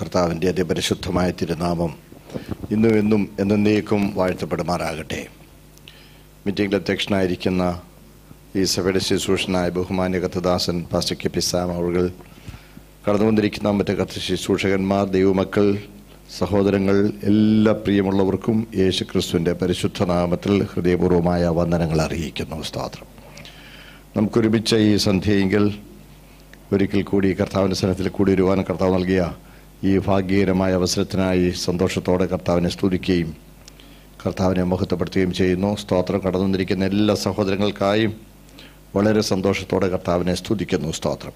കർത്താവിന്റെ അതിപരിശുദ്ധമായ തിരുനാമം ഇന്നും എന്നും എന്നേക്കും വാഴ്ത്തപ്പെടുമാറാകട്ടെ. മീറ്റിംഗിൽ അധ്യക്ഷനായിരിക്കുന്ന ഈ സഭയുടെ ശുശ്രൂഷനായ ബഹുമാന്യ കത്തദാസൻ പാസ്റ്റർ കെ പി സാം കടന്നു വന്നിരിക്കുന്ന മറ്റ് കത്ത് ശുശ്രൂഷകന്മാർ ദൈവമക്കൾ സഹോദരങ്ങൾ എല്ലാ പ്രിയമുള്ളവർക്കും യേശു ക്രിസ്തുവിന്റെ പരിശുദ്ധ നാമത്തിൽ ഹൃദയപൂർവമായ വന്ദനങ്ങൾ അറിയിക്കുന്നു. സ്തോത്രം. നമുക്കൊരുമിച്ച് ഈ സന്ധ്യയെങ്കിൽ ഒരിക്കൽ കൂടി കർത്താവിന്റെ സനത്തിൽ കൂടി വരുവാൻ കർത്താവ് നൽകിയ ഈ ഭാഗ്യകരമായ അവസരത്തിനായി സന്തോഷത്തോടെ കർത്താവിനെ സ്തുതിക്കുകയും കർത്താവിനെ മഹത്വപ്പെടുത്തുകയും ചെയ്യുന്നു. സ്തോത്രം കടന്നിരിക്കുന്ന എല്ലാ സഹോദരങ്ങൾക്കായും വളരെ സന്തോഷത്തോടെ കർത്താവിനെ സ്തുതിക്കുന്നു. സ്തോത്രം.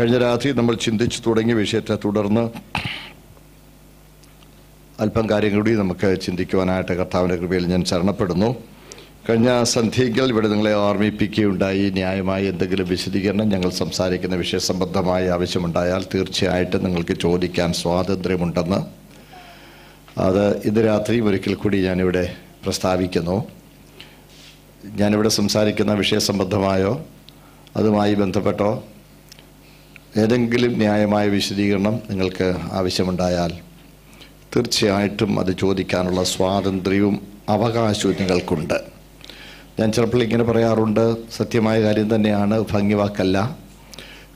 കഴിഞ്ഞ രാത്രി നമ്മൾ ചിന്തിച്ചു തുടങ്ങിയ വിഷയത്തെ തുടർന്ന് അല്പം കാര്യം കൂടി നമുക്ക് ചിന്തിക്കുവാനായിട്ട് കർത്താവിന്റെ കൃപയിൽ ഞാൻ ശരണപ്പെടുന്നു. കഴിഞ്ഞ സന്ധ്യയ്ക്കൽ ഇവിടെ നിങ്ങളെ ഓർമ്മിപ്പിക്കുകയുണ്ടായി. ന്യായമായി എന്തെങ്കിലും വിശദീകരണം ഞങ്ങൾ സംസാരിക്കുന്ന വിഷയസംബന്ധമായ ആവശ്യമുണ്ടായാൽ തീർച്ചയായിട്ടും നിങ്ങൾക്ക് ചോദിക്കാൻ സ്വാതന്ത്ര്യമുണ്ടെന്ന്. അത് ഇന്ന് രാത്രിയും ഒരിക്കൽ കൂടി ഞാനിവിടെ പ്രസ്താവിക്കുന്നു. ഞാനിവിടെ സംസാരിക്കുന്ന വിഷയസംബന്ധമായോ അതുമായി ബന്ധപ്പെട്ടോ? ഏതെങ്കിലും ന്യായമായ വിശദീകരണം നിങ്ങൾക്ക് ആവശ്യമുണ്ടായാൽ തീർച്ചയായിട്ടും അത് ചോദിക്കാനുള്ള സ്വാതന്ത്ര്യവും അവകാശവും നിങ്ങൾക്കുണ്ട്. ഞാൻ ചിലപ്പോൾ ഇങ്ങനെ പറയാറുണ്ട് സത്യമായ കാര്യം തന്നെയാണ് ഭംഗിവാക്കല്ല.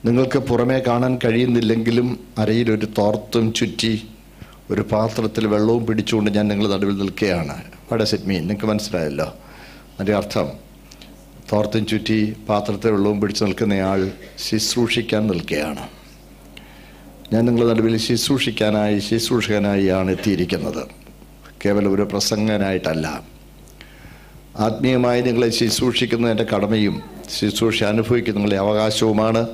നിങ്ങൾക്ക് പുറമേ കാണാൻ കഴിയുന്നില്ലെങ്കിലും അരയിലൊരു തോർത്തും ചുറ്റി ഒരു പാത്രത്തിൽ വെള്ളവും പിടിച്ചുകൊണ്ട് ഞാൻ നിങ്ങൾ നടുവിൽ നിൽക്കുകയാണ്. വട സെറ്റ് മീൻ നിങ്ങൾക്ക് മനസ്സിലായല്ലോ. അതിന്റെ അർത്ഥം തോർത്തും ചുറ്റി പാത്രത്തിൽ വെള്ളവും പിടിച്ചു നിൽക്കുന്നയാൾ ശുശ്രൂഷിക്കാൻ നിൽക്കുകയാണ്. ഞാൻ നിങ്ങളുടെ നടുവിൽ ശുശ്രൂഷിക്കാനായി ശുശ്രൂഷകനായി ആണ് എത്തിയിരിക്കുന്നത്. കേവലം ഒരു പ്രസംഗനായിട്ടല്ല. ആത്മീയമായി നിങ്ങളെ ശുശ്രൂഷിക്കുന്ന എന്റെ കടമയും ശുശ്രൂഷ അനുഭവിക്കുന്ന നിങ്ങളുടെ അവകാശവുമാണ്.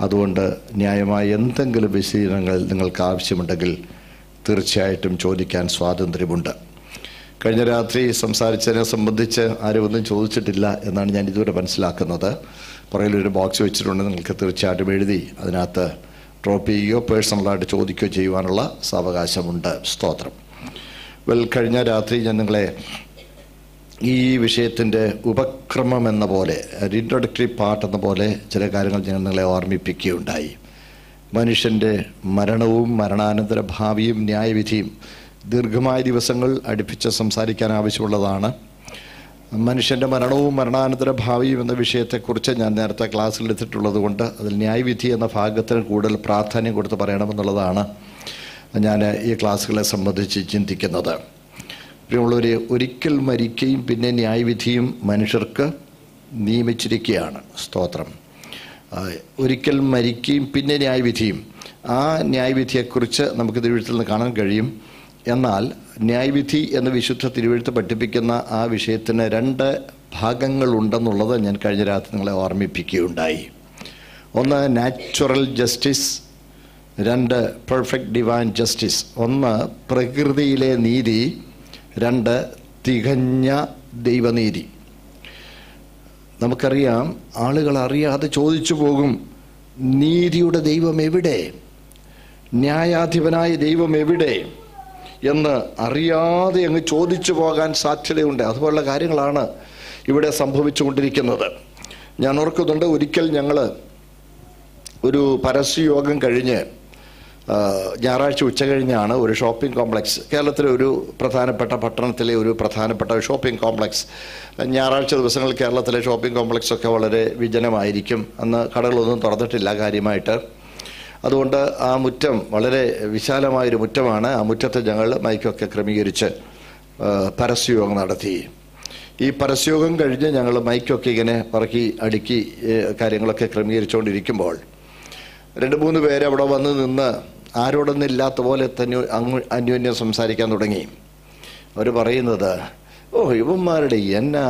അതുകൊണ്ട് ന്യായമായ എന്തെങ്കിലും വിശദീകരണങ്ങൾ നിങ്ങൾക്ക് ആവശ്യമുണ്ടെങ്കിൽ തീർച്ചയായിട്ടും ചോദിക്കാൻ സ്വാതന്ത്ര്യമുണ്ട്. കഴിഞ്ഞ രാത്രി സംസാരിച്ചതിനെ സംബന്ധിച്ച് ആരും ഒന്നും ചോദിച്ചിട്ടില്ല എന്നാണ് ഞാൻ ഇതുവരെ മനസ്സിലാക്കുന്നത്. പുറകിലൊരു ബോക്സ് വെച്ചിട്ടുണ്ട് നിങ്ങൾക്ക് തീർച്ചയായിട്ടും എഴുതി അതിനകത്ത് ഡ്രോപ്പ് ചെയ്യുകയോ പേഴ്സണലായിട്ട് ചോദിക്കുകയോ ചെയ്യുവാനുള്ള സാവകാശമുണ്ട്. സ്തോത്രം. വെൽ കഴിഞ്ഞ രാത്രി ഞാൻ നിങ്ങളെ ഈ വിഷയത്തിന്റെ ഉപക്രമം എന്ന പോലെ ഒരു ഇൻട്രൊഡക്ടറി പാർട്ട് എന്ന പോലെ ചില കാര്യങ്ങൾ ഞാൻ നിങ്ങളെ ഓർമ്മിപ്പിക്കുകയുണ്ടായി. മനുഷ്യന്റെ മരണവും മരണാനന്തര ഭാവിയും ന്യായവിധിയും ദീർഘമായ ദിവസങ്ങൾ അടുപ്പിച്ച് സംസാരിക്കാൻ ആവശ്യമുള്ളതാണ്. മനുഷ്യന്റെ മരണവും മരണാനന്തര ഭാവിയും എന്ന വിഷയത്തെക്കുറിച്ച് ഞാൻ നേരത്തെ ക്ലാസ്സിൽ എടുത്തിട്ടുള്ളത് കൊണ്ട് അതിൽ ന്യായവിധി എന്ന ഭാഗത്തിന് കൂടുതൽ പ്രാധാന്യം കൊടുത്ത് പറയണമെന്നുള്ളതാണ് ഞാൻ ഈ ക്ലാസ്സുകളെ സംബന്ധിച്ച് ചിന്തിക്കുന്നത്. പ്രിയമുള്ളവർ ഒരിക്കൽ മരിക്കുകയും പിന്നെ ന്യായവിധിയും മനുഷ്യർക്ക് നിയമിച്ചിരിക്കുകയാണ്. സ്തോത്രം. ഒരിക്കൽ മരിക്കുകയും പിന്നെ ന്യായവിധിയും. ആ ന്യായവിധിയെക്കുറിച്ച് നമുക്ക് തിരുവഴുത്തിൽ നിന്ന് കാണാൻ കഴിയും. എന്നാൽ ന്യായവിധി എന്ന വിശുദ്ധ തിരുവഴുത്ത് പഠിപ്പിക്കുന്ന ആ വിഷയത്തിന് രണ്ട് ഭാഗങ്ങളുണ്ടെന്നുള്ളത് ഞാൻ കഴിഞ്ഞ രാത്രി നിങ്ങളെ ഓർമ്മിപ്പിക്കുകയുണ്ടായി. ഒന്ന് നാച്ചുറൽ ജസ്റ്റിസ്. രണ്ട് പെർഫെക്റ്റ് ഡിവൈൻ ജസ്റ്റിസ്. ഒന്ന് പ്രകൃതിയിലെ നീതി. രണ്ട് തികഞ്ഞ ദൈവനീതി. നമുക്കറിയാം ആളുകൾ അറിയാതെ ചോദിച്ചു പോകും നീതിയുടെ ദൈവം എവിടെ? ന്യായാധിപനായ ദൈവം എവിടെ? എന്ന് അറിയാതെ അങ്ങ് ചോദിച്ചു പോകാൻ സാധ്യതയുണ്ട്. അതുപോലുള്ള കാര്യങ്ങളാണ് ഇവിടെ സംഭവിച്ചുകൊണ്ടിരിക്കുന്നത്. ഞാൻ ഓർക്കുന്നുണ്ട് ഒരിക്കൽ ഞങ്ങൾ ഒരു പരസ്യയോഗം കഴിഞ്ഞ് ഞായറാഴ്ച ഉച്ച കഴിഞ്ഞാണ് ഒരു ഷോപ്പിംഗ് കോംപ്ലക്സ്. കേരളത്തിലെ ഒരു പ്രധാനപ്പെട്ട പട്ടണത്തിലെ ഒരു പ്രധാനപ്പെട്ട ഷോപ്പിംഗ് കോംപ്ലക്സ്. ഞായറാഴ്ച ദിവസങ്ങൾ കേരളത്തിലെ ഷോപ്പിംഗ് കോംപ്ലക്സൊക്കെ വളരെ വിജനമായിരിക്കും. അന്ന് കടകളൊന്നും തുറന്നിട്ടില്ല കാര്യമായിട്ട്. അതുകൊണ്ട് ആ മുറ്റം വളരെ വിശാലമായൊരു മുറ്റമാണ്. ആ മുറ്റത്തെ ഞങ്ങൾ മൈക്കൊക്കെ ക്രമീകരിച്ച് പരസ്യയോഗം നടത്തി. ഈ പരസ്യയോഗം കഴിഞ്ഞ് ഞങ്ങൾ മൈക്കൊക്കെ ഇങ്ങനെ പറക്കി അടുക്കി കാര്യങ്ങളൊക്കെ ക്രമീകരിച്ചുകൊണ്ടിരിക്കുമ്പോൾ രണ്ട് മൂന്ന് പേര് വന്ന് നിന്ന് ആരോടൊന്നും ഇല്ലാത്ത പോലെ തന്നെ അങ്ങ് അന്യോന്യം സംസാരിക്കാൻ തുടങ്ങി. അവർ പറയുന്നത് ഓ ഇവന്മാരുടെ എന്നാ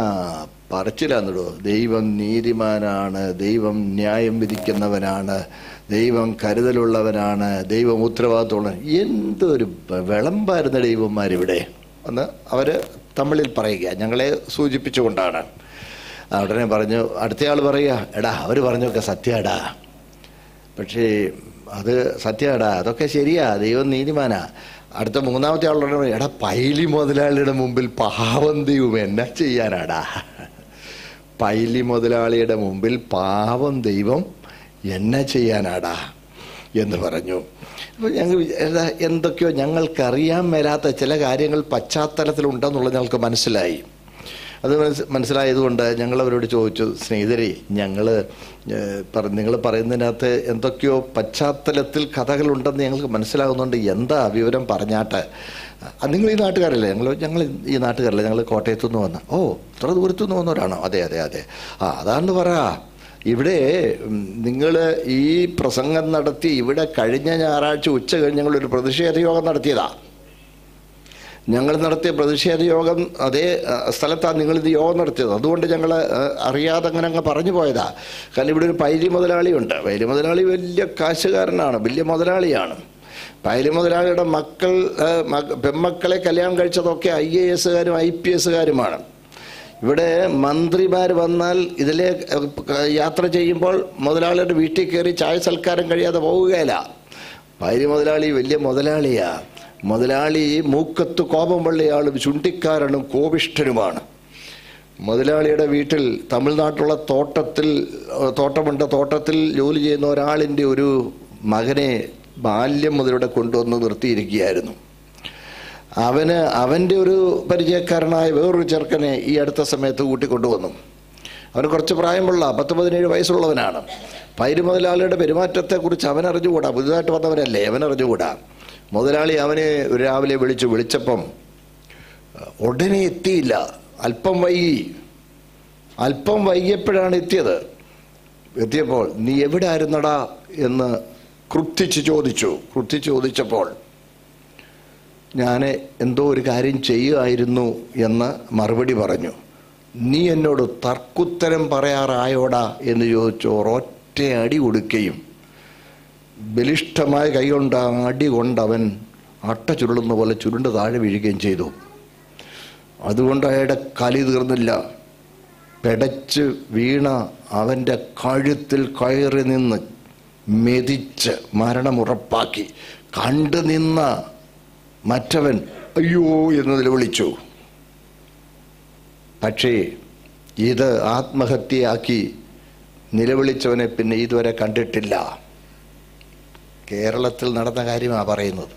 പറച്ചിലാന്നിടോ. ദൈവം നീതിമാനാണ് ദൈവം ന്യായം വിധിക്കുന്നവനാണ് ദൈവം കരുതലുള്ളവനാണ് ദൈവം ഉത്തരവാദിത്തമുള്ള എന്തൊരു വിളമ്പായിരുന്ന ദൈവന്മാരിവിടെ എന്ന് അവർ തമ്മിൽ പറയുക ഞങ്ങളെ സൂചിപ്പിച്ചുകൊണ്ടാണ്. ഉടനെ പറഞ്ഞു അടുത്തയാൾ പറയുക എടാ അവർ പറഞ്ഞൊക്കെ സത്യടാ പക്ഷേ അത് സത്യടാ അതൊക്കെ ശരിയാ. ദൈവം നീതിമാനാ. അടുത്ത മൂന്നാമത്തെ ആളോട് എടാ പൈലി മുതലാളിയുടെ മുമ്പിൽ പാവം ദൈവം എന്നാ ചെയ്യാനാടാ? പൈലി മുതലാളിയുടെ മുമ്പിൽ പാവം ദൈവം എന്നാ ചെയ്യാനാടാ എന്ന് പറഞ്ഞു. അപ്പോൾ ഞങ്ങൾ എന്തൊക്കെയോ ഞങ്ങൾക്കറിയാൻ മേലാത്ത ചില കാര്യങ്ങൾ പശ്ചാത്തലത്തിലുണ്ടെന്നുള്ളത് ഞങ്ങൾക്ക് മനസ്സിലായി. അത് മനസ്സ് മനസ്സിലായതുകൊണ്ട് ഞങ്ങൾ അവരോട് ചോദിച്ചു സ്നേഹിതരെ ഞങ്ങൾ നിങ്ങൾ പറയുന്നതിനകത്ത് എന്തൊക്കെയോ പശ്ചാത്തലത്തിൽ കഥകളുണ്ടെന്ന് ഞങ്ങൾക്ക് മനസ്സിലാകുന്നുണ്ട് എന്താ വിവരം പറഞ്ഞാട്ട്? നിങ്ങൾ ഈ നാട്ടുകാരല്ലേ? ഞങ്ങൾ ഞങ്ങൾ ഈ നാട്ടുകാരല്ലേ? ഞങ്ങൾ കോട്ടയത്തു നിന്ന് വന്ന. ഓ ഇത്ര ദൂരത്തു നിന്ന് വന്നവരാണോ? അതെ അതെ അതെ. ആ അതാണെന്ന് പറ. ഇവിടെ നിങ്ങൾ ഈ പ്രസംഗം നടത്തി ഇവിടെ കഴിഞ്ഞ ഞായറാഴ്ച ഉച്ച കഴിഞ്ഞ് ഞങ്ങളൊരു പ്രതിഷേധ യോഗം നടത്തിയതാ. ഞങ്ങൾ നടത്തിയ പ്രതിഷേധ യോഗം അതേ സ്ഥലത്താണ് നിങ്ങളിത് യോഗം നടത്തിയത്. അതുകൊണ്ട് ഞങ്ങൾ അറിയാതെ അങ്ങനെ അങ്ങ് പറഞ്ഞു പോയതാ. കാരണം ഇവിടെ ഒരു പൈലി മുതലാളിയുണ്ട്. പൈലി മുതലാളി വലിയ കാശുകാരനാണ് വലിയ മുതലാളിയാണ്. പൈലി മുതലാളിയുടെ മക്കൾ പെമ്മക്കളെ കല്യാണം കഴിച്ചതൊക്കെ ഐ എ എസുകാരും ഐ പി എസുകാരുമാണ് ഇവിടെ മന്ത്രിമാർ വന്നാൽ ഇതിലെ യാത്ര ചെയ്യുമ്പോൾ മുതലാളിയുടെ വീട്ടിൽ കയറി ചായ സൽക്കാരം കഴിയാതെ പോവുകയില്ല. പൈലി മുതലാളി വലിയ മുതലാളിയാ. മുതലാളി മൂക്കത്ത് കോപം പള്ളിയാളും ചുണ്ടിക്കാരനും കോപിഷ്ഠനുമാണ്. മുതലാളിയുടെ വീട്ടിൽ തമിഴ്നാട്ടിലുള്ള തോട്ടത്തിൽ തോട്ടമുണ്ട്. തോട്ടത്തിൽ ജോലി ചെയ്യുന്ന ഒരാളിന്റെ ഒരു മകനെ ബാല്യം മുതലിവിടെ കൊണ്ടുവന്ന് നിർത്തിയിരിക്കുകയായിരുന്നു. അവന് അവന്റെ ഒരു പരിചയക്കാരനായ വേറൊരു ചെറുക്കനെ ഈ അടുത്ത സമയത്ത് കൂട്ടിക്കൊണ്ടുവന്നു. അവന് കുറച്ച് പ്രായമുള്ള പത്ത് പതിനേഴ് വയസ്സുള്ളവനാണ്. പൈര് മുതലാളിയുടെ പെരുമാറ്റത്തെക്കുറിച്ച് അവൻ അറിഞ്ഞുകൂടാ പുതുതായിട്ട് വന്നവനല്ലേ? അവൻ അറിഞ്ഞുകൂടാ മുതലാളി അവന് രാവിലെ വിളിച്ചു വിളിച്ചപ്പം ഉടനെ എത്തിയില്ല. അല്പം വൈകി. അല്പം വൈകിയപ്പോഴാണ് എത്തിയത്. എത്തിയപ്പോൾ നീ എവിടെ ആയിരുന്നടാ എന്ന് ക്രുപ്തിച്ച് ചോദിച്ചു. ക്രുപ്തിച്ച് ചോദിച്ചപ്പോൾ ഞാൻ എന്തോ ഒരു കാര്യം ചെയ്യുമായിരുന്നു എന്ന് മറുപടി പറഞ്ഞു. നീ എന്നോട് തർക്കുത്തരം പറയാറായോടാ? എന്ന് ചോദിച്ചു. ഒരൊറ്റ അടി കൊടുക്കുകയും ബലിഷ്ഠമായ കൈകൊണ്ട് അടി കൊണ്ടവൻ അട്ട ചുരുളുന്ന പോലെ ചുരുണ്ട് താഴെ വീഴുകയും ചെയ്തു. അതുകൊണ്ട് അയാളുടെ കലി തീർന്നില്ല. പെടച്ച് വീണ അവന്റെ കഴുത്തിൽ കയറി നിന്ന് മെതിച്ച് മരണമുറപ്പാക്കി കണ്ടു നിന്ന മറ്റവൻ അയ്യോ എന്ന് നിലവിളിച്ചു പക്ഷേ ഇത് ആത്മഹത്യയാക്കി നിലവിളിച്ചവനെ പിന്നെ ഇതുവരെ കണ്ടിട്ടില്ല. കേരളത്തിൽ നടന്ന കാര്യമാണ് പറയുന്നത്.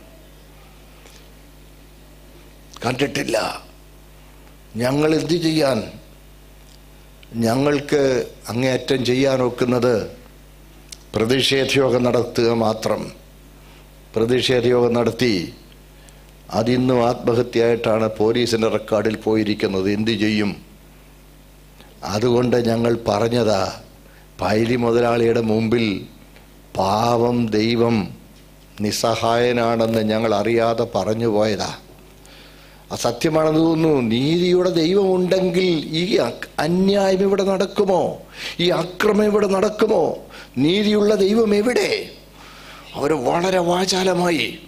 കണ്ടിട്ടില്ല. ഞങ്ങൾ എന്ത് ചെയ്യാൻ? ഞങ്ങൾക്ക് അങ്ങേയറ്റം ചെയ്യാൻ ഒക്കുന്നത് പ്രതിഷേധയോഗം നടത്തുക മാത്രം. പ്രതിഷേധയോഗം നടത്തി അതിന്നും ആത്മഹത്യയായിട്ടാണ് പോലീസിന്റെ റെക്കോർഡിൽ പോയിരിക്കുന്നത്. എന്തു ചെയ്യും? അതുകൊണ്ട് ഞങ്ങൾ പറഞ്ഞതാ പൈലി മുതലാളിയുടെ മുമ്പിൽ പാവം ദൈവം നിസ്സഹായനാണെന്ന് ഞങ്ങൾ അറിയാതെ പറഞ്ഞു പോയതാ. അസത്യമാണെന്ന് തോന്നുന്നു നീതിയുടെ ദൈവമുണ്ടെങ്കിൽ ഈ അന്യായം ഇവിടെ നടക്കുമോ? ഈ അക്രമം ഇവിടെ നടക്കുമോ? നീതിയുള്ള ദൈവം എവിടെ? അവർ വളരെ വാചാലമായി.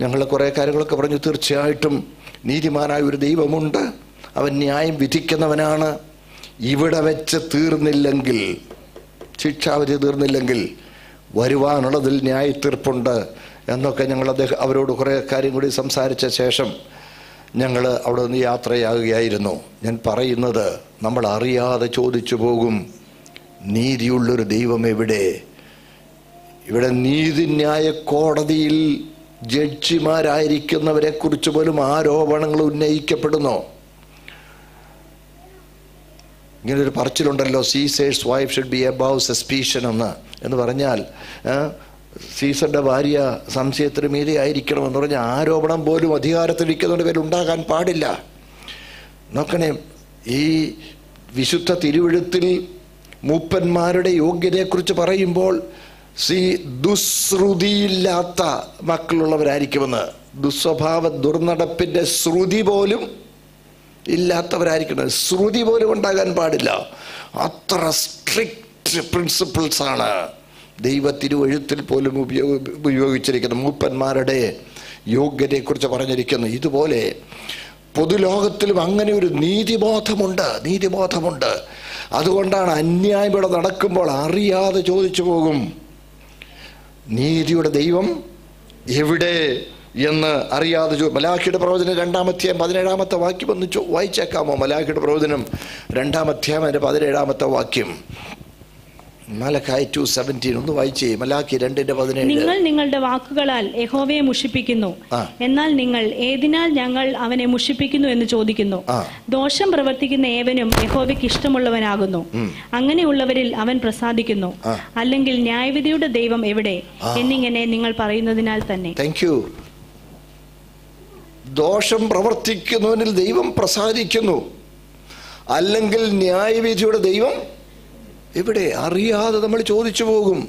ഞങ്ങൾ കുറേ കാര്യങ്ങളൊക്കെ പറഞ്ഞു തീർച്ചയായിട്ടും നീതിമാനായ ഒരു ദൈവമുണ്ട്. അവൻ ന്യായം വിധിക്കുന്നവനാണ്. ഇവിടെ വെച്ച് തീർന്നില്ലെങ്കിൽ ശിക്ഷാവിധി തീർന്നില്ലെങ്കിൽ വരുവാനുള്ളതിൽ ന്യായത്തീർപ്പുണ്ട് എന്നൊക്കെ ഞങ്ങൾ അദ്ദേഹം അവരോട് കുറേ കാര്യം കൂടി സംസാരിച്ച ശേഷം ഞങ്ങൾ അവിടെ നിന്ന് യാത്രയാകുകയായിരുന്നു ഞാൻ പറയുന്നത് നമ്മൾ അറിയാതെ ചോദിച്ചു പോകും നീതിയുള്ളൊരു ദൈവം എവിടെ? ഇവിടെ നീതിന്യായ കോടതിയിൽ ജഡ്ജിമാരായിരിക്കുന്നവരെ കുറിച്ച് പോലും ആരോപണങ്ങൾ ഉന്നയിക്കപ്പെടുന്നു. ഇങ്ങനെ ഒരു പറച്ചിലുണ്ടല്ലോ Caesar's wife should be above suspicion എന്ന്. എന്ന് പറഞ്ഞാൽ സീസറിന്റെ ഭാര്യ സംശയത്തിന് ആയിരിക്കണം എന്ന് പറഞ്ഞാൽ ആരോപണം പോലും അധികാരത്തിലിരിക്കുന്നവരുടെ പേര് ഉണ്ടാകാൻ പാടില്ല. നോക്കണേ ഈ വിശുദ്ധ തിരുവഴുത്തിൽ മൂപ്പന്മാരുടെ യോഗ്യതയെക്കുറിച്ച് പറയുമ്പോൾ സി ദുശ്രുതിയില്ലാത്ത മക്കളുള്ളവരായിരിക്കുമെന്ന്. ദുസ്വഭാവ ദുർനടപ്പിന്റെ ശ്രുതി പോലും ഇല്ലാത്തവരായിരിക്കണം ശ്രുതി പോലും ഉണ്ടാകാൻ പാടില്ല. അത്ര സ്ട്രിക്റ്റ് പ്രിൻസിപ്പിൾസാണ് ദൈവ തിരുവഴുത്തിൽ പോലും ഉപയോഗ ഉപയോഗിച്ചിരിക്കുന്നത് മൂപ്പന്മാരുടെ യോഗ്യതയെക്കുറിച്ച് പറഞ്ഞിരിക്കുന്നു. ഇതുപോലെ പൊതുലോകത്തിലും അങ്ങനെ ഒരു നീതിബോധമുണ്ട് നീതിബോധമുണ്ട്. അതുകൊണ്ടാണ് അന്യായം ഇവിടെ നടക്കുമ്പോൾ അറിയാതെ ചോദിച്ചു പോകും. നീതിയുടെ ദൈവം എവിടെ എന്ന് അറിയാതെ ചോ മലാഖിയുടെ പ്രവചനം രണ്ടാമധ്യായം പതിനേഴാമത്തെ വാക്യം ഒന്ന് ചോ വായിച്ചേക്കാമോ? മലാഖിയുടെ പ്രവചനം രണ്ടാമധ്യായം അതിന്റെ പതിനേഴാമത്തെ വാക്യം. മലക്കായി ടു സെവന്റീൻ ഒന്ന് വായിച്ചേ. മലാക്കി രണ്ടിന്റെ പതിനേഴ്. നിങ്ങൾ നിങ്ങളുടെ വാക്കുകളാൽ യഹോവയെ മുഷിപ്പിക്കുന്നു. എന്നാൽ നിങ്ങൾ ഏതിനാൽ ഞങ്ങൾ അവനെ മുഷിപ്പിക്കുന്നു എന്ന് ചോദിക്കുന്നു? ദോഷം പ്രവർത്തിക്കുന്ന ഏവനും യഹോവയ്ക്ക് ഇഷ്ടമുള്ളവനാകുന്നു. അങ്ങനെയുള്ളവരിൽ അവൻ പ്രസാദിക്കുന്നു. അല്ലെങ്കിൽ ന്യായവിധിയുടെ ദൈവം എവിടെ? എന്നിങ്ങനെ നിങ്ങൾ പറയുന്നതിനാൽ തന്നെ. താങ്ക് യു ദോഷം പ്രവർത്തിക്കുന്നവനിൽ ദൈവം പ്രസാദിക്കുന്നു. അല്ലെങ്കിൽ ന്യായവിധിയുടെ ദൈവം എവിടെ? അറിയാതെ നമ്മൾ ചോദിച്ചു പോകും.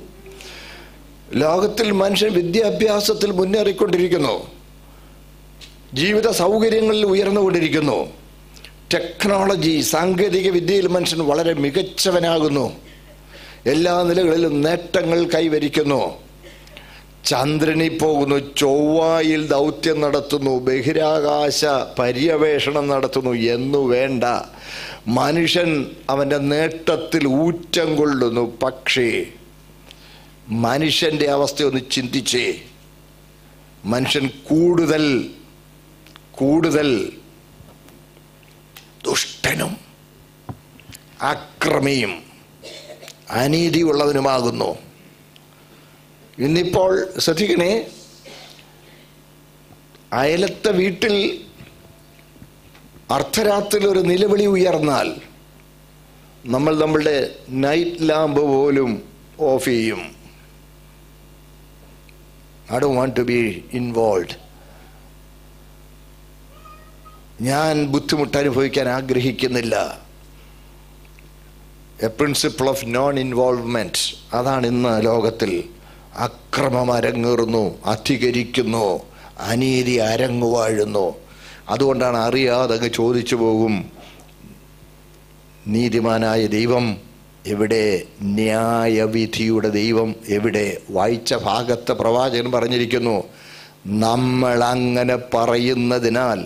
ലോകത്തിൽ മനുഷ്യൻ വിദ്യാഭ്യാസത്തിൽ മുന്നേറിക്കൊണ്ടിരിക്കുന്നു. ജീവിത സൗകര്യങ്ങളിൽ ഉയർന്നുകൊണ്ടിരിക്കുന്നു. ടെക്നോളജി സാങ്കേതിക വിദ്യയിൽ മനുഷ്യൻ വളരെ മികച്ചവനാകുന്നു. എല്ലാ നിലകളിലും നേട്ടങ്ങൾ കൈവരിക്കുന്നു. ചന്ദ്രനിൽ പോകുന്നു ചൊവ്വായിൽ ദൗത്യം നടത്തുന്നു ബഹിരാകാശ പര്യവേഷണം നടത്തുന്നു എന്നു വേണ്ട. മനുഷ്യൻ അവന്റെ നേട്ടത്തിൽ ഊറ്റം കൊള്ളുന്നു. പക്ഷേ മനുഷ്യന്റെ അവസ്ഥയൊന്ന് ചിന്തിച്ചേ. മനുഷ്യൻ കൂടുതൽ കൂടുതൽ ദുഷ്ടനും അക്രമിയും അനീതിയുള്ളവനുമാകുന്നു. ഇന്നിപ്പോൾ ശ്രദ്ധിക്കണേ അയലത്തെ വീട്ടിൽ അർദ്ധരാത്രിയിൽ ഒരു നിലവിളി ഉയർന്നാൽ നമ്മൾ നമ്മളുടെ നൈറ്റ് ലാമ്പ് പോലും ഓഫ് ചെയ്യും. I do want to be involve ഞാൻ ബുദ്ധിമുട്ട് അനുഭവിക്കാൻ ആഗ്രഹിക്കുന്നില്ല. A principle of non involvement അതാണ് ഇന്ന് ലോകത്തിൽ അക്രമം അരങ്ങേറുന്നു അധികരിക്കുന്നു അനീതി അരങ്ങുവാഴുന്നു അതുകൊണ്ടാണ് അറിയാതെ അങ്ങ് ചോദിച്ചു പോകും നീതിമാനായ ദൈവം എവിടെ? ന്യായവിധിയുടെ ദൈവം എവിടെ? വായിച്ച ഭാഗത്തെ പ്രവാചകൻ പറഞ്ഞിരിക്കുന്നു നമ്മൾ അങ്ങനെ പറയുന്നതിനാൽ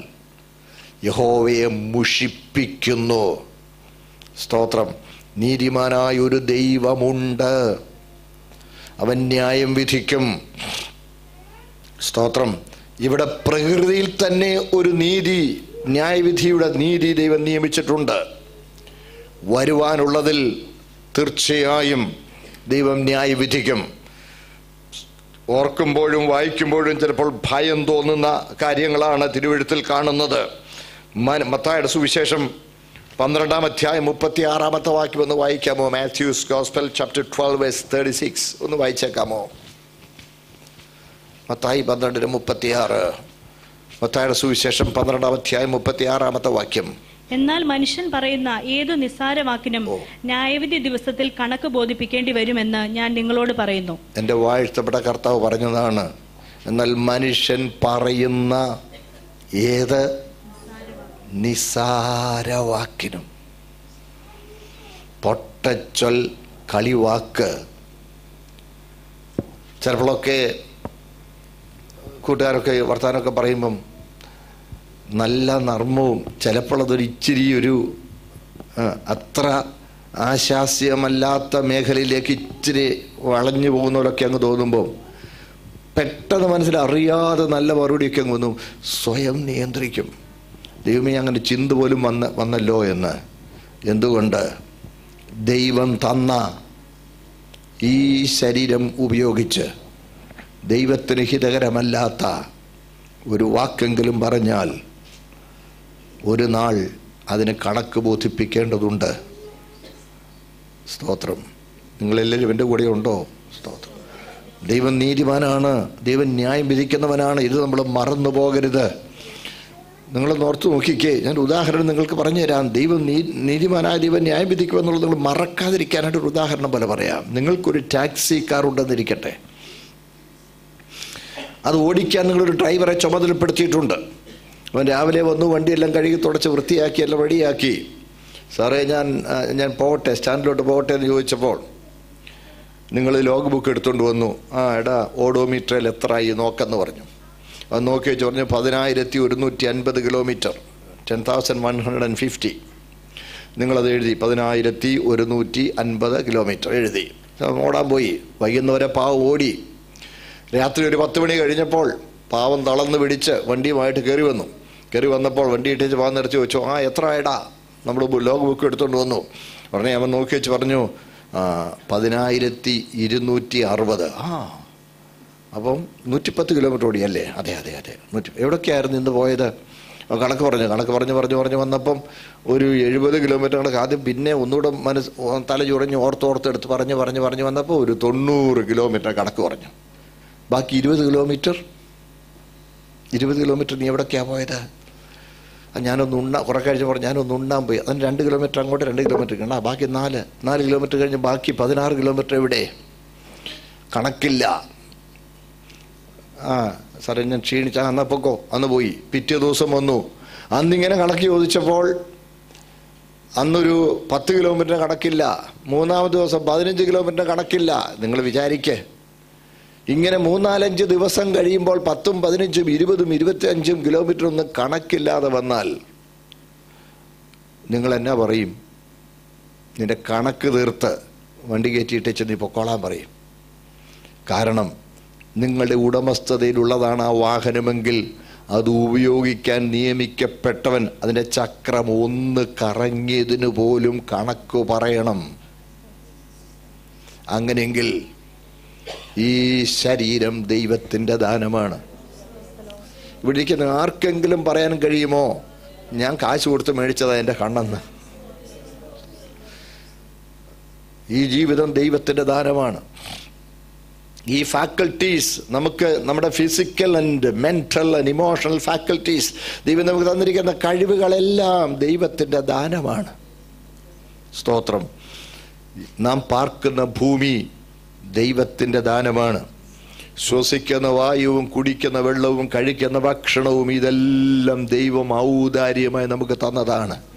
യഹോവയെ മുഷിപ്പിക്കുന്നു. സ്തോത്രം. നീതിമാനായൊരു ദൈവമുണ്ട്. അവൻ ന്യായം വിധിക്കും. സ്തോത്രം. ഇവിടെ പ്രകൃതിയിൽ തന്നെ ഒരു നീതി ന്യായവിധിയുടെ നീതി ദൈവം നിയമിച്ചിട്ടുണ്ട്. വരുവാനുള്ളതിൽ തീർച്ചയായും ദൈവം ന്യായവിധിക്കും. ഓർക്കുമ്പോഴും വായിക്കുമ്പോഴും ചിലപ്പോൾ ഭയം തോന്നുന്ന കാര്യങ്ങളാണ് തിരുവഴുത്തിൽ കാണുന്നത്. മത്തായുടെ സുവിശേഷം പന്ത്രണ്ടാം അധ്യായം മുപ്പത്തി ആറാമത്തെ വാക്യം ഒന്ന് വായിക്കാമോ? Matthew's gospel chapter twelve S thirty six. ഒന്ന് വായിച്ചേക്കാമോ? മത്തായി പന്ത്രണ്ടിന് മുപ്പത്തിയാറ്. മത്തായുടെ സുവിശേഷം പന്ത്രണ്ടാം അധ്യായം മുപ്പത്തി ആറാമത്തെ വാക്യം. എന്നാൽ മനുഷ്യൻ പറയുന്ന ഏതു നിസ്സാരവാക്കിനും ന്യായവിധി ദിവസത്തിൽ കണക്ക് ബോധിപ്പിക്കേണ്ടി വരുമെന്ന് ഞാൻ നിങ്ങളോട് പറയുന്നു. എന്റെ വാഴ്ത്തപ്പെട്ട കർത്താവ് പറഞ്ഞതാണ് എന്നാൽ മനുഷ്യൻ പറയുന്ന ഏത് നിസാരവാക്കിനും. പൊട്ടച്ചൊൽ കളിവാക്ക്. ചിലപ്പോഴൊക്കെ കൂട്ടുകാരൊക്കെ വർത്തമാനമൊക്കെ പറയുമ്പം നല്ല നർമ്മവും ചിലപ്പോഴതൊരു ഇച്ചിരി ഒരു അത്ര ആശാസ്യമല്ലാത്ത മേഖലയിലേക്ക് ഇച്ചിരി വളഞ്ഞു പോകുന്നവരൊക്കെ അങ്ങ് തോന്നുമ്പോൾ പെട്ടെന്ന് മനസ്സിൽ അറിയാതെ നല്ല മറുപടിയൊക്കെ അങ്ങ് വന്നു. സ്വയം നിയന്ത്രിക്കും. ദൈവമേ അങ്ങനെ ചിന്ത പോലും വന്ന വന്നല്ലോ എന്ന്. എന്തുകൊണ്ട്? ദൈവം തന്ന ഈ ശരീരം ഉപയോഗിച്ച് ദൈവത്തിന് ഹിതകരമല്ലാത്ത ഒരു വാക്കെങ്കിലും പറഞ്ഞാൽ ഒരു നാൾ അതിന് കണക്ക് ബോധിപ്പിക്കേണ്ടതുണ്ട്. സ്തോത്രം. നിങ്ങളെല്ലാവരും എന്റെ കൂടെ ഉണ്ടോ? സ്തോത്രം. ദൈവം നീതിമാനാണ് ദൈവം ന്യായം വിധിക്കുന്നവനാണ് ഇത് നമ്മൾ മറന്നു പോകരുത് നിങ്ങളൊന്ന് നോർത്ത് നോക്കിക്കേ ഞാൻ ഉദാഹരണം നിങ്ങൾക്ക് പറഞ്ഞു തരാം. ദൈവം നീ നീതിമാനായ ദൈവം ന്യായം വിധിക്കുമെന്നുള്ളത് നിങ്ങൾ മറക്കാതിരിക്കാനായിട്ട് ഒരു ഉദാഹരണം പോലെ പറയാം. നിങ്ങൾക്കൊരു ടാക്സി കാർ ഉണ്ടെന്നിരിക്കട്ടെ. അത് ഓടിക്കാൻ നിങ്ങളൊരു ഡ്രൈവറെ ചുമതലപ്പെടുത്തിയിട്ടുണ്ട്. അവൻ രാവിലെ വന്നു വണ്ടിയെല്ലാം കഴുകി തുടച്ച് വൃത്തിയാക്കി എല്ലാം റെഡിയാക്കി. സാറേ ഞാൻ ഞാൻ പോകട്ടെ സ്റ്റാൻഡിലോട്ട് പോകട്ടെ എന്ന് ചോദിച്ചപ്പോൾ നിങ്ങൾ ലോഗ് ബുക്ക് എടുത്തുകൊണ്ട് വന്നു. ആ എടാ ഓഡോമീറ്ററിൽ എത്രയായി നോക്കെന്ന് പറഞ്ഞു. അത് നോക്കി വെച്ച് പറഞ്ഞു പതിനായിരത്തി ഒരുന്നൂറ്റി അൻപത് kilometre. Ten thousand one hundred and fifty. നിങ്ങളത് എഴുതി പതിനായിരത്തി ഒരുന്നൂറ്റി അൻപത് കിലോമീറ്റർ എഴുതി. ഓടാൻ പോയി വൈകുന്നവരെ പാവം ഓടി. രാത്രി ഒരു പത്ത് മണി കഴിഞ്ഞപ്പോൾ പാവം തളർന്ന് പിടിച്ച് വണ്ടിയുമായിട്ട് കയറി വന്നു. കയറി വന്നപ്പോൾ വണ്ടി ഇട്ടിച്ച് പാവം നിറച്ച് വെച്ചു ആ എത്ര ആയടാ? നമ്മൾ ലോഗ് ബുക്ക് എടുത്തുകൊണ്ട് വന്നു. ഉടനെ അവൻ നോക്കി വെച്ച് പറഞ്ഞു പതിനായിരത്തി ഇരുന്നൂറ്റി അറുപത് ആ. അപ്പം നൂറ്റിപ്പത്ത് കിലോമീറ്റർ ഓടിയല്ലേ? അതെ അതെ അതെ. നൂറ്റി എവിടൊക്കെയായിരുന്നു ഇന്ന് പോയത്? കണക്ക് പറഞ്ഞു കണക്ക് പറഞ്ഞു പറഞ്ഞു പറഞ്ഞു വന്നപ്പം ഒരു എഴുപത് കിലോമീറ്റർ കണക്ക് ആദ്യം പിന്നെ ഒന്നുകൂടെ മനസ്സ് തല ചുറഞ്ഞ് ഓർത്തോർത്ത് എടുത്ത് പറഞ്ഞ് പറഞ്ഞ് പറഞ്ഞ് വന്നപ്പോൾ ഒരു തൊണ്ണൂറ് കിലോമീറ്റർ കണക്ക് പറഞ്ഞു. ബാക്കി ഇരുപത് കിലോമീറ്റർ? ഇരുപത് കിലോമീറ്റർ നീ എവിടൊക്കെയാണ് പോയത്? ഞാനൊന്ന് ഉണ്ണാ കുറേ കഴിഞ്ഞ് പറഞ്ഞു ഞാനൊന്ന് ഉണ്ണാൻ പോയി. അതിന് രണ്ട് കിലോമീറ്റർ അങ്ങോട്ട് രണ്ട് കിലോമീറ്റർ കണ്ടാ ബാക്കി നാല് നാല് കിലോമീറ്റർ കഴിഞ്ഞ് ബാക്കി പതിനാറ് കിലോമീറ്റർ എവിടെ? കണക്കില്ല. ആ സാറേ ഞാൻ ക്ഷീണിച്ച അന്ന് അന്ന് പോയി. പിറ്റേ ദിവസം വന്നു. അന്നിങ്ങനെ കണക്ക് ചോദിച്ചപ്പോൾ അന്നൊരു പത്ത് കിലോമീറ്റർ കണക്കില്ല. മൂന്നാമത്തെ ദിവസം പതിനഞ്ച് കിലോമീറ്റർ കണക്കില്ല. നിങ്ങൾ വിചാരിക്കേ. ഇങ്ങനെ മൂന്നാലഞ്ച് ദിവസം കഴിയുമ്പോൾ പത്തും പതിനഞ്ചും ഇരുപതും ഇരുപത്തി അഞ്ചും കിലോമീറ്റർ ഒന്നും കണക്കില്ലാതെ വന്നാൽ നിങ്ങൾ എന്നാ പറയും? നിന്റെ കണക്ക് തീർത്ത് വണ്ടി കയറ്റിയിട്ട് ചെന്ന് പൊക്കോളാൻ പറയും. കാരണം നിങ്ങളുടെ ഉടമസ്ഥതയിലുള്ളതാണ് ആ വാഹനമെങ്കിൽ അത് ഉപയോഗിക്കാൻ നിയമിക്കപ്പെട്ടവൻ അതിന്റെ ചക്രം ഒന്ന് കറങ്ങിയതിനു പോലും കണക്ക് പറയണം. അങ്ങനെയെങ്കിൽ ഈ ശരീരം ദൈവത്തിന്റെ ദാനമാണ്. ഇവിടെ ഇരിക്കുന്ന ആർക്കെങ്കിലും പറയാൻ കഴിയുമോ? ഞാൻ കാശ് കൊടുത്ത് മേടിച്ചതാ എന്റെ കണ്ണെന്ന്. ഈ ജീവിതം ദൈവത്തിന്റെ ദാനമാണ്. ഈ ഫാക്കൽറ്റീസ് നമുക്ക് നമ്മുടെ physical and mental and emotional faculties ദൈവം നമുക്ക് തന്നിരിക്കുന്ന കഴിവുകളെല്ലാം ദൈവത്തിന്റെ ദാനമാണ്. സ്തോത്രം. നാം പാർക്കുന്ന ഭൂമി ദൈവത്തിന്റെ ദാനമാണ്. ശ്വസിക്കുന്ന വായുവും കുടിക്കുന്ന വെള്ളവും കഴിക്കുന്ന ഭക്ഷണവും ഇതെല്ലാം ദൈവം ഔദാര്യമായി നമുക്ക് തന്നതാണ്.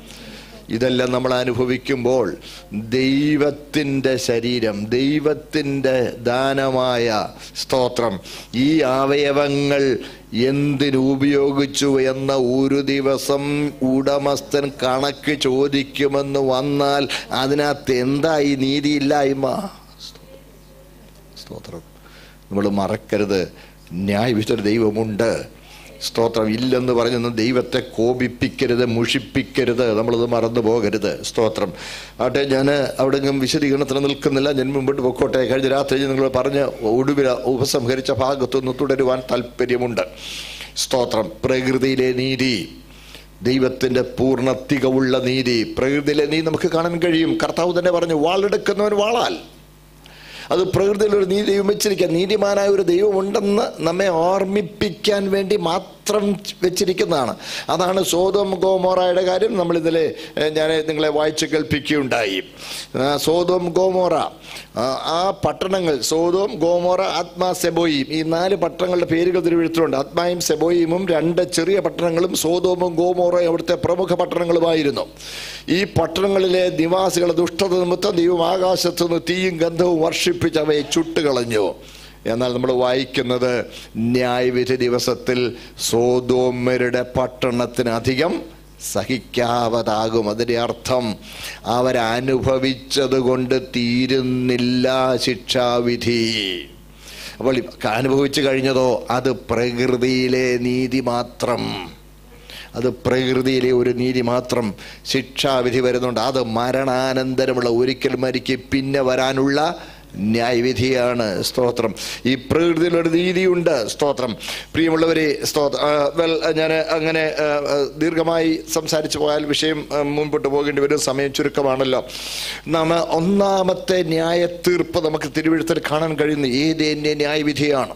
ഇതെല്ലാം നമ്മൾ അനുഭവിക്കുമ്പോൾ ദൈവത്തിന്റെ ശരീരം ദൈവത്തിന്റെ ദാനമായ സ്തോത്രം ഈ അവയവങ്ങൾ എന്തിനു ഉപയോഗിച്ചു എന്ന ഒരു ദിവസം ഉടമസ്ഥൻ കണക്ക് ചോദിക്കുമെന്ന് വന്നാൽ അതിനകത്ത് എന്തായി നീതിയില്ലായ്മ? സ്തോത്രം. നമ്മൾ മറക്കരുത്. ന്യായവിധ ദൈവമുണ്ട്. സ്തോത്രം. ഇല്ലെന്ന് പറഞ്ഞൊന്നും ദൈവത്തെ കോപിപ്പിക്കരുത് മുഷിപ്പിക്കരുത് നമ്മളത് മറന്നു പോകരുത്. സ്തോത്രം. ആട്ടെ ഞാൻ അവിടെ എങ്ങും വിശദീകരണത്തിന് നിൽക്കുന്നില്ല. ഞാൻ മുമ്പോട്ട് പൊക്കോട്ടെ. കഴിഞ്ഞ രാത്രി നിങ്ങൾ പറഞ്ഞ് ഒടുവിൽ ഉപസംഹരിച്ച ഭാഗത്തുനിന്ന് തുടരുവാൻ താല്പര്യമുണ്ട്. സ്തോത്രം. പ്രകൃതിയിലെ നീതി ദൈവത്തിന്റെ പൂർണ തികവുള്ള നീതി. പ്രകൃതിയിലെ നീതി നമുക്ക് കാണാൻ കഴിയും. കർത്താവ് തന്നെ പറഞ്ഞു വാളെടുക്കുന്നവൻ വാളാൽ. അത് പ്രകൃതിയിൽ ഒരു നീതി ദൈവം വെച്ചിരിക്കുക. നീതിമാനായ ഒരു ദൈവമുണ്ടെന്ന് നമ്മെ ഓർമ്മിപ്പിക്കാൻ വേണ്ടി മാത്രം വെച്ചിരിക്കുന്നതാണ്. അതാണ് സോതോം ഗോമോറയുടെ കാര്യം. നമ്മൾ ഇതിലെ ഞാൻ നിങ്ങളെ വായിച്ച് കേൾപ്പിക്കുകയുണ്ടായി. സോതോം ഗോമോറ ആ, പട്ടണങ്ങൾ സോതോം ഗോമോറ ആത്മാ സെബോയിം ഈ നാല് പട്ടണങ്ങളുടെ പേരുകൾ തിരുവഴുത്തിലുണ്ട് ആത്മായും സെബോയിമും രണ്ട് ചെറിയ പട്ടണങ്ങളും സോതോമും ഗോമോറയും അവിടുത്തെ പ്രമുഖ പട്ടണങ്ങളുമായിരുന്നു. ഈ പട്ടണങ്ങളിലെ നിവാസികളെ ദുഷ്ടത നിമിത്തം ദൈവം ആകാശത്തു നിന്ന് തീയും ഗന്ധവും വർഷിപ്പിച്ച് അവയെ ചുട്ടുകളഞ്ഞു. എന്നാൽ നമ്മൾ വായിക്കുന്നത് ന്യായവിധി ദിവസത്തിൽ സോതോമരുടെ പട്ടണത്തിനധികം സഹിക്കാവതാകും. അതിന്റെ അർത്ഥം അവരനുഭവിച്ചത് കൊണ്ട് തീരുന്നില്ല ശിക്ഷാവിധി. അപ്പോൾ അനുഭവിച്ചു കഴിഞ്ഞതോ? അത് പ്രകൃതിയിലെ നീതി മാത്രം. അത് പ്രകൃതിയിലെ ഒരു നീതി മാത്രം ശിക്ഷാവിധി വരുന്നുണ്ട്. അത് മരണാനന്തരമുള്ള ഒരിക്കൽ മരിക്ക് പിന്നെ വരാനുള്ള ന്യായവിധിയാണ് സ്തോത്രം. ഈ പ്രകൃതിയിലൊരു നീതിയുണ്ട് സ്തോത്രം. പ്രിയമുള്ളവരെ സ്തോത്ര വെൽ ഞാൻ അങ്ങനെ ദീർഘമായി സംസാരിച്ചു പോയാൽ വിഷയം മുൻപോട്ട് പോകേണ്ടി വരും. സമയം ചുരുക്കമാണല്ലോ. നാം ഒന്നാമത്തെ ന്യായ തീർപ്പ് നമുക്ക് തിരുവഴുത്തിൽ കാണാൻ കഴിയുന്ന. ഏതേന്റെ ന്യായവിധിയാണ്?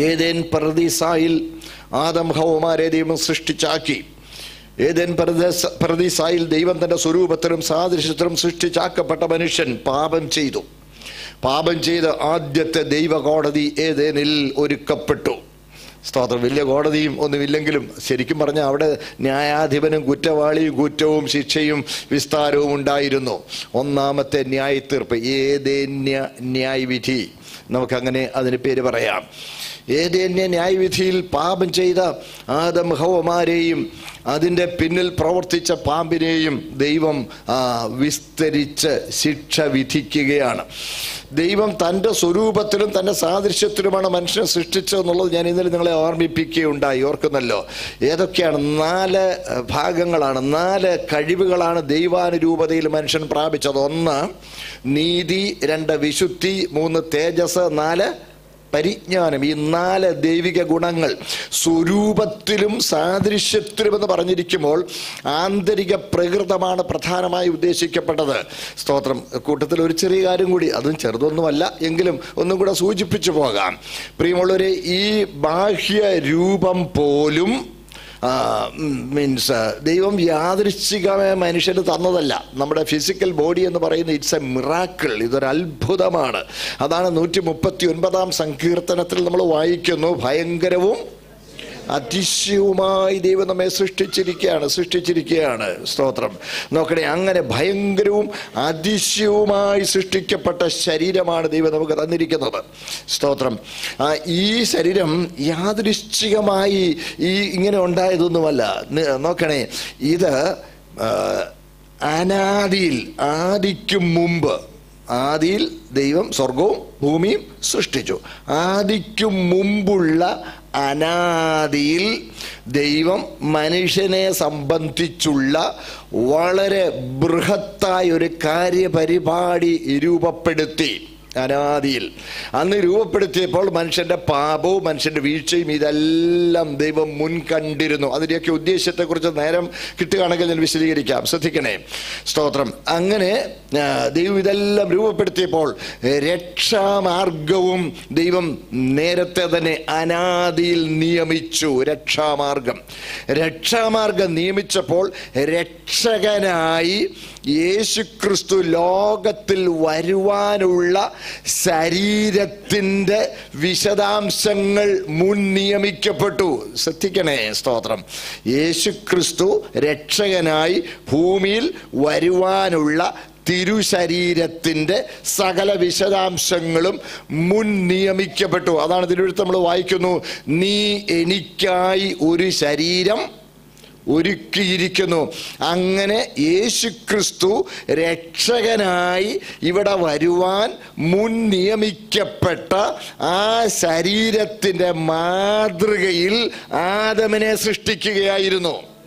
ഏതേൻ പ്രതിസായിൽ ആദം ഹൗമാരെ ദൈവം സൃഷ്ടിച്ചാക്കി. ഏതേൻ പ്രദേശ പ്രതിസായിൽ ദൈവം തന്റെ സ്വരൂപത്തിലും സാദൃശ്യത്തിലും സൃഷ്ടിച്ചാക്കപ്പെട്ട മനുഷ്യൻ പാപം ചെയ്തു. പാപം ചെയ്ത ആദ്യത്തെ ദൈവകോടതി ഏതേനിൽ ഒരുക്കപ്പെട്ടു. സ്തോത്രം. വലിയ കോടതിയും ഒന്നുമില്ലെങ്കിലും ശരിക്കും പറഞ്ഞാൽ അവിടെ ന്യായാധിപനും കുറ്റവാളിയും കുറ്റവും ശിക്ഷയും വിസ്താരവും ഉണ്ടായിരുന്നു. ഒന്നാമത്തെ ന്യായത്തീർപ്പ്. ഏതേ ന്യായവിധി? നമുക്കങ്ങനെ അതിന് പേര് പറയാം. ഏതേന്യ ന്യായവിധിയിൽ പാപം ചെയ്ത ആദം ഹവമാരെയും അതിന്റെ പിന്നിൽ പ്രവർത്തിച്ച പാമ്പിനെയും ദൈവം വിസ്തരിച്ച് ശിക്ഷ വിധിക്കുകയാണ്. ദൈവം തന്റെ സ്വരൂപത്തിലും തന്റെ സാദൃശ്യത്തിലുമാണ് മനുഷ്യനെ സൃഷ്ടിച്ചതെന്നുള്ളത് ഞാൻ ഇന്നലെ നിങ്ങളെ ഓർമ്മിപ്പിക്കുകയുണ്ടായി. ഓർക്കുന്നല്ലോ? ഏതൊക്കെയാണ്? നാല് ഭാഗങ്ങളാണ്. നാല് കഴിവുകളാണ് ദൈവാനുരൂപതയിൽ മനുഷ്യൻ പ്രാപിച്ചത്. ഒന്ന് നീതി രണ്ട് വിശുദ്ധി മൂന്ന് തേജസ് നാല് പരിജ്ഞാനം ഈ നാല് ദൈവിക ഗുണങ്ങൾ സ്വരൂപത്തിലും സാദൃശ്യത്തിലും എന്ന് പറഞ്ഞിരിക്കുമ്പോൾ ആന്തരിക പ്രകൃതമാണ് പ്രധാനമായി ഉദ്ദേശിക്കപ്പെട്ടത്. സ്തോത്രം. കൂട്ടത്തിൽ ഒരു ചെറിയ കാര്യം കൂടി അതും ചെറുതൊന്നുമല്ല എങ്കിലും ഒന്നും കൂടെ സൂചിപ്പിച്ചു പോകാം. പ്രിയമുള്ളവരെ ഈ ബാഹ്യ രൂപം പോലും മീൻസ് ദൈവം യാദൃശ്ചികമായ മനുഷ്യന് തന്നതല്ല. നമ്മുടെ ഫിസിക്കൽ ബോഡി എന്ന് പറയുന്നത് ഇറ്റ്സ് എ മിറാക്കിൾ ഇതൊരു അത്ഭുതമാണ്. അതാണ് നൂറ്റി മുപ്പത്തി ഒൻപതാം സങ്കീർത്തനത്തിൽ നമ്മൾ വായിക്കുന്നു. ഭയങ്കരവും അതിശയവുമായി ദൈവം നമ്മെ സൃഷ്ടിച്ചിരിക്കുകയാണ് സൃഷ്ടിച്ചിരിക്കുകയാണ്. സ്തോത്രം. നോക്കണേ അങ്ങനെ ഭയങ്കരവും അതിശയവുമായി സൃഷ്ടിക്കപ്പെട്ട ശരീരമാണ് ദൈവം നമുക്ക് തന്നിരിക്കുന്നത്. സ്തോത്രം. ഈ ശരീരം യാദൃശ്ചികമായി ഈ ഇങ്ങനെ ഉണ്ടായതൊന്നുമല്ല. നോക്കണേ ഇത് അനാദിയിൽ ആദിക്കും മുമ്പ് ആദിയിൽ ദൈവം സ്വർഗവും ഭൂമിയും സൃഷ്ടിച്ചു. ആദിക്കും മുമ്പുള്ള അനാദിയിൽ ദൈവം മനുഷ്യനെ സംബന്ധിച്ചുള്ള വളരെ ബൃഹത്തായ ഒരു കാര്യപരിപാടി രൂപപ്പെടുത്തി. അനാദിയിൽ. അന്ന് രൂപപ്പെടുത്തിയപ്പോൾ മനുഷ്യന്റെ പാപവും മനുഷ്യന്റെ വീഴ്ചയും ഇതെല്ലാം ദൈവം മുൻകണ്ടിരുന്നു അതിന്റെയൊക്കെ ഉദ്ദേശത്തെക്കുറിച്ച് നേരം കിട്ടുകയാണെങ്കിൽ ഞാൻ വിശദീകരിക്കാം. ശ്രദ്ധിക്കണേ. സ്തോത്രം. അങ്ങനെ ദൈവം ഇതെല്ലാം രൂപപ്പെടുത്തിയപ്പോൾ രക്ഷാമാർഗവും ദൈവം നേരത്തെ തന്നെ അനാദിയിൽ നിയമിച്ചു. രക്ഷാമാർഗം. രക്ഷാമാർഗം നിയമിച്ചപ്പോൾ രക്ഷകനായി യേശുക്രിസ്തു ലോകത്തിൽ വരുവാനുള്ള ശരീരത്തിന്റെ വിശദാംശങ്ങൾ മുൻ നിയമിക്കപ്പെട്ടു. ശ്രദ്ധിക്കണേ സ്തോത്രം. യേശുക്രിസ്തു രക്ഷകനായി ഭൂമിയിൽ വരുവാനുള്ള തിരുശരീരത്തിന്റെ സകല വിശദാംശങ്ങളും മുൻ നിയമിക്കപ്പെട്ടു. അതാണ് ഇതിലെടുത്ത് നമ്മൾ വായിക്കുന്നു. നീ എനിക്കായി ഒരു ശരീരം ഒരുക്കിയിരിക്കുന്നു. അങ്ങനെ യേശു ക്രിസ്തു രക്ഷകനായി ഇവിടെ വരുവാൻ മുൻ നിയമിക്കപ്പെട്ട ആ ശരീരത്തിന്റെ മാതൃകയിൽ ആദമിനെ സൃഷ്ടിക്കുകയായിരുന്നു.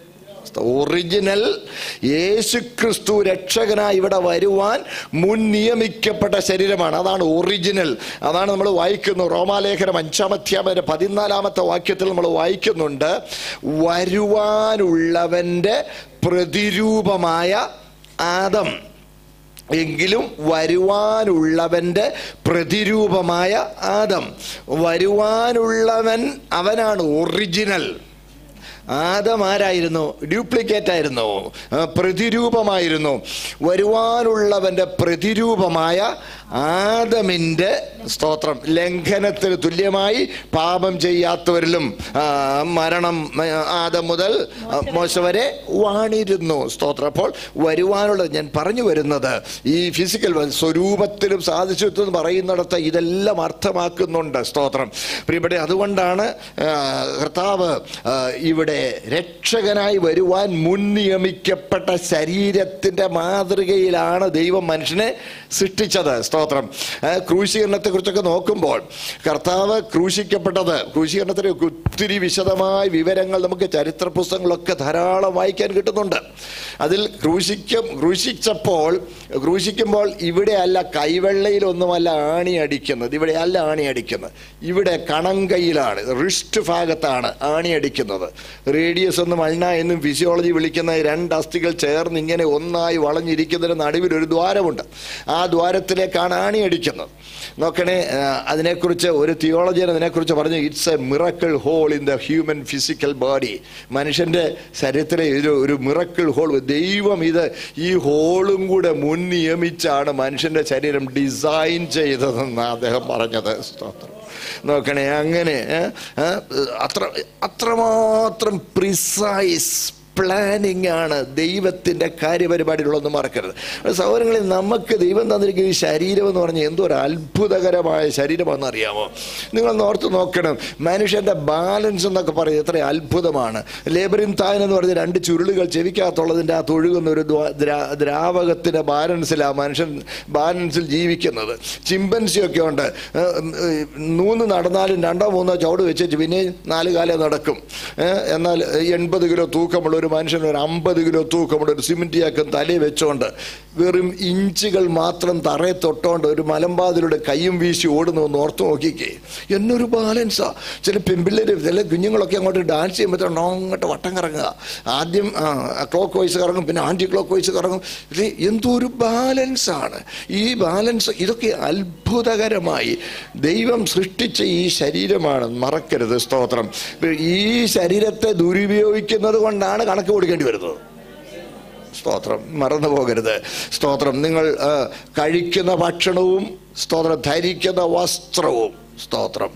ഒറിജിനൽ യേശു ക്രിസ്തു രക്ഷകനായി ഇവിടെ വരുവാൻ മുൻ നിയമിക്കപ്പെട്ട ശരീരമാണ്. അതാണ് ഒറിജിനൽ അതാണ് നമ്മൾ വായിക്കുന്നു. റോമാലേഖനം അഞ്ചാമധ്യാപന പതിനാലാമത്തെ വാക്യത്തിൽ നമ്മൾ വായിക്കുന്നുണ്ട്. വരുവാനുള്ളവന്റെ പ്രതിരൂപമായ ആദം. എങ്കിലും വരുവാനുള്ളവന്റെ പ്രതിരൂപമായ ആദം. വരുവാനുള്ളവൻ അവനാണ് ഒറിജിനൽ ആദം ആരായിരുന്നു ഡ്യൂപ്ലിക്കേറ്റ് ആയിരുന്നു പ്രതിരൂപമായിരുന്നു. വരുവാനുള്ളവന്റെ പ്രതിരൂപമായ ആദമിന്റെ സ്തോത്രം. ലംഘനത്തിന് തുല്യമായി പാപം ചെയ്യാത്തവരിലും മരണം ആദം മുതൽ മോശവരെ വാണിരുന്നു സ്തോത്രം. അപ്പോൾ വരുവാനുള്ളത് ഞാൻ പറഞ്ഞു വരുന്നത് ഈ ഫിസിക്കൽ സ്വരൂപത്തിലും സാധിച്ചിട്ടും പറയുന്നിടത്ത് ഇതെല്ലാം അർത്ഥമാക്കുന്നുണ്ട് സ്തോത്രം. പ്രിയപ്പെട്ട അതുകൊണ്ടാണ് കർത്താവ് ഇവിടെ രക്ഷകനായി വരുവാൻ മുൻ നിയമിക്കപ്പെട്ട ശരീരത്തിന്റെ മാതൃകയിലാണ് ദൈവം മനുഷ്യനെ സൃഷ്ടിച്ചത്. സ്തോത്രം. ക്രൂശീകരണത്തെ കുറിച്ചൊക്കെ നോക്കുമ്പോൾ കർത്താവ് ക്രൂശിക്കപ്പെട്ടത് ക്രൂശീകരണത്തിന് ഒത്തിരി വിശദമായ വിവരങ്ങൾ നമുക്ക് ചരിത്ര പുസ്തകങ്ങളൊക്കെ ധാരാളം വായിക്കാൻ കിട്ടുന്നുണ്ട്. അതിൽ ക്രൂശിക്കും ക്രൂശിച്ചപ്പോൾ ക്രൂശിക്കുമ്പോൾ ഇവിടെ അല്ല കൈവെള്ളയിലൊന്നുമല്ല ആണി അടിക്കുന്നത് ഇവിടെ അല്ല ആണി അടിക്കുന്നത്. ഇവിടെ കണങ്കയിലാണ് റിസ്റ്റ് ഭാഗത്താണ് ആണി അടിക്കുന്നത്. റേഡിയസ് എന്നും അൾന എന്നും ഫിസിയോളജി വിളിക്കുന്ന രണ്ട് അസ്ഥികൾ ചേർന്ന് ഇങ്ങനെ ഒന്നായി വളഞ്ഞിരിക്കുന്നതിന് നടുവിൽ ഒരു ദ്വാരമുണ്ട്. ആ ദ്വാരത്തിലേക്കാണ് ആണി അടിക്കുന്നത്. നോക്കണേ അതിനെക്കുറിച്ച് ഒരു തിയോളജിയൻ അതിനെക്കുറിച്ച് പറഞ്ഞു it's a miracle hole in the human physical body മനുഷ്യന്റെ ശരീരത്തിലെ ഒരു ഒരു മിറക്കിൾ ഹോൾ ദൈവം ഇത് ഈ ഹോളും കൂടെ മുൻ നിയമിച്ചാണ് മനുഷ്യന്റെ ശരീരം ഡിസൈൻ ചെയ്തതെന്ന് അദ്ദേഹം പറഞ്ഞത്. സ്തോത്രം. നോക്കണേ അങ്ങനെ അത്ര അത്രമാത്രം പ്രിസൈസ് പ്ലാനിങ് ആണ് ദൈവത്തിന്റെ കാര്യപരിപാടികളൊന്നും മറക്കരുത്. സൗകര്യങ്ങളിൽ നമുക്ക് ദൈവം തന്നിരിക്കുന്ന ഈ ശരീരം എന്ന് പറഞ്ഞാൽ എന്തോ ഒരു അത്ഭുതകരമായ ശരീരമാണെന്ന് അറിയാമോ? നിങ്ങൾ ഓർത്ത് നോക്കണം. മനുഷ്യന്റെ ബാലൻസ് എന്നൊക്കെ പറയുന്നത് എത്ര അത്ഭുതമാണ്. ലേബറിൻ താൻ എന്ന് പറഞ്ഞ രണ്ട് ചുരുളുകൾ ചെവിക്കകത്തുള്ളതിന്റെ ആ തൊഴുകുന്ന ഒരു ദ്രാവകത്തിന്റെ ബാലൻസിലാണ് മനുഷ്യൻ ബാലൻസിൽ ജീവിക്കുന്നത്. ചിമ്പൻസിയൊക്കെ ഉണ്ട്. മൂന്ന് നടന്നാലും രണ്ടോ മൂന്നോ ചവിട് വെച്ചിട്ട് പിന്നെ നാല് കാലം നടക്കും. എന്നാൽ എൺപത് കിലോ തൂക്കമുള്ള ഒരു മനുഷ്യൻ ഒരു അമ്പത് കിലോ തൂക്കമുള്ള ഒരു സിമെന്റിയാക്കും തലയിൽ വെച്ചുകൊണ്ട് വെറും ഇഞ്ചുകൾ മാത്രം തറയെ തൊട്ടുകൊണ്ട് ഒരു മലമ്പാതിലൂടെ കൈയും വീശി ഓടുന്നു എന്ന് ഓർത്ത് നോക്കിക്കേ. എന്നൊരു ബാലൻസാ. ചില പെമ്പിള്ളേർ ചില കുഞ്ഞുങ്ങളൊക്കെ അങ്ങോട്ട് ഡാൻസ് ചെയ്യുമ്പോഴത്തേ അങ്ങോട്ട് വട്ടം കറങ്ങുക. ആദ്യം ക്ലോക്ക് വൈസ് കറങ്ങും പിന്നെ ആന്റി ക്ലോക്ക് വൈസ് കറങ്ങും. എന്തോ ഒരു ബാലൻസാണ്. ഈ ബാലൻസ് ഇതൊക്കെ അത്ഭുതകരമായി ദൈവം സൃഷ്ടിച്ച ഈ ശരീരമാണ്. മറക്കരുത് സ്തോത്രം. ഈ ശരീരത്തെ ദുരുപയോഗിക്കുന്നത് കൊണ്ടാണ് കണക്ക് കൊടുക്കേണ്ടി വരുന്നത്. സ്തോത്രം മറന്നു പോകരുത്. സ്തോത്രം നിങ്ങൾ കഴിക്കുന്ന ഭക്ഷണവും സ്തോത്രം ധരിക്കുന്ന വസ്ത്രവും സ്തോത്രം.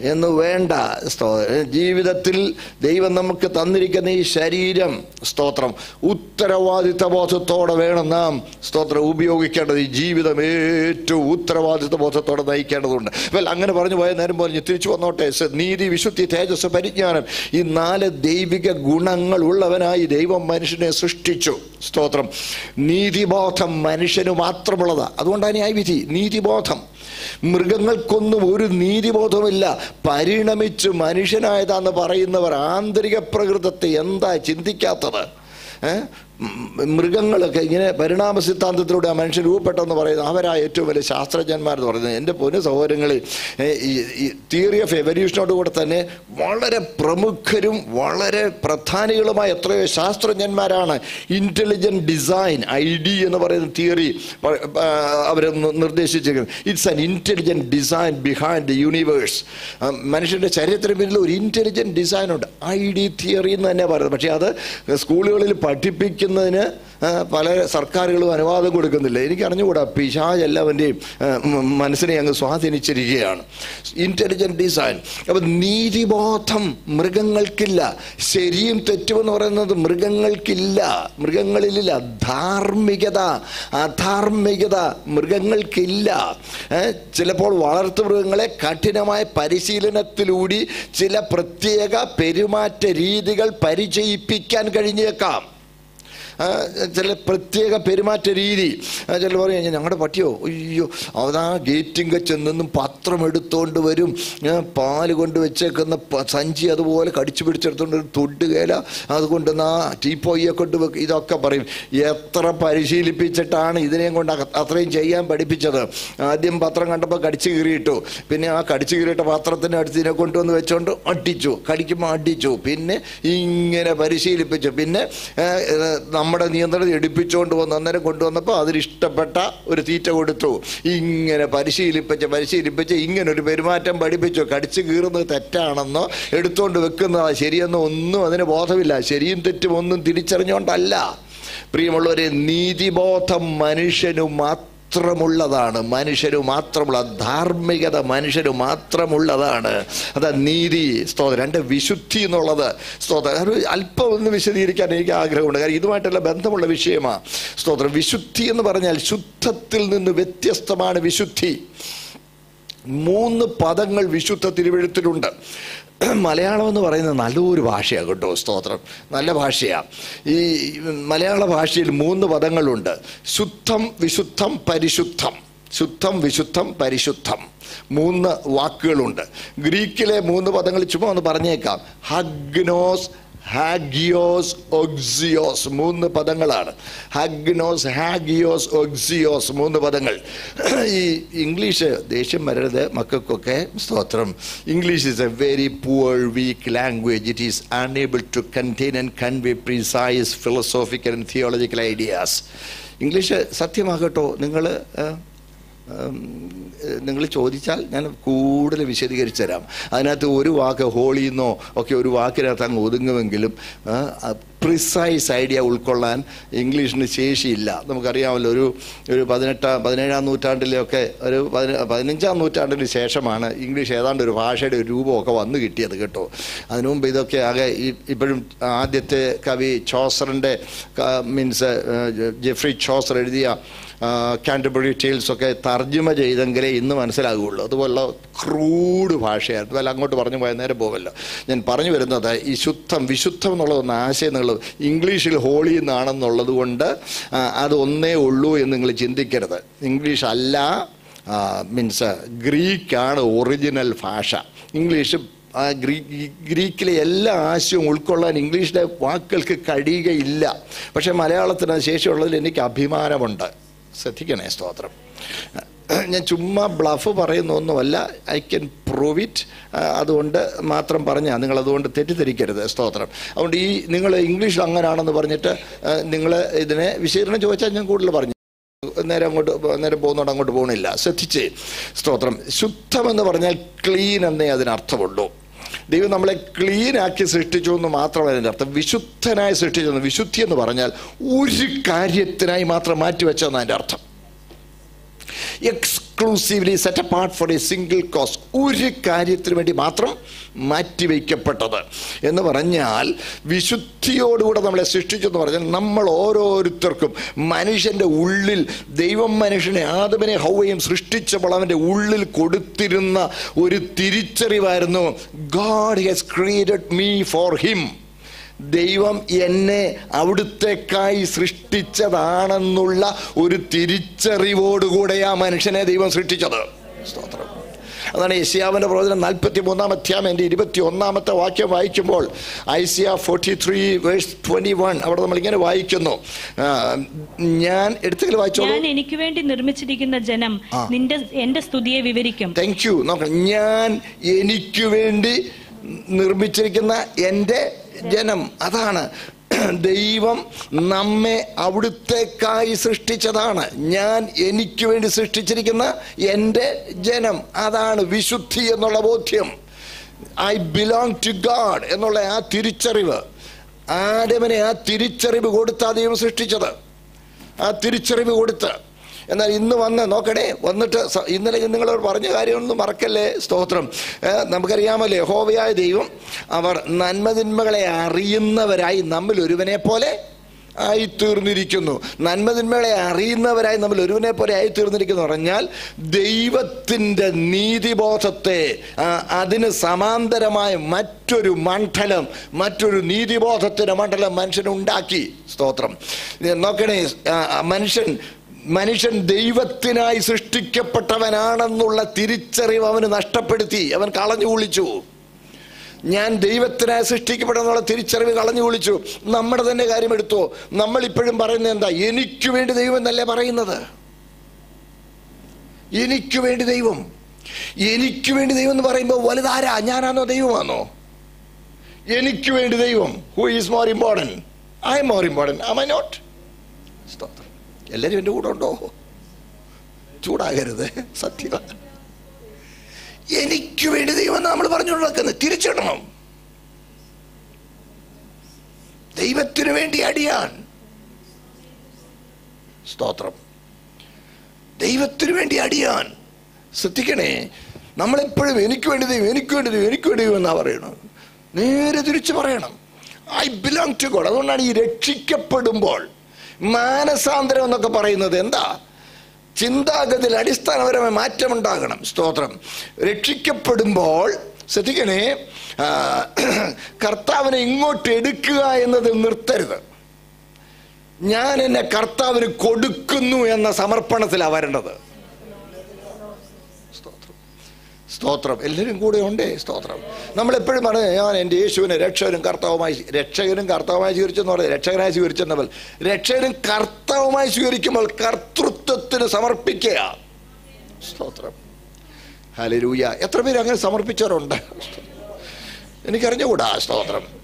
എന്ന് വേണ്ട സ്തോത്രം ജീവിതത്തിൽ ദൈവം നമുക്ക് തന്നിരിക്കുന്ന ഈ ശരീരം സ്തോത്രം ഉത്തരവാദിത്ത ബോധത്തോടെ വേണം നാം സ്തോത്രം ഉപയോഗിക്കേണ്ടത്. ഈ ജീവിതം ഏറ്റവും ഉത്തരവാദിത്ത ബോധത്തോടെ നയിക്കേണ്ടതുണ്ട്. വെൽ അങ്ങനെ പറഞ്ഞു പോയ നേരം പറഞ്ഞു തിരിച്ചു വന്നോട്ടെ. നീതി വിശുദ്ധി തേജസ് പരിജ്ഞാനം ഈ നാല് ദൈവിക ഗുണങ്ങൾ ഉള്ളവനായി ദൈവം മനുഷ്യനെ സൃഷ്ടിച്ചു. സ്തോത്രം. നീതിബോധം മനുഷ്യന് മാത്രമുള്ളതാണ് അതുകൊണ്ടാണ് ന്യായവിധി നീതിബോധം. മൃഗങ്ങൾക്കൊന്നും ഒരു നീതിബോധമില്ല പരിണമിച്ച് മനുഷ്യനായതാന്ന് പറയുന്നവർ ആന്തരിക പ്രകൃതത്തെ എന്താ ചിന്തിക്കാത്തത്? മൃഗങ്ങളൊക്കെ ഇങ്ങനെ പരിണാമ സിദ്ധാന്തത്തിലൂടെ ആ മനുഷ്യൻ രൂപപ്പെട്ടെന്ന് പറയുന്നത് അവരാ ഏറ്റവും വലിയ ശാസ്ത്രജ്ഞന്മാരെന്ന് പറയുന്നത്. എന്റെ പൊന്നു സഹോദരങ്ങളിൽ ഈ തിയറി ഓഫ് എവല്യൂഷനോട് കൂടെ തന്നെ വളരെ പ്രമുഖരും വളരെ പ്രധാനികളുമായ എത്രയോ ശാസ്ത്രജ്ഞന്മാരാണ്. ഇന്റലിജന്റ് ഡിസൈൻ ഐ ഡി എന്ന് പറയുന്ന തിയറി അവർ നിർദ്ദേശിച്ചിരിക്കുന്നത്. It's an intelligent design behind the universe മനുഷ്യന്റെ ചരിത്രം പിന്നിൽ ഒരു ഇന്റലിജന്റ് ഡിസൈൻ ഉണ്ട്. ഐ ഡി തിയറി എന്ന് തന്നെ പറയുന്നത്. പക്ഷേ അത് സ്കൂളുകളിൽ പഠിപ്പിക്കുന്നതിന് ആ, പല സർക്കാരുകളും അനുവാദം കൊടുക്കുന്നില്ല. എനിക്ക് അറിഞ്ഞുകൂടാ പിശാജ് എല്ലാവന്റെയും മനസ്സിനെ അങ്ങ് സ്വാധീനിച്ചിരിക്കുകയാണ്. ഇന്റലിജന്റ് ഡിസൈൻ അപ്പം നീതിബോധം മൃഗങ്ങൾക്കില്ല. ശരിയും തെറ്റുമെന്ന് പറയുന്നത് മൃഗങ്ങൾക്കില്ല. മൃഗങ്ങളിലില്ല. ധാർമ്മികത അധാർമ്മികത മൃഗങ്ങൾക്കില്ല. ചിലപ്പോൾ വളർത്തു മൃഗങ്ങളെ കഠിനമായ പരിശീലനത്തിലൂടി ചില പ്രത്യേക പെരുമാറ്റ രീതികൾ പരിചയിപ്പിക്കാൻ കഴിഞ്ഞേക്കാം. ചില പ്രത്യേക പെരുമാറ്റ രീതി. ചില പറയും ഞങ്ങളുടെ പട്ടിയോ? അയ്യോ അവതാ ഗേറ്റിങ്ക ചെന്നും പത്രം എടുത്തുകൊണ്ട് വരും പാൽ കൊണ്ട് വെച്ചേക്കുന്ന സഞ്ചി അതുപോലെ കടിച്ചു പിടിച്ചെടുത്തോണ്ട് തൊട്ടുകേല അതുകൊണ്ട് ആ ടീപ്പോയിയെ കൊണ്ട് ഇതൊക്കെ പറയും. എത്ര പരിശീലിപ്പിച്ചിട്ടാണ് ഇതിനെയും കൊണ്ട് അത്രയും ചെയ്യാൻ പഠിപ്പിച്ചത്? ആദ്യം പത്രം കണ്ടപ്പോൾ കടിച്ചു കീറിയിട്ടു. പിന്നെ ആ കടിച്ചു കീറിയിട്ട പാത്രത്തിന്റെ അടുത്ത് ഇതിനെ കൊണ്ടുവന്ന് വെച്ചുകൊണ്ട് അടിച്ചു. കടിക്കുമ്പോൾ അടിച്ചു. പിന്നെ ഇങ്ങനെ പരിശീലിപ്പിച്ചു. പിന്നെ ഏ, നമ്മുടെ നിയന്ത്രണം എടുപ്പിച്ചുകൊണ്ട് വന്ന് അന്നേരം കൊണ്ടുവന്നപ്പോൾ അതിലിഷ്ടപ്പെട്ട ഒരു തീറ്റ കൊടുത്തു. ഇങ്ങനെ പരിശീലിപ്പിച്ച് പരിശീലിപ്പിച്ച് ഇങ്ങനെ ഒരു പെരുമാറ്റം പഠിപ്പിച്ചു. കടിച്ചു കീറുന്നത് തെറ്റാണെന്നോ എടുത്തുകൊണ്ട് വെക്കുന്നത് ശരിയെന്നോ ഒന്നും അതിന് ബോധമില്ല. ശരിയും തെറ്റും ഒന്നും തിരിച്ചറിഞ്ഞുകൊണ്ടല്ല പ്രിയമുള്ളവരെ നീതിബോധം മനുഷ്യനു മാത്രമുള്ളതാണ്. മനുഷ്യരു മാത്രമുള്ള ധാർമ്മികത മനുഷ്യരു മാത്രമുള്ളതാണ്. അത് നീതി സ്തോത്രം. എന്റെ വിശുദ്ധി എന്നുള്ളത് സ്തോത്രം. ഒരു അല്പം ഒന്ന് വിശദീകരിക്കാൻ എനിക്ക് ആഗ്രഹമുണ്ട്. കാരണം ഇതുമായിട്ടുള്ള ബന്ധമുള്ള വിഷയമാണ് സ്തോത്രം. വിശുദ്ധി എന്ന് പറഞ്ഞാൽ ശുദ്ധത്തിൽ നിന്ന് വ്യത്യസ്തമാണ് വിശുദ്ധി. മൂന്ന് പദങ്ങൾ വിശുദ്ധ തിരുവഴുത്തിലുണ്ട്. മലയാളം എന്ന് പറയുന്നത് നല്ലൊരു ഭാഷയാണ് കേട്ടോ സ്തോത്രം. നല്ല ഭാഷയാണ് ഈ മലയാള ഭാഷയിൽ മൂന്ന് പദങ്ങളുണ്ട്. ശുദ്ധം വിശുദ്ധം പരിശുദ്ധം. ശുദ്ധം വിശുദ്ധം പരിശുദ്ധം. മൂന്ന് വാക്കുകളുണ്ട്. ഗ്രീക്കിലെ മൂന്ന് പദങ്ങൾ ചുമ്മാ ഒന്ന് പറഞ്ഞേക്കാം. ഹഗ്നോസ് ഹാഗിയോസ് ഒക്സിയോസ് മൂന്ന് പദങ്ങളാണ്. ഹഗ്നോസ് ഹാഗിയോസ് ഒക്സിയോസ് മൂന്ന് പദങ്ങൾ. ഈ ഇംഗ്ലീഷ് ദേഷ്യം വരരുത് മക്കൾക്കൊക്കെ സ്തോത്രം. English is a very poor weak language it is unable to contain and convey precise philosophical and theological ideas English സത്യമാകട്ടോ? നിങ്ങൾ നിങ്ങൾ ചോദിച്ചാൽ ഞാൻ കൂടുതൽ വിശദീകരിച്ചു തരാം അതിനകത്ത് ഒരു വാക്ക് ഹോളിന്നോ ഒക്കെ ഒരു വാക്കിനകത്ത് അങ്ങ് ഒതുങ്ങുമെങ്കിലും പ്രിസൈസ് ഐഡിയ ഉൾക്കൊള്ളാൻ ഇംഗ്ലീഷിന് ശേഷിയില്ല. നമുക്കറിയാമല്ലോ ഒരു ഒരു പതിനെട്ടാം പതിനേഴാം നൂറ്റാണ്ടിലൊക്കെ ഒരു പതിന പതിനഞ്ചാം നൂറ്റാണ്ടിന് ശേഷമാണ് ഇംഗ്ലീഷ് ഏതാണ്ട് ഒരു ഭാഷയുടെ ഒരു രൂപമൊക്കെ വന്നു കിട്ടിയത് കേട്ടോ. അതിനു മുമ്പ് ഇതൊക്കെ ആകെ ഈ- ഇപ്പോഴും ആദ്യത്തെ കവി ചോസറിന്റെ മീൻസ് ജെഫ്രി ചോസർ എഴുതിയ കാന്റബറി ടീൽസൊക്കെ തർജമ ചെയ്തെങ്കിലേ ഇന്ന് മനസ്സിലാകുള്ളൂ അതുപോലുള്ള ക്രൂഡ് ഭാഷയായിരുന്നു. അല്ല അങ്ങോട്ട് പറഞ്ഞു പോയാൽ നേരെ പോകല്ലോ ഞാൻ പറഞ്ഞു വരുന്നത് ഈ ശുദ്ധം വിശുദ്ധം എന്നുള്ള ഒന്ന് ആശയം എന്നുള്ളത് ഇംഗ്ലീഷിൽ ഹോളി എന്നാണെന്നുള്ളത് കൊണ്ട് അത് ഒന്നേ ഉള്ളൂ എന്ന് നിങ്ങൾ ചിന്തിക്കരുത്. ഇംഗ്ലീഷ് അല്ല മീൻസ് ഗ്രീക്കാണ് ഒറിജിനൽ ഭാഷ. ഇംഗ്ലീഷ് ഗ്രീ ഗ്രീക്കിലെ എല്ലാ ആശയവും ഉൾക്കൊള്ളാൻ ഇംഗ്ലീഷിലെ വാക്കുകൾക്ക് കഴിയുകയില്ല. പക്ഷേ മലയാളത്തിന് ശേഷിയുള്ളതിൽ എനിക്ക് അഭിമാനമുണ്ട്. ശ്രദ്ധിക്കണേ സ്തോത്രം. ഞാൻ ചുമ്മാ ബ്ലഫ് പറയുന്നൊന്നുമല്ല. ഐ ക്യാൻ പ്രൂവ് ഇറ്റ് അതുകൊണ്ട് മാത്രം പറഞ്ഞാൽ നിങ്ങൾ അതുകൊണ്ട് തെറ്റിദ്ധരിക്കരുത്. സ്തോത്രം. അതുകൊണ്ട് ഈ നിങ്ങൾ ഇംഗ്ലീഷിൽ അങ്ങനെയാണെന്ന് പറഞ്ഞിട്ട് നിങ്ങൾ ഇതിനെ വിശീർണം ചോദിച്ചാൽ ഞാൻ കൂടുതൽ പറഞ്ഞു. നേരെ അങ്ങോട്ട് നേരെ പോകുന്നോണ്ട് അങ്ങോട്ട് പോകണില്ല ശ്രദ്ധിച്ചേ. സ്തോത്രം. ശുദ്ധമെന്ന് പറഞ്ഞാൽ ക്ലീൻ എന്നേ അതിനർത്ഥമുള്ളൂ. ദൈവം നമ്മളെ ക്ലീൻ ആക്കി സൃഷ്ടിച്ചു എന്ന് മാത്രമല്ല അതിന്റെ അർത്ഥം. വിശുദ്ധനായി സൃഷ്ടിച്ചു വിശുദ്ധി എന്ന് പറഞ്ഞാൽ ഒരു കാര്യത്തിനായി മാത്രം മാറ്റിവെച്ചെന്ന് എന്റെ അർത്ഥം. Exclusively set apart for a single cause ഒരു കാര്യത്തിന് വേണ്ടി മാത്രം മാറ്റിവെക്കപ്പെട്ടത് എന്ന് പറഞ്ഞാൽ വിശുദ്ധിയോടുകൂടെ നമ്മളെ സൃഷ്ടിച്ചെന്ന് പറഞ്ഞാൽ നമ്മൾ ഓരോരുത്തർക്കും മനുഷ്യന്റെ ഉള്ളിൽ ദൈവം മനുഷ്യനെ ആദമനെ ഹൗവയും സൃഷ്ടിച്ചപ്പോൾ അവന്റെ ഉള്ളിൽ കൊടുത്തിരുന്ന ഒരു തിരിച്ചറിവായിരുന്നു. God has created me for him ദൈവം എന്നെ അവിടുത്തേക്കായി സൃഷ്ടിച്ചതാണെന്നുള്ള ഒരു തിരിച്ചറിവോടുകൂടെ ആ മനുഷ്യനെ ദൈവം സൃഷ്ടിച്ചത്. സ്തോത്രം. അതാണ് ഏഷ്യാവിന്റെ പ്രവചനം നാൽപ്പത്തി മൂന്നാം അധ്യായം എന്റെ ഇരുപത്തി ഒന്നാമത്തെ വാക്യം വായിക്കുമ്പോൾ Isaiah forty three verse twenty one അവിടെ നമ്മളിങ്ങനെ വായിക്കുന്നു. ഞാൻ എടുത്തെങ്കിലും വായിച്ചു ഞാൻ എനിക്ക് വേണ്ടി നിർമ്മിച്ചിരിക്കുന്ന ജനം നിന്റെ എന്റെ സ്തുതിയെ വിവരിക്കും. താങ്ക് യു നോക്കാം ഞാൻ എനിക്ക് വേണ്ടി നിർമ്മിച്ചിരിക്കുന്ന എന്റെ ജനം അതാണ് ദൈവം നമ്മെ അവിടുത്തേക്കായി സൃഷ്ടിച്ചതാണ്. ഞാൻ എനിക്ക് വേണ്ടി സൃഷ്ടിച്ചിരിക്കുന്ന എന്റെ ജനം അതാണ് വിശുദ്ധി എന്നുള്ള ബോധ്യം. ഐ ബിലോങ് ടു ഗാഡ് എന്നുള്ള ആ തിരിച്ചറിവ്. ആദമനെ ആ തിരിച്ചറിവ് കൊടുത്താ ദൈവം സൃഷ്ടിച്ചത്. ആ തിരിച്ചറിവ് കൊടുത്ത് എന്നാൽ ഇന്ന് വന്ന് നോക്കണേ വന്നിട്ട് ഇന്നലെ നിങ്ങളോട് പറഞ്ഞ കാര്യമൊന്നും മറക്കല്ലേ സ്തോത്രം. നമുക്കറിയാമല്ലേ യഹോവയായ ദൈവം അവർ നന്മതിന്മകളെ അറിയുന്നവരായി നമ്മിൽ ഒരുവനെ പോലെ ആയി തീർന്നിരിക്കുന്നു നന്മതിന്മകളെ അറിയുന്നവരായി നമ്മൾ ഒരുവനെ പോലെ ആയിത്തീർന്നിരിക്കുന്നു. പറഞ്ഞാൽ ദൈവത്തിന്റെ നീതിബോധത്തെ അതിന് സമാന്തരമായ മറ്റൊരു മണ്ഡലം മറ്റൊരു നീതിബോധത്തിന്റെ മണ്ഡലം മനുഷ്യനുണ്ടാക്കി. സ്തോത്രം. നോക്കണേ മനുഷ്യൻ മനുഷ്യൻ ദൈവത്തിനായി സൃഷ്ടിക്കപ്പെട്ടവനാണെന്നുള്ള തിരിച്ചറിവ് അവന് നഷ്ടപ്പെടുത്തി. അവൻ കളഞ്ഞു കുളിച്ചു. ഞാൻ ദൈവത്തിനായി സൃഷ്ടിക്കപ്പെടുന്നുള്ള തിരിച്ചറിവ് കളഞ്ഞു കുളിച്ചു. നമ്മുടെ തന്നെ കാര്യം എടുത്തോ നമ്മൾ ഇപ്പോഴും പറയുന്നത് എന്താ? എനിക്ക് വേണ്ടി ദൈവം എന്നല്ലേ പറയുന്നത്? എനിക്ക് വേണ്ടി ദൈവം. എനിക്ക് വേണ്ടി ദൈവം എന്ന് പറയുമ്പോൾ വലുതാരാ? ഞാനാണോ ദൈവമാണോ എനിക്ക് വേണ്ടി ദൈവം. Who is more important I am more important am I not സ്തോത്രം. എല്ലാവരും എന്റെ കൂടെ ഉണ്ടോ? ചൂടാകരുത് സത്യം എനിക്ക് വേണ്ടി ദൈവം നമ്മൾ പറഞ്ഞു നടക്കുന്നത്? തിരിച്ചിടണം. ദൈവത്തിന് വേണ്ടി അടിയാൻ. സ്തോത്രം. ദൈവത്തിന് വേണ്ടി അടിയാൻ. ശ്രദ്ധിക്കണേ നമ്മളെപ്പോഴും എനിക്ക് വേണ്ടി ദൈവം എനിക്ക് വേണ്ടി ദൈവം എനിക്ക് വേണ്ടി ദൈവം എന്നാ പറയണം. നേരെ തിരിച്ചു പറയണം. ഐ ബിലോങ് ടു ഗോഡ് അതുകൊണ്ടാണ് ഈ രക്ഷിക്കപ്പെടുമ്പോൾ മാനസാന്തരം എന്നൊക്കെ പറയുന്നത് എന്താ? ചിന്താഗതിയിൽ അടിസ്ഥാനപരമായ മാറ്റമുണ്ടാകണം. സ്തോത്രം. രക്ഷിക്കപ്പെടുമ്പോൾ ശ്രദ്ധിക്കണേ കർത്താവിനെ ഇങ്ങോട്ട് എടുക്കുക എന്നത് നിർത്തരുത്. ഞാൻ എന്നെ കർത്താവിന് കൊടുക്കുന്നു എന്ന സമർപ്പണത്തിലാണ് വരേണ്ടത് സ്തോത്രം സ്തോത്രം. എല്ലാവരും കൂടെ ഉണ്ടേ സ്തോത്രം. നമ്മളെപ്പോഴും പറഞ്ഞു ഞാൻ എന്റെ യേശുവിനെ രക്ഷകനും കർത്താവുമായി രക്ഷകനും കർത്താവുമായി സ്വീകരിച്ചെന്ന് പറയുന്നത് രക്ഷകനായി സ്വീകരിച്ചെന്നവൽ രക്ഷകനും കർത്താവുമായി സ്വീകരിക്കുമ്പോൾ കർത്തൃത്വത്തിന് സമർപ്പിക്കുക. സ്തോത്രം. ഹലരൂയ എത്ര പേര് അങ്ങനെ സമർപ്പിച്ചവരുണ്ട്? എനിക്കറിഞ്ഞുകൂടാ സ്തോത്രം.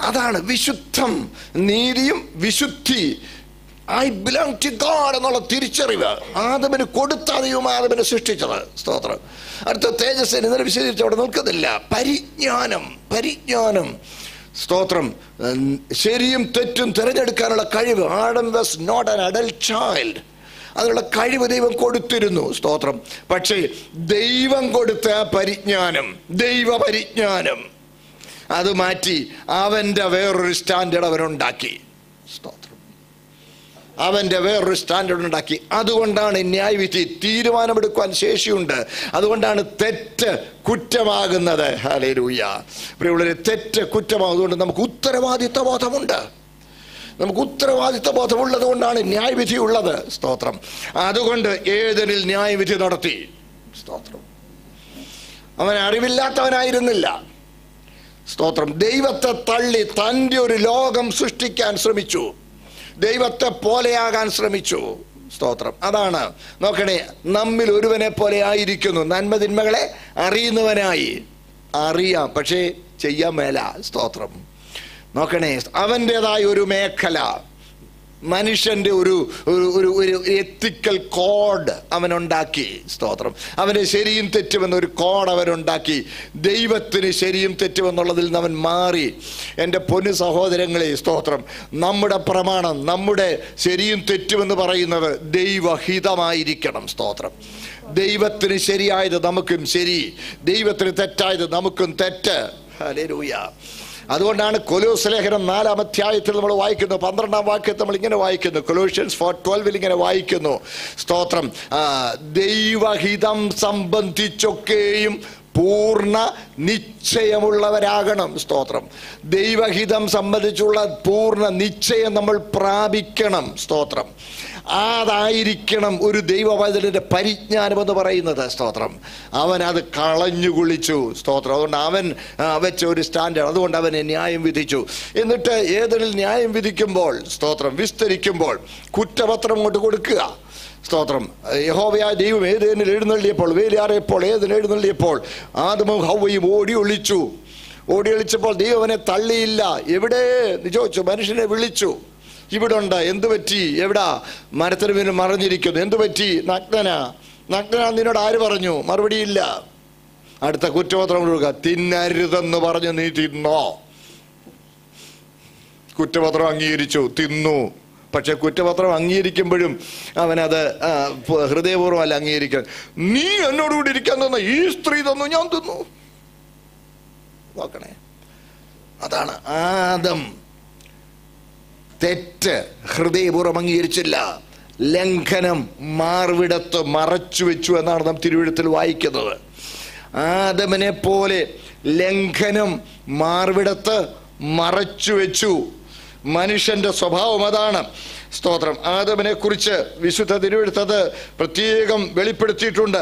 അതാണ് വിശുദ്ധം നീതിയും വിശുദ്ധി. ഐ ബിലോങ് ടു ഗോഡ് എന്നുള്ള തിരിച്ചറിവ്. ആദമിന് കൊടുത്ത ദൈവം ആദമിനെ സൃഷ്ടിച്ചത്. സ്തോത്രം. അടുത്ത തേജസ് ഇന്നലെ വിശദീകരിച്ച് അവിടെ നിൽക്കുന്നില്ല. പരിജ്ഞാനം പരിജ്ഞാനം. സ്തോത്രം. ശരിയും തെറ്റും തിരഞ്ഞെടുക്കാനുള്ള കഴിവ്. Adam was not an adult child അതിനുള്ള കഴിവ് ദൈവം കൊടുത്തിരുന്നു. സ്തോത്രം. പക്ഷേ ദൈവം കൊടുത്ത പരിജ്ഞാനം ദൈവ പരിജ്ഞാനം അത് മാറ്റി അവന്റെ വേറൊരു സ്റ്റാൻഡേർഡ് അവനുണ്ടാക്കി സ്തോത്രം. അവന്റെ വേറൊരു സ്റ്റാൻഡേർഡ് ഉണ്ടാക്കി. അതുകൊണ്ടാണ് ന്യായവിധി തീരുമാനമെടുക്കുവാൻ ശേഷിയുണ്ട്. അതുകൊണ്ടാണ് തെറ്റ് കുറ്റമാകുന്നത്. ഹലേലൂയ പ്രിയമുള്ളവരെ തെറ്റ് കുറ്റമാകുന്നതുകൊണ്ട് നമുക്ക് ഉത്തരവാദിത്വ ബോധമുണ്ട് നമുക്ക് ഉത്തരവാദിത്വ ബോധമുള്ളത് കൊണ്ടാണ് ന്യായവിധി ഉള്ളത്. സ്തോത്രം. അതുകൊണ്ട് ഏതിനിൽ ന്യായവിധി നടത്തി? സ്തോത്രം. അവൻ അറിവില്ലാത്തവനായിരുന്നില്ല. സ്തോത്രം. ദൈവത്തെ തള്ളി തന്റെ ഒരു ലോകം സൃഷ്ടിക്കാൻ ശ്രമിച്ചു. ദൈവത്തെ പോലെയാകാൻ ശ്രമിച്ചു. സ്തോത്രം. അതാണ്. നോക്കണേ നമ്മിൽ ഒരുവനെ പോലെ ആയിരിക്കുന്നു. നന്മ നന്മതിന്മകളെ അറിയുന്നവനായി. അറിയാം പക്ഷേ ചെയ്യാൻ മേല. സ്തോത്രം. നോക്കണേ അവന്റെതായ ഒരു മേഖല. മനുഷ്യന്റെ ഒരു ഒരു ഒരു എത്തിക്കൽ കോഡ് അവനുണ്ടാക്കി. സ്തോത്രം. അവന് ശരിയും തെറ്റുമെന്നൊരു കോഡ് അവനുണ്ടാക്കി. ദൈവത്തിന് ശരിയും തെറ്റുമെന്നുള്ളതിൽ നിന്ന് അവൻ മാറി. എന്റെ പൊന്നു സഹോദരങ്ങളെ സ്തോത്രം. നമ്മുടെ പ്രമാണം നമ്മുടെ ശരിയും തെറ്റുമെന്ന് പറയുന്നത് ദൈവഹിതമായിരിക്കണം. സ്തോത്രം. ദൈവത്തിന് ശരിയായത് നമുക്കും ശരി. ദൈവത്തിന് തെറ്റായത് നമുക്കും തെറ്റ്. ഹല്ലേലൂയ. അതുകൊണ്ടാണ് കൊലോസ് ലേഖനം നാലാം അധ്യായത്തിൽ നമ്മൾ വായിക്കുന്നു. പന്ത്രണ്ടാം വാക്യത്തിൽ നമ്മൾ ഇങ്ങനെ വായിക്കുന്നു. കൊലോഷ്യൻസ് ഫോർ ട്വൽവിൽ ഇങ്ങനെ വായിക്കുന്നു. സ്തോത്രം. ദൈവഹിതം സംബന്ധിച്ചൊക്കെയും പൂർണ നിശ്ചയമുള്ളവരാകണം. സ്തോത്രം. ദൈവഹിതം സംബന്ധിച്ചുള്ള പൂർണ നിശ്ചയം നമ്മൾ പ്രാപിക്കണം. സ്തോത്രം. അതായിരിക്കണം ഒരു ദൈവവചനന്റെ പരിജ്ഞാനം എന്ന് പറയുന്നത് സ്തോത്രം. അവൻ അത് കളഞ്ഞു കുളിച്ചു. സ്തോത്രം. അതുകൊണ്ട് അവൻ വെച്ച ഒരു സ്റ്റാൻഡേർഡ്. അതുകൊണ്ട് അവനെ ന്യായം വിധിച്ചു. എന്നിട്ട് ഏതൊരു ന്യായം വിധിക്കുമ്പോൾ സ്തോത്രം വിസ്തരിക്കുമ്പോൾ കുറ്റപത്രം കൊണ്ട് കൊടുക്കുക. സ്തോത്രം. യഹോവയായ ദൈവം ഏതേനിൽ എഴുന്നള്ളിയപ്പോൾ വേലിയാറിയപ്പോൾ ഏതിന് എഴുന്നള്ളിയപ്പോൾ ആദമും ഹൗവയും ഓടി ഒളിച്ചു. ഓടി ഒളിച്ചപ്പോൾ ദൈവം അവനെ തള്ളിയില്ല. എവിടെ? ചോദിച്ചു. മനുഷ്യനെ വിളിച്ചു. ഇവിടെ ഉണ്ട് എന്ത് പറ്റി? എവിടാ? മരത്തിന് പിന്നെ മറിഞ്ഞിരിക്കുന്നു. എന്ത് പറ്റി? നഗ്നനാ. നഗ്നനാ നിന്നോട് ആര് പറഞ്ഞു? മറുപടിയില്ല അടുത്ത കുറ്റപത്രം കൊടുക്കുക. തിന്നരുതെന്ന് പറഞ്ഞു നീ തിന്നോ? കുറ്റപത്രം അംഗീകരിച്ചു. തിന്നു. പക്ഷെ കുറ്റപത്രം അംഗീകരിക്കുമ്പോഴും അവനത് ഹൃദയപൂർവം അല്ല അംഗീകരിക്കാൻ. നീ എന്നോടുകൂടി ഇരിക്കാൻ തന്ന ഈ സ്ത്രീ തന്നു ഞാൻ തിന്നു. നോക്കണേ. അതാണ് ആദം. തെറ്റ് ഹൃദയപൂർവം അംഗീകരിച്ചില്ല. ലംഘനം മാർവിടത്ത് മറച്ചു വെച്ചു എന്നാണ് നാം തിരുവഴുത്തിൽ വായിക്കുന്നത്. ആദമനെ പോലെ ലംഘനം മാർവിടത്ത് മറച്ചു വെച്ചു. മനുഷ്യന്റെ സ്വഭാവം അതാണ്. സ്തോത്രം. ആദമിനെ കുറിച്ച് വിശുദ്ധ തിരുവെടുത്തത് പ്രത്യേകം വെളിപ്പെടുത്തിയിട്ടുണ്ട്.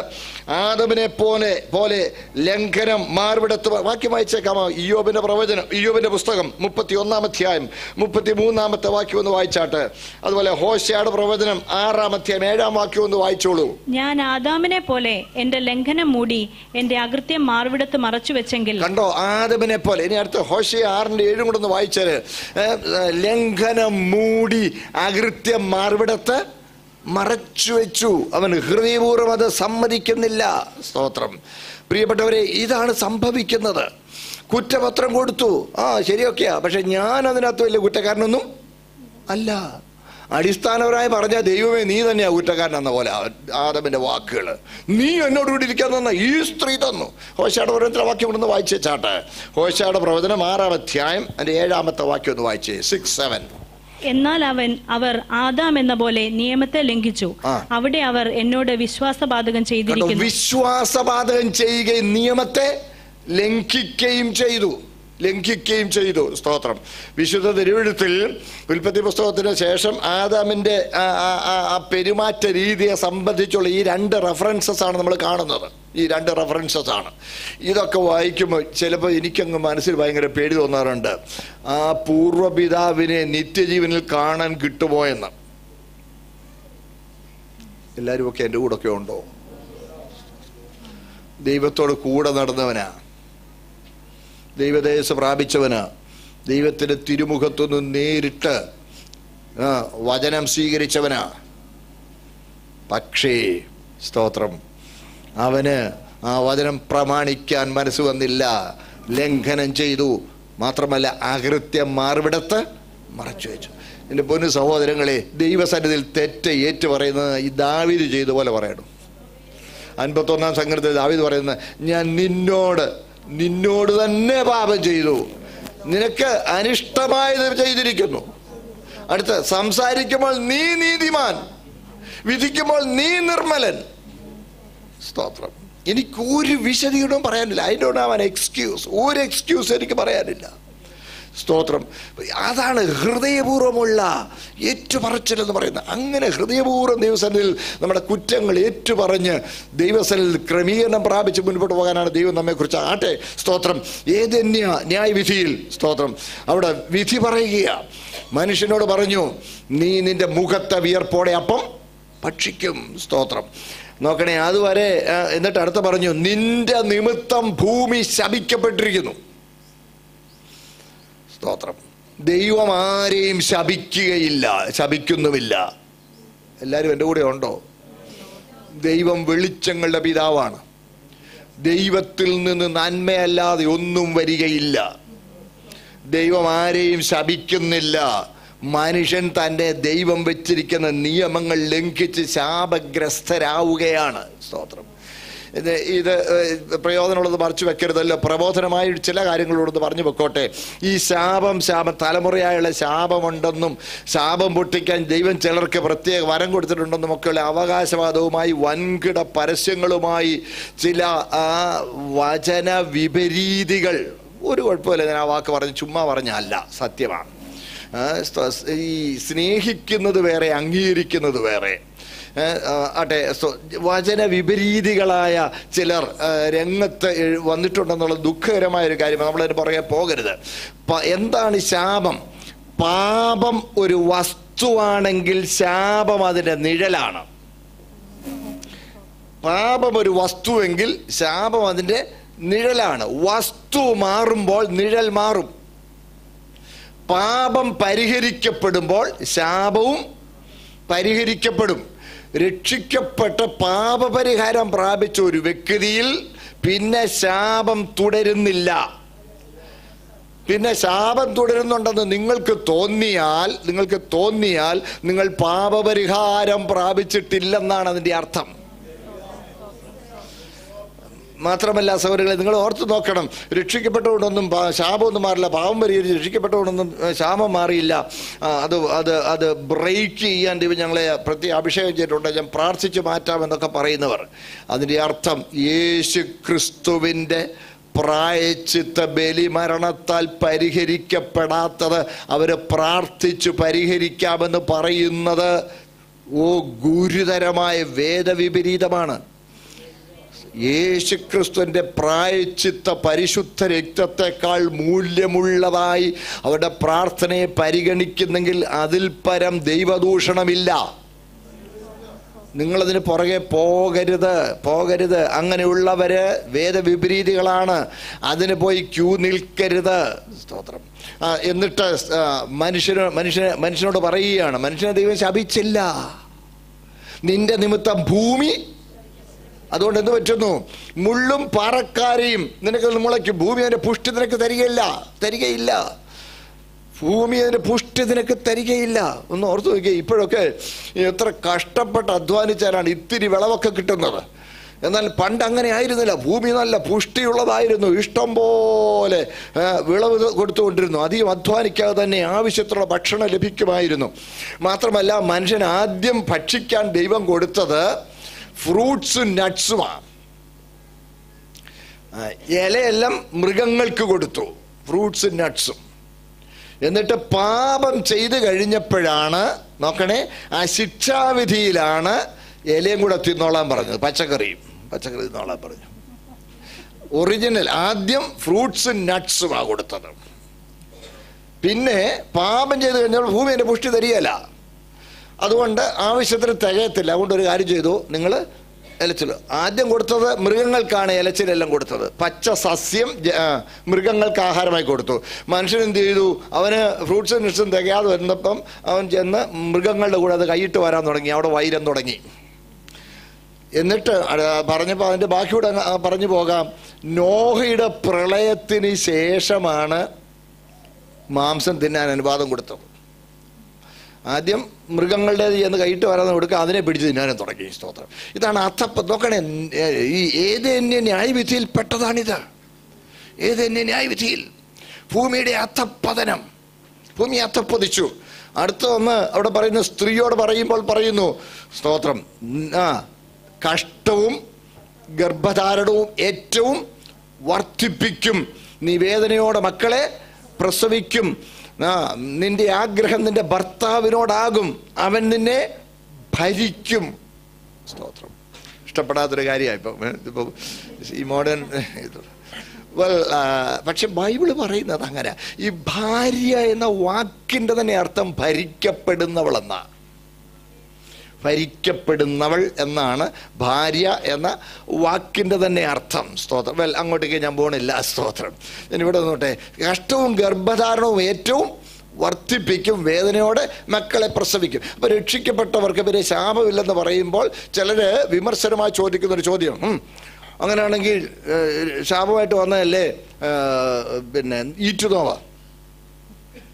ആദമിനെ പോലെ പോലെ ലംഘനം മാർവിടത്ത് വാക്യം വായിച്ചേക്കാമോ? ഇയ്യോബിന്റെ പ്രവചനം ഇയ്യോബിന്റെ പുസ്തകം മുപ്പത്തി ഒന്നാം അധ്യായം മുപ്പത്തി മൂന്നാമത്തെ വാക്യം ഒന്ന് വായിച്ചാട്ട്. അതുപോലെ ഹോശയുടെ പ്രവചനം ആറാം അധ്യായം ഏഴാം വാക്യം ഒന്ന് വായിച്ചോളൂ. ഞാൻ ആദാമിനെ പോലെ എന്റെ ലംഘനം മൂടി എന്റെ അകൃത്യം മാർവിടത്ത് മറച്ചു വെച്ചെങ്കിൽ കണ്ടോ? ആദമിനെ പോലെ. ഇനി അടുത്ത ഹോശയ ആറിന്റെ ഏഴും കൂടെ ഒന്ന് വായിച്ചാൽ ലംഘനം മൂടി അകൃത്യം മാർവിടത്ത് മറച്ചു വെച്ചു. അവൻ ഹൃദയപൂർവം അത് സമ്മതിക്കുന്നില്ല. സ്തോത്രം. പ്രിയപ്പെട്ടവരെ ഇതാണ് സംഭവിക്കുന്നത്. കുറ്റപത്രം കൊടുത്തു. ആ ശരിയൊക്കെയാ. പക്ഷെ ഞാൻ അതിനകത്ത് വലിയ കുറ്റക്കാരനൊന്നും അല്ല. അടിസ്ഥാനപരമായി പറഞ്ഞ ദൈവമേ നീ തന്നെയാ കുറ്റക്കാരനെന്ന പോലെ ആദമിന്റെ വാക്കുകൾ നീ എന്നോട് കൂടി ഇരിക്കാൻ തന്ന ഈ സ്ത്രീ തന്നു. ഹോശയുടെ പ്രവചനത്തിലെ വാക്യം കൊണ്ടൊന്ന് വായിച്ചേ ചാട്ടെ. ഹോശയുടെ പ്രവചനം ആറാം അധ്യായം അതിന്റെ ഏഴാമത്തെ വാക്യം ഒന്ന് വായിച്ചേ. സിക്സ് സെവൻ എന്നാൽ അവൻ അവർ ആദാം എന്ന പോലെ നിയമത്തെ ലംഘിച്ചു. അവിടെ അവർ എന്നോട് വിശ്വാസപാതകം ചെയ്തിരിക്കുന്നു. വിശ്വാസപാതകം ചെയ്യുകയും നിയമത്തെ ലംഘിക്കുകയും ചെയ്തു. ലംഘിക്കുകയും ചെയ്തു. സ്തോത്രം. വിശുദ്ധ തിരുവഴുത്തിൽ ഉൽപ്പത്തി പുസ്തകത്തിന് ശേഷം ആദാമിന്റെ ആ, പെരുമാറ്റ രീതിയെ സംബന്ധിച്ചുള്ള ഈ രണ്ട് റെഫറൻസസ് ആണ് നമ്മൾ കാണുന്നത്. ഈ രണ്ട് റെഫറൻസസ് ആണ്. ഇതൊക്കെ വായിക്കുമ്പോൾ ചിലപ്പോൾ എനിക്കങ്ങ് മനസ്സിൽ ഭയങ്കര പേടി തോന്നാറുണ്ട്. ആ പൂർവപിതാവിനെ നിത്യജീവനിൽ കാണാൻ കിട്ടുമോ എന്ന്. എല്ലാവരും ഒക്കെ എന്റെ കൂടെ ഒക്കെ ഉണ്ടോ? ദൈവത്തോട് കൂടെ നടന്നവനാ. ദൈവദേശം പ്രാപിച്ചവനാ. ദൈവത്തിന്റെ തിരുമുഖത്തുനിന്ന് നേരിട്ട് വചനം സ്വീകരിച്ചവന്. പക്ഷേ സ്തോത്രം അവന് ആ വചനം പ്രമാണിക്കാൻ മനസ്സ് വന്നില്ല. ലംഘനം ചെയ്തു. മാത്രമല്ല അകൃത്യം മാറിവിടത്ത് മറച്ചു വെച്ചു. എന്റെ പൊന്നു സഹോദരങ്ങളെ ദൈവസന്നിധിയിൽ തെറ്റ് ഏറ്റു പറയുന്നത് ഈ ദാവിദ് ചെയ്ത പോലെ പറയണം. അൻപത്തൊന്നാം സംഘത്തിൽ ദാവിദ് പറയുന്നത് ഞാൻ നിന്നോട് നിന്നോട് തന്നെ പാപം ചെയ്തു. നിനക്ക് അനിഷ്ടമായത് ചെയ്തിരിക്കുന്നു. അടുത്ത് സംസാരിക്കുമ്പോൾ നീ നീതിമാൻ. വിധിക്കുമ്പോൾ നീ നിർമ്മലൻ. സ്തോത്രം. എനിക്കൊരു വിശദീകരണവും പറയാനില്ല. ഐ ഡോണ്ട് ഹാവ് എക്സ്ക്യൂസ് ഒരു എക്സ്ക്യൂസ് എനിക്ക് പറയാനില്ല. സ്തോത്രം. അതാണ് ഹൃദയപൂർവമുള്ള ഏറ്റുപറച്ചിൽ എന്ന് പറയുന്നത്. അങ്ങനെ ഹൃദയപൂർവം ദൈവസനിൽ നമ്മുടെ കുറ്റങ്ങൾ ഏറ്റുപറഞ്ഞ് ദൈവസനിൽ ക്രമീകരണം പ്രാപിച്ച് മുൻപോട്ട് പോകാനാണ് ദൈവം നമ്മെക്കുറിച്ച് ആട്ടെ. സ്തോത്രം. ഏതന്യ ന്യായവിധിയിൽ? സ്തോത്രം. അവിടെ വിധി പറയുകയാണ് മനുഷ്യനോട് പറഞ്ഞു നീ നിന്റെ മുഖത്തെ വിയർപ്പോടെ അപ്പം ഭക്ഷിക്കും. സ്തോത്രം. നോക്കണേ അതുവരെ എന്നിട്ട് അടുത്ത പറഞ്ഞു നിന്റെ നിമിത്തം ഭൂമി ശപിക്കപ്പെട്ടിരിക്കുന്നു. സ്തോത്രം. ദൈവം ആരെയും ശപിക്കുകയില്ല ശപിക്കുന്നുമില്ല. എല്ലാവരും എന്റെ കൂടെ ഉണ്ടോ? ദൈവം വെളിച്ചങ്ങളുടെ പിതാവാണ്. ദൈവത്തിൽ നിന്ന് നന്മയല്ലാതെ ഒന്നും വരികയില്ല. ദൈവം ആരെയും ശപിക്കുന്നില്ല. മനുഷ്യൻ തന്റെ ദൈവം വെച്ചിരിക്കുന്ന നിയമങ്ങൾ ലംഘിച്ച് ശാപഗ്രസ്തരാവുകയാണ്. സ്തോത്രം. ഇത് പ്രയോജനമുള്ളത് മറിച്ചു വെക്കരുതല്ലോ. പ്രബോധനമായി ചില കാര്യങ്ങളോട് പറഞ്ഞു വെക്കോട്ടെ. ഈ ശാപം ശാപം തലമുറയായുള്ള ശാപമുണ്ടെന്നും ശാപം പൊട്ടിക്കാൻ ദൈവം ചിലർക്ക് പ്രത്യേക വരം കൊടുത്തിട്ടുണ്ടെന്നും ഒക്കെയുള്ള അവകാശവാദവുമായി വൻകിട പരസ്യങ്ങളുമായി ചില വചന വിപരീതികൾ. ഒരു കുഴപ്പമില്ല ഞാൻ ആ വാക്ക് പറഞ്ഞ് ചുമ്മാ പറഞ്ഞല്ല സത്യമാണ്. ഈ സ്നേഹിക്കുന്നത് വേറെ അംഗീകരിക്കുന്നത് വേറെ. ആട്ടെ വചന വിപരീതികളായ ചിലർ രംഗത്ത് വന്നിട്ടുണ്ടെന്നുള്ള ദുഃഖകരമായ ഒരു കാര്യമാണ് നമ്മളതിന് പുറകെ പോകരുത്. എന്താണ് ശാപം? പാപം ഒരു വസ്തുവാണെങ്കിൽ ശാപം അതിന്റെ നിഴലാണ്. പാപം ഒരു വസ്തുവെങ്കിൽ ശാപം അതിന്റെ നിഴലാണ്. വസ്തു മാറുമ്പോൾ നിഴൽ മാറും. പാപം പരിഹരിക്കപ്പെടുമ്പോൾ ശാപവും പരിഹരിക്കപ്പെടും. രക്ഷിക്കപ്പെട്ട പാപപരിഹാരം പ്രാപിച്ച ഒരു വ്യക്തിയിൽ പിന്നെ ശാപം തുടരുന്നില്ല. പിന്നെ ശാപം തുടരുന്നുണ്ടെന്ന് നിങ്ങൾക്ക് തോന്നിയാൽ നിങ്ങൾക്ക് തോന്നിയാൽ നിങ്ങൾ പാപപരിഹാരം പ്രാപിച്ചിട്ടില്ലെന്നാണ് അതിന്റെ അർത്ഥം. മാത്രമല്ല സൗകര്യങ്ങളെ നിങ്ങൾ ഓർത്ത് നോക്കണം. രക്ഷിക്കപ്പെട്ടതുകൊണ്ടൊന്നും പാ- ശാപമൊന്നും മാറില്ല. പാവം പരിഹരിച്ച് രക്ഷിക്കപ്പെട്ടതുകൊണ്ടൊന്നും ശാപം മാറിയില്ല. അത് അത് അത് ബ്രേക്ക് ചെയ്യാൻ ദൈവം ഞങ്ങളെ പ്രത്യേക അഭിഷേകം ചെയ്തിട്ടുണ്ട്. ഞാൻ പ്രാർത്ഥിച്ച് മാറ്റാമെന്നൊക്കെ പറയുന്നവർ. അതിന്റെ അർത്ഥം യേശു ക്രിസ്തുവിന്റെ പ്രായച്ചിത്ത ബലി മരണത്താൽ പരിഹരിക്കപ്പെടാത്തത് അവർ പ്രാർത്ഥിച്ചു പരിഹരിക്കാമെന്ന് പറയുന്നത് ഓ ഗുരുതരമായ വേദവിപരീതമാണ്. യേശുക്രിസ്തുവിന്റെ പ്രായച്ചിത്ത പരിശുദ്ധ രക്തത്തെക്കാൾ മൂല്യമുള്ളതായി അവരുടെ പ്രാർത്ഥനയെ പരിഗണിക്കുന്നെങ്കിൽ അതിൽ പരം ദൈവദൂഷണമില്ല. നിങ്ങളതിന് പുറകെ പോകരുത് പോകരുത്. അങ്ങനെയുള്ളവര് വേദവിപരീതികളാണ്. അതിന് പോയി ക്യൂ നിൽക്കരുത്. സ്തോത്രം. എന്നിട്ട് മനുഷ്യന് മനുഷ്യന് മനുഷ്യനോട് പറയുകയാണ് മനുഷ്യനെ ദൈവം ശപിച്ചില്ല. നിന്റെ നിമിത്തം ഭൂമി അതുകൊണ്ട് എന്ത് പറ്റുന്നു? മുള്ളും പാറക്കാരയും നിനക്ക് മുളയ്ക്കും ഭൂമി അതിന്റെ പുഷ്ടി നിനക്ക് തരികയില്ല തരികയില്ല. ഭൂമി അതിന്റെ പുഷ്ടി നിനക്ക് തരികയില്ല. ഒന്ന് ഓർത്ത് നോക്കിയേ ഇപ്പോഴൊക്കെ എത്ര കഷ്ടപ്പെട്ട് അധ്വാനിച്ചാലാണ് ഇത്തിരി വിളവൊക്കെ കിട്ടുന്നത്. എന്നാൽ പണ്ട് അങ്ങനെ ആയിരുന്നില്ല. ഭൂമി നല്ല പുഷ്ടിയുള്ളതായിരുന്നു. ഇഷ്ടം പോലെ വിളവ് കൊടുത്തുകൊണ്ടിരുന്നു. അധികം അധ്വാനിക്കാതെ തന്നെ ആവശ്യത്തിലുള്ള ഭക്ഷണം ലഭിക്കുമായിരുന്നു. മാത്രമല്ല മനുഷ്യൻ ആദ്യം ഭക്ഷിക്കാൻ ദൈവം കൊടുത്തത് ഫ്രൂട്ട്സും നട്ട്സുമാണ് ഇലയെല്ലാം മൃഗങ്ങൾക്ക് കൊടുത്തു ഫ്രൂട്ട്സും നട്ട്സും. എന്നിട്ട് പാപം ചെയ്തു കഴിഞ്ഞപ്പോഴാണ് നോക്കണേ ആ ശിക്ഷാവിധിയിലാണ് ഇലയും കൂടെ തിന്നോളാൻ പറഞ്ഞത്. പച്ചക്കറിയും പച്ചക്കറി തിന്നോളാൻ പറഞ്ഞു. ഒറിജിനൽ ആദ്യം ഫ്രൂട്ട്സും നട്ട്സുമാണ് കൊടുത്തത്. പിന്നെ പാപം ചെയ്ത് കഴിഞ്ഞാൽ ഭൂമി എന്റെ പുഷ്ടി തരികയല്ല. അതുകൊണ്ട് ആവശ്യത്തിന് തികയത്തില്ല. അതുകൊണ്ട് ഒരു കാര്യം ചെയ്തു. നിങ്ങൾ ഇലച്ചിൽ ആദ്യം കൊടുത്തത് മൃഗങ്ങൾക്കാണ് ഇലച്ചിലെല്ലാം കൊടുത്തത്. പച്ച സസ്യം മൃഗങ്ങൾക്ക് ആഹാരമായി കൊടുത്തു. മനുഷ്യൻ എന്ത് ചെയ്തു? അവന് ഫ്രൂട്ട്സും നട്ട്സും തികയാതെ വരുന്നപ്പം അവൻ ചെന്ന് മൃഗങ്ങളുടെ കൂടെ അത് കൈയിട്ട് വരാൻ തുടങ്ങി. അവിടെ വൈരം തുടങ്ങി. എന്നിട്ട് പറഞ്ഞപ്പോൾ അതിന്റെ ബാക്കിയൂടെ പറഞ്ഞു പോകാം. നോഹയുടെ പ്രളയത്തിന് ശേഷമാണ് മാംസം തിന്നാൻ അനുവാദം കൊടുത്തു ആദ്യം മൃഗങ്ങളുടേത് ചെന്ന് കൈയിട്ട് വരാതെ കൊടുക്കുക അതിനെ പിടിച്ച് തിന്നാനും തുടങ്ങി സ്തോത്രം. ഇതാണ് അത്തപ്പ നോക്കണേ ഈ ഏത് ഏതെന്യ ന്യായവിധിയിൽ പെട്ടതാണിത്? ഏതെന്യ ന്യായവിധിയിൽ? ഭൂമിയുടെ അത്തപ്പതനം ഭൂമി അത്തപ്പതിച്ചു അടുത്ത ഒന്ന് അവിടെ പറയുന്നു സ്ത്രീയോട് പറയുമ്പോൾ പറയുന്നു സ്തോത്രം ആ കഷ്ടവും ഗർഭധാരണവും ഏറ്റവും വർദ്ധിപ്പിക്കും. നിവേദനയോടെ മക്കളെ പ്രസവിക്കും. നിന്റെ ആഗ്രഹം നിന്റെ ഭർത്താവിനോടാകും. അവൻ നിന്നെ ഭരിക്കും. സ്തോത്രം. ഇഷ്ടപ്പെടാത്തൊരു കാര്യമായി ഇപ്പം. ഇപ്പം ഈ മോഡേൺ വെൽ പക്ഷെ ബൈബിൾ പറയുന്നത് അങ്ങനെ ഈ ഭാര്യ എന്ന വാക്കിന്റെ തന്നെ അർത്ഥം ഭരിക്കപ്പെടുന്നവളെന്നാ. ഭരിക്കപ്പെടുന്നവൾ എന്നാണ് ഭാര്യ എന്ന വാക്കിന്റെ തന്നെ അർത്ഥം. സ്തോത്രം. വെൽ അങ്ങോട്ടേക്ക് ഞാൻ പോകണില്ല. സ്തോത്രം. ഞാൻ ഇവിടെ നോട്ടെ. കഷ്ടവും ഗർഭധാരണവും ഏറ്റവും വർദ്ധിപ്പിക്കും വേദനയോടെ മക്കളെ പ്രസവിക്കും. അപ്പോൾ രക്ഷിക്കപ്പെട്ടവർക്ക് പിന്നെ ശാപമില്ലെന്ന് പറയുമ്പോൾ ചിലർ വിമർശനമായി ചോദിക്കുന്ന ഒരു ചോദ്യം അങ്ങനെയാണെങ്കിൽ ശാപമായിട്ട് വന്നതല്ലേ? പിന്നെ ഈറ്റുനോവ.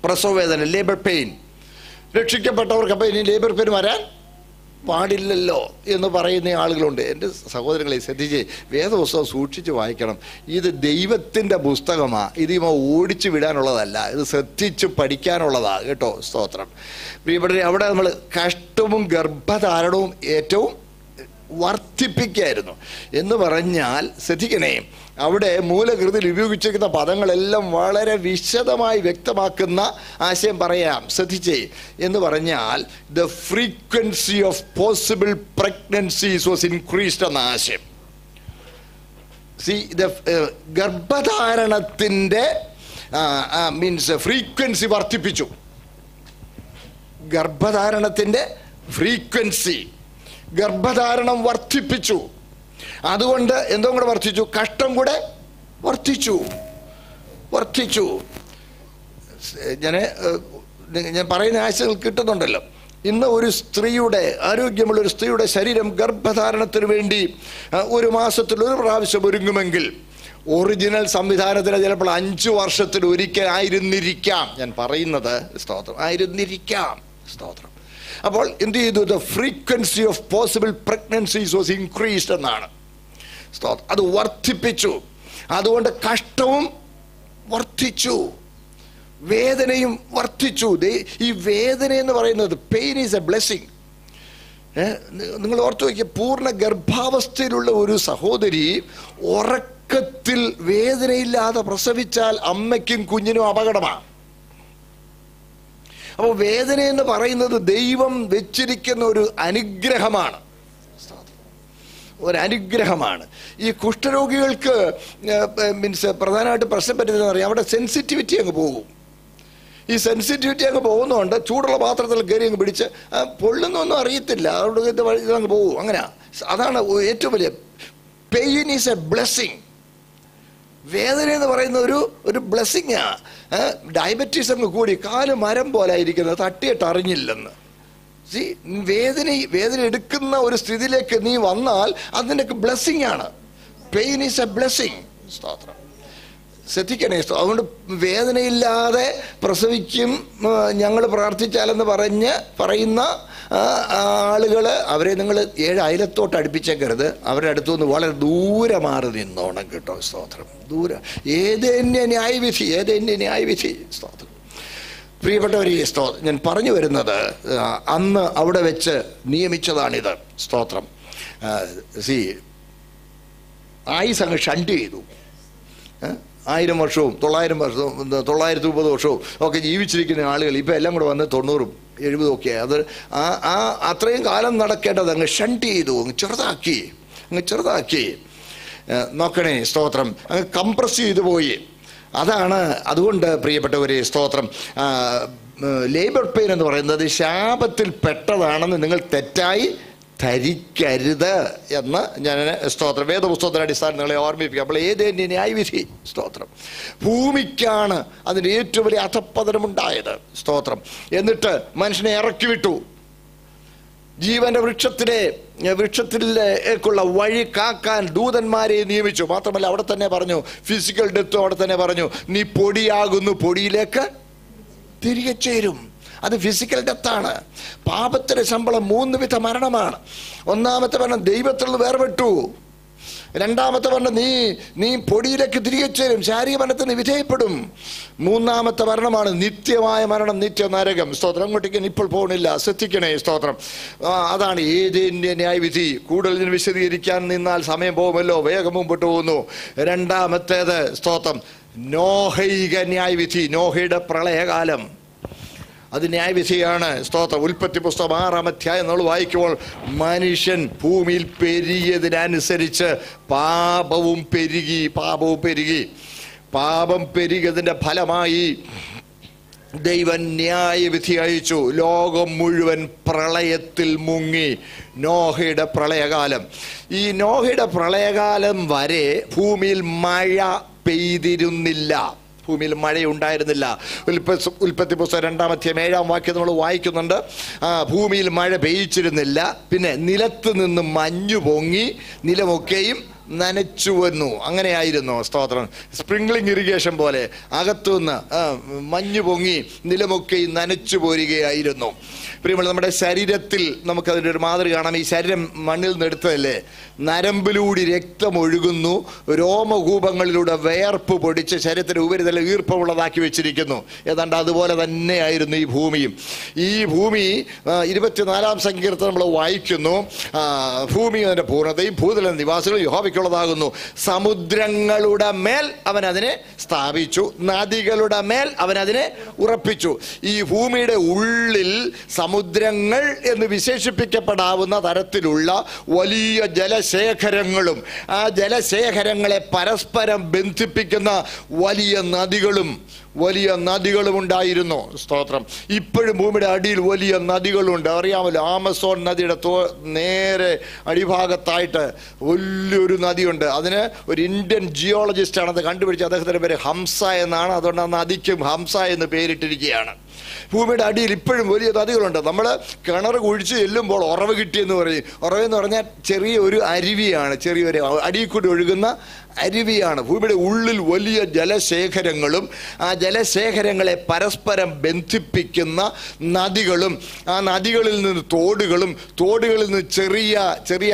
പ്രസവ വേദന ലേബർ പെയിൻ. രക്ഷിക്കപ്പെട്ടവർക്ക് അപ്പോൾ ഇനി ലേബർ പെയിൻ വരാൻ പാടില്ലല്ലോ എന്ന് പറയുന്ന ആളുകളുണ്ട്. എന്റെ സഹോദരങ്ങളെ ശ്രദ്ധിച്ച് വേദപുസ്തകം സൂക്ഷിച്ച് വായിക്കണം. ഇത് ദൈവത്തിന്റെ പുസ്തകമാണ് ഇത് ഇവ ഓടിച്ചു വിടാനുള്ളതല്ല. ഇത് ശ്രദ്ധിച്ച് പഠിക്കാനുള്ളതാണ് കേട്ടോ സ്തോത്രം. ഇവിടെ അവിടെ നമ്മൾ കഷ്ടവും ഗർഭധാരണവും ഏറ്റവും വർദ്ധിപ്പിക്കായിരുന്നു. എന്ന് പറഞ്ഞാൽ ശ്രദ്ധിക്കണേ അവിടെ മൂലകൃതിയിൽ ഉപയോഗിച്ചിരിക്കുന്ന പദങ്ങളെല്ലാം വളരെ വിശദമായി വ്യക്തമാക്കുന്ന ആശയം പറയാം. ശ്രദ്ധിച്ചേ എന്ന് പറഞ്ഞാൽ the frequency of possible pregnancies was increased എന്ന ആശയം. സി ദ ഗർഭധാരണത്തിന്റെ മീൻസ് ഫ്രീക്വൻസി വർദ്ധിപ്പിച്ചു. ഗർഭധാരണത്തിന്റെ ഫ്രീക്വൻസി ഗർഭധാരണം വർദ്ധിപ്പിച്ചു. അതുകൊണ്ട് എന്തോ കൂടെ വർദ്ധിച്ചു? കഷ്ടം കൂടെ വർദ്ധിച്ചു. വർദ്ധിച്ചു. ഞാൻ ഞാൻ പറയുന്ന ആശയങ്ങൾ കിട്ടുന്നുണ്ടല്ലോ. ഇന്ന് ഒരു സ്ത്രീയുടെ ആരോഗ്യമുള്ള ഒരു സ്ത്രീയുടെ ശരീരം ഗർഭധാരണത്തിന് വേണ്ടി ഒരു മാസത്തിൽ ഒരു പ്രാവശ്യം ഒരുങ്ങുമെങ്കിൽ ഒറിജിനൽ സംവിധാനത്തിന് ചിലപ്പോൾ അഞ്ച് വർഷത്തിൽ ഒരിക്കൽ ആയിരുന്നിരിക്കാം. ഞാൻ പറയുന്നത് സ്തോത്രം. ആയിരുന്നിരിക്കാം. സ്തോത്രം. അപ്പോൾ എന്ത് ചെയ്തു? The frequency of possible pregnancies was increased എന്നാണ്. അത് വർദ്ധിപ്പിച്ചു. അതുകൊണ്ട് കഷ്ടവും വർദ്ധിച്ചു. വേദനയും വർദ്ധിച്ചു. ഈ വേദന എന്ന് പറയുന്നത് പെയിൻ ഈസ് എ ബ്ലെസ്സിങ് നിങ്ങൾ ഓർത്തു വയ്ക്കുക പൂർണ ഗർഭാവസ്ഥയിലുള്ള ഒരു സഹോദരി ഉറക്കത്തിൽ വേദനയില്ലാതെ പ്രസവിച്ചാൽ അമ്മയ്ക്കും കുഞ്ഞിനും അപകടമാണ്. അപ്പോൾ വേദന എന്ന് പറയുന്നത് ദൈവം വെച്ചിരിക്കുന്ന ഒരു അനുഗ്രഹമാണ്. ഒരനുഗ്രഹമാണ്. ഈ കുഷ്ഠരോഗികൾക്ക് മീൻസ് പ്രധാനമായിട്ട് പ്രശ്നം പറ്റുന്നതെന്ന് പറയാം അവിടെ സെൻസിറ്റിവിറ്റി അങ്ങ് പോകും. ഈ സെൻസിറ്റിവിറ്റി അങ്ങ് പോകുന്നതുകൊണ്ട് ചൂടുള്ള പാത്രത്തിൽ കയറി അങ്ങ് പിടിച്ച് പൊള്ളുന്നൊന്നും അറിയത്തില്ല. അതുകൊണ്ട് ഇതങ്ങ് പോകും. അങ്ങനെ. അതാണ് ഏറ്റവും വലിയ പെയിൻ ഈസ് എ ബ്ലെസ്സിങ് വേദന എന്ന് പറയുന്ന ഒരു ഒരു ബ്ലെസ്സിങ്ങാ ഡയബറ്റീസ് അങ്ങ് കൂടി. കാൽ മരം പോലെ ഇരിക്കുന്നത് തട്ടിയിട്ട് അറിഞ്ഞില്ലെന്ന്. സി വേദന വേദന എടുക്കുന്ന ഒരു സ്ഥിതിയിലേക്ക് നീ വന്നാൽ അത് ബ്ലെസ്സിങ് ആണ്. പെയിൻ ഈസ് എ ബ്ലെസ്സിങ് സ്തോത്രം. ശ്രദ്ധിക്കണേ. അതുകൊണ്ട് വേദനയില്ലാതെ പ്രസവിക്കും ഞങ്ങൾ പ്രാർത്ഥിച്ചാലെന്ന് പറഞ്ഞ് പറയുന്ന ആളുകൾ അവരെ നിങ്ങൾ ഏഴ് അയലത്തോട്ട് അടുപ്പിച്ചേക്കരുത്. അവരുടെ അടുത്തുനിന്ന് വളരെ ദൂരെ മാറി നിന്നോണം കേട്ടോ. സ്തോത്രം. ദൂരെ. ഏതെന്നെ ന്യായവിധി ഏതെന്നെ ന്യായവിധി? സ്തോത്രം. പ്രിയപ്പെട്ടവരെ സ്തോ ഞാൻ പറഞ്ഞു വരുന്നത് അന്ന് അവിടെ വെച്ച് നിയമിച്ചതാണിത്. സ്തോത്രം. സി ആയുസ് അങ്ങ് ഷണ്ട് ചെയ്തു? ആയിരം വർഷവും തൊള്ളായിരം വർഷവും തൊള്ളായിരത്തി മുപ്പത് വർഷവും ഒക്കെ ജീവിച്ചിരിക്കുന്ന ആളുകൾ ഇപ്പം എല്ലാം കൂടെ വന്ന് തൊണ്ണൂറും എഴുപതും ഒക്കെ അത് ആ ആ അത്രയും കാലം നടക്കേണ്ടത് അങ്ങ് ഷണ്ട് ചെയ്തു അങ്ങ് ചെറുതാക്കി അങ്ങ് ചെറുതാക്കി. നോക്കണേ സ്തോത്രം. അങ്ങ് കംപ്രസ് ചെയ്തു പോയി. അതാണ് അതുകൊണ്ട് പ്രിയപ്പെട്ടവരെ സ്തോത്രം. ലേബർ പെയിൻ എന്ന് പറയുന്നത് ശാപത്തിൽ പെട്ടതാണെന്ന് നിങ്ങൾ തെറ്റായി ധരിക്കരുത് എന്ന് ഞാൻ സ്തോത്രം. വേദപുസ്തകത്തിന്റെ അടിസ്ഥാനം നിങ്ങളെ ഓർമ്മിപ്പിക്കുക അപ്പോൾ ഏത് ന്യായവിധി സ്തോത്രം. ഭൂമിക്കാണ് അതിന് ഏറ്റവും വലിയ അധപ്പതനമുണ്ടായത് സ്തോത്രം. എന്നിട്ട് മനുഷ്യനെ ഇറക്കി വിട്ടു. ജീവന്റെ വൃക്ഷത്തിലെ വൃക്ഷത്തിലേക്കുള്ള വഴി കാക്കാൻ ദൂതന്മാരെ നിയമിച്ചു. മാത്രമല്ല അവിടെ തന്നെ പറഞ്ഞു ഫിസിക്കൽ ഡെത്തും അവിടെ തന്നെ പറഞ്ഞു നീ പൊടിയാകുന്നു പൊടിയിലേക്ക് തിരികെ ചേരും. അത് ഫിസിക്കൽ ഡെത്താണ് പാപത്തിന്റെ ശമ്പളം മൂന്ന് വിധ മരണമാണ്. ഒന്നാമത്തെ മരണം ദൈവത്തിൽ നിന്ന് വേർപെട്ടു. രണ്ടാമത്തെ മരണം നീ നീ പൊടിയിലേക്ക് തിരികെ ചേരും. ശാരീരിക മരണത്തിന് വിധേയപ്പെടും. മൂന്നാമത്തെ മരണമാണ് നിത്യമായ മരണം നിത്യ നരകം സ്തോത്രം. അങ്ങോട്ടേക്ക് ഇപ്പോൾ പോകണില്ല ശ്രദ്ധിക്കണേ സ്തോത്രം. അതാണ് ഏതിന്റെ ന്യായവിധി? കൂടുതൽ വിശദീകരിക്കാൻ നിന്നാൽ സമയം പോകുമല്ലോ. വേഗം മുമ്പോട്ട് പോകുന്നു. രണ്ടാമത്തേത് സ്തോത്രം. നോഹൈക ന്യായവിധി. നോഹയുടെ പ്രളയകാലം. അത് ന്യായവിധിയാണ്. സ്തോത്രം. ഉൽപ്പത്തി പുസ്തകം ആറാം അധ്യായം നമ്മൾ വായിക്കുമ്പോൾ മനുഷ്യൻ ഭൂമിയിൽ പെരുകിയതിനനുസരിച്ച് പാപവും പെരുകി പാപവും പെരുകി. പാപം പെരുകിയതിന്റെ ഫലമായി ദൈവൻ ന്യായവിധി അയച്ചു. ലോകം മുഴുവൻ പ്രളയത്തിൽ മുങ്ങി. നോഹയുടെ പ്രളയകാലം. ഈ നോഹയുടെ പ്രളയകാലം വരെ ഭൂമിയിൽ മഴ പെയ്തിരുന്നില്ല. ഭൂമിയിൽ മഴയുണ്ടായിരുന്നില്ല. ഉൽപ്പ ഉൽപ്പത്തി പുസ്തകം രണ്ടാമത്തെ ഏഴാം വാക്യം നമ്മൾ വായിക്കുന്നുണ്ട്. ഭൂമിയിൽ മഴ പെയ്ച്ചിരുന്നില്ല പിന്നെ നിലത്ത് നിന്ന് മഞ്ഞു പൊങ്ങി നിലമൊക്കെയും നനച്ചു വന്നു. അങ്ങനെയായിരുന്നു സ്തോത്രം. സ്പ്രിംഗ്ലിംഗ് ഇറിഗേഷൻ പോലെ അകത്തുനിന്ന് മഞ്ഞു പൊങ്ങി നിലമൊക്കെ നനച്ചു പോരുകയായിരുന്നു. പ്രിയമുള്ള നമ്മുടെ ശരീരത്തിൽ നമുക്കതിന്റെ ഒരു മാതൃക കാണാം. ഈ ശരീരം മണ്ണിൽ നിന്ന് എടുത്തതല്ലേ? നരമ്പിലൂടി രക്തം ഒഴുകുന്നു. രോമകൂപങ്ങളിലൂടെ വേർപ്പ് പൊടിച്ച് ശരീരത്തിന് ഉപരിതല ഈർപ്പമുള്ളതാക്കി വെച്ചിരിക്കുന്നു. ഏതാണ്ട് അതുപോലെ തന്നെയായിരുന്നു ഈ ഭൂമിയും. ഈ ഭൂമി ഇരുപത്തിനാലാം സങ്കീർത്തനം നമ്മൾ വായിക്കുന്നു. ഭൂമി അതിന്റെ പൂർണതയും ഭൂതല നിവാസികളും യഹോവയ്ക്കുള്ളതാകുന്നു സമുദ്രങ്ങളുടെ മേൽ അവൻ അതിനെ സ്ഥാപിച്ചു. നദികളുടെ മേൽ അവൻ അതിനെ ഉറപ്പിച്ചു. ഈ ഭൂമിയുടെ ഉള്ളിൽ സമുദ്രങ്ങൾ എന്ന് വിശേഷിപ്പിക്കപ്പെടാവുന്ന തരത്തിലുള്ള വലിയ ജലശേഖരങ്ങളും ആ ജലശേഖരങ്ങളെ പരസ്പരം ബന്ധിപ്പിക്കുന്ന വലിയ നദികളും വലിയ നദികളും ഉണ്ടായിരുന്നു. സ്തോത്രം. ഇപ്പോഴും ഭൂമിയുടെ അടിയിൽ വലിയ നദികളുണ്ട്. അറിയാമല്ലോ ആമസോൺ നദിയുടെ തോ നേരെ അടിഭാഗത്തായിട്ട് വലിയൊരു നദിയുണ്ട്. അതിന് ഒരു ഇന്ത്യൻ ജിയോളജിസ്റ്റാണ് അത് കണ്ടുപിടിച്ച് അദ്ദേഹത്തിന്റെ പേര് ഹംസ എന്നാണ്. അതുകൊണ്ട് ആ നദിക്കും ഹംസ എന്ന് പേരിട്ടിരിക്കുകയാണ്. ഭൂമിയുടെ അടിയിൽ ഇപ്പോഴും വലിയ നദികളുണ്ട്. നമ്മൾ കിണർ കുഴിച്ച് ചെല്ലുമ്പോൾ ഉറവ് കിട്ടിയെന്ന് പറയും. ഉറവെന്ന് പറഞ്ഞാൽ ചെറിയ ഒരു അരുവിയാണ് ചെറിയൊരു അടിയിൽ കൂടി ഒഴുകുന്ന അരുവിയാണ്. ഭൂമിയുടെ ഉള്ളിൽ വലിയ ജലശേഖരങ്ങളും ആ ജലശേഖരങ്ങളെ പരസ്പരം ബന്ധിപ്പിക്കുന്ന നദികളും ആ നദികളിൽ നിന്ന് തോടുകളും തോടുകളിൽ നിന്ന് ചെറിയ ചെറിയ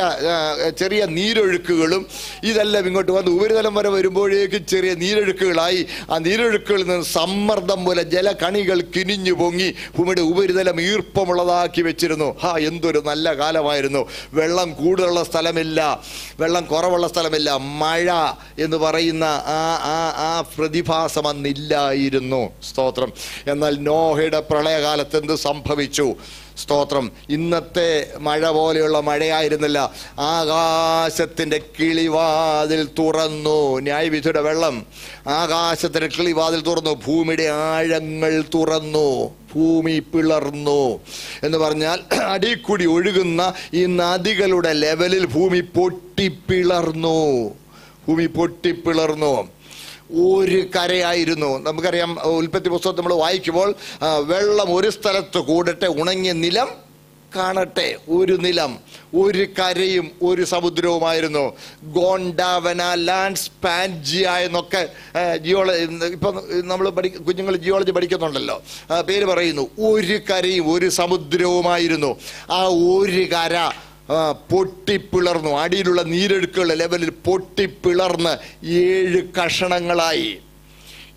ചെറിയ നീരൊഴുക്കുകളും ഇതെല്ലാം ഇങ്ങോട്ട് വന്ന് ഉപരിതലം വരെ വരുമ്പോഴേക്കും ചെറിയ നീരൊഴുക്കുകളായി. ആ നീരൊഴുക്കുകളിൽ നിന്ന് സമ്മർദ്ദം പോലെ ജലകണികൾ കിനിഞ്ഞു പൊങ്ങി ഭൂമിയുടെ ഉപരിതലം ഈർപ്പമുള്ളതാക്കി വെച്ചിരുന്നു. ഹാ എന്തൊരു നല്ല കാലമായിരുന്നു. വെള്ളം കൂടുതലുള്ള സ്ഥലമില്ല. വെള്ളം കുറവുള്ള സ്ഥലമില്ല. മഴ എന്ന് പറയുന്ന ആ ആ ആ പ്രതിഭാസം അന്നില്ലായിരുന്നു. സ്തോത്രം. എന്നാൽ നോഹയുടെ പ്രളയകാലത്ത് എന്ത് സംഭവിച്ചു? സ്തോത്രം. ഇന്നത്തെ മഴ പോലെയുള്ള മഴയായിരുന്നില്ല. ആകാശത്തിന്റെ കിളിവാതിൽ തുറന്നു. ന്യായവിധിയുടെ വെള്ളം. ആകാശത്തിന്റെ കിളിവാതിൽ തുറന്നു. ഭൂമിയുടെ ആഴങ്ങൾ തുറന്നു. ഭൂമി പിളർന്നു എന്ന് പറഞ്ഞാൽ അടിക്കൂടി ഒഴുകുന്ന ഈ നദികളുടെ ലെവലിൽ ഭൂമി പൊട്ടിപ്പിളർന്നു. ഭൂമി പൊട്ടിപ്പിളർന്നു. ഒരു കരയായിരുന്നു. നമുക്കറിയാം ഉൽപ്പത്തി പുസ്തകം നമ്മൾ വായിക്കുമ്പോൾ വെള്ളം ഒരു സ്ഥലത്ത് കൂടട്ടെ ഉണങ്ങിയ നിലം കാണട്ടെ ഒരു നിലം ഒരു കരയും ഒരു സമുദ്രവുമായിരുന്നു. ഗോണ്ടാവന ലാൻഡ് സ്പാൻജിയ എന്നൊക്കെ ജിയോളജി ഇപ്പം നമ്മൾ പഠി കുഞ്ഞുങ്ങൾ ജിയോളജി പഠിക്കുന്നുണ്ടല്ലോ. പേര് പറയുന്നു. ഒരു കരയും ഒരു സമുദ്രവുമായിരുന്നു. ആ ഒരു കര പൊട്ടിപ്പിളർന്നു. അടിയിലുള്ള നീരൊഴുക്കുകളുടെ ലെവലിൽ പൊട്ടിപ്പിളർന്ന് ഏഴ് കഷണങ്ങളായി.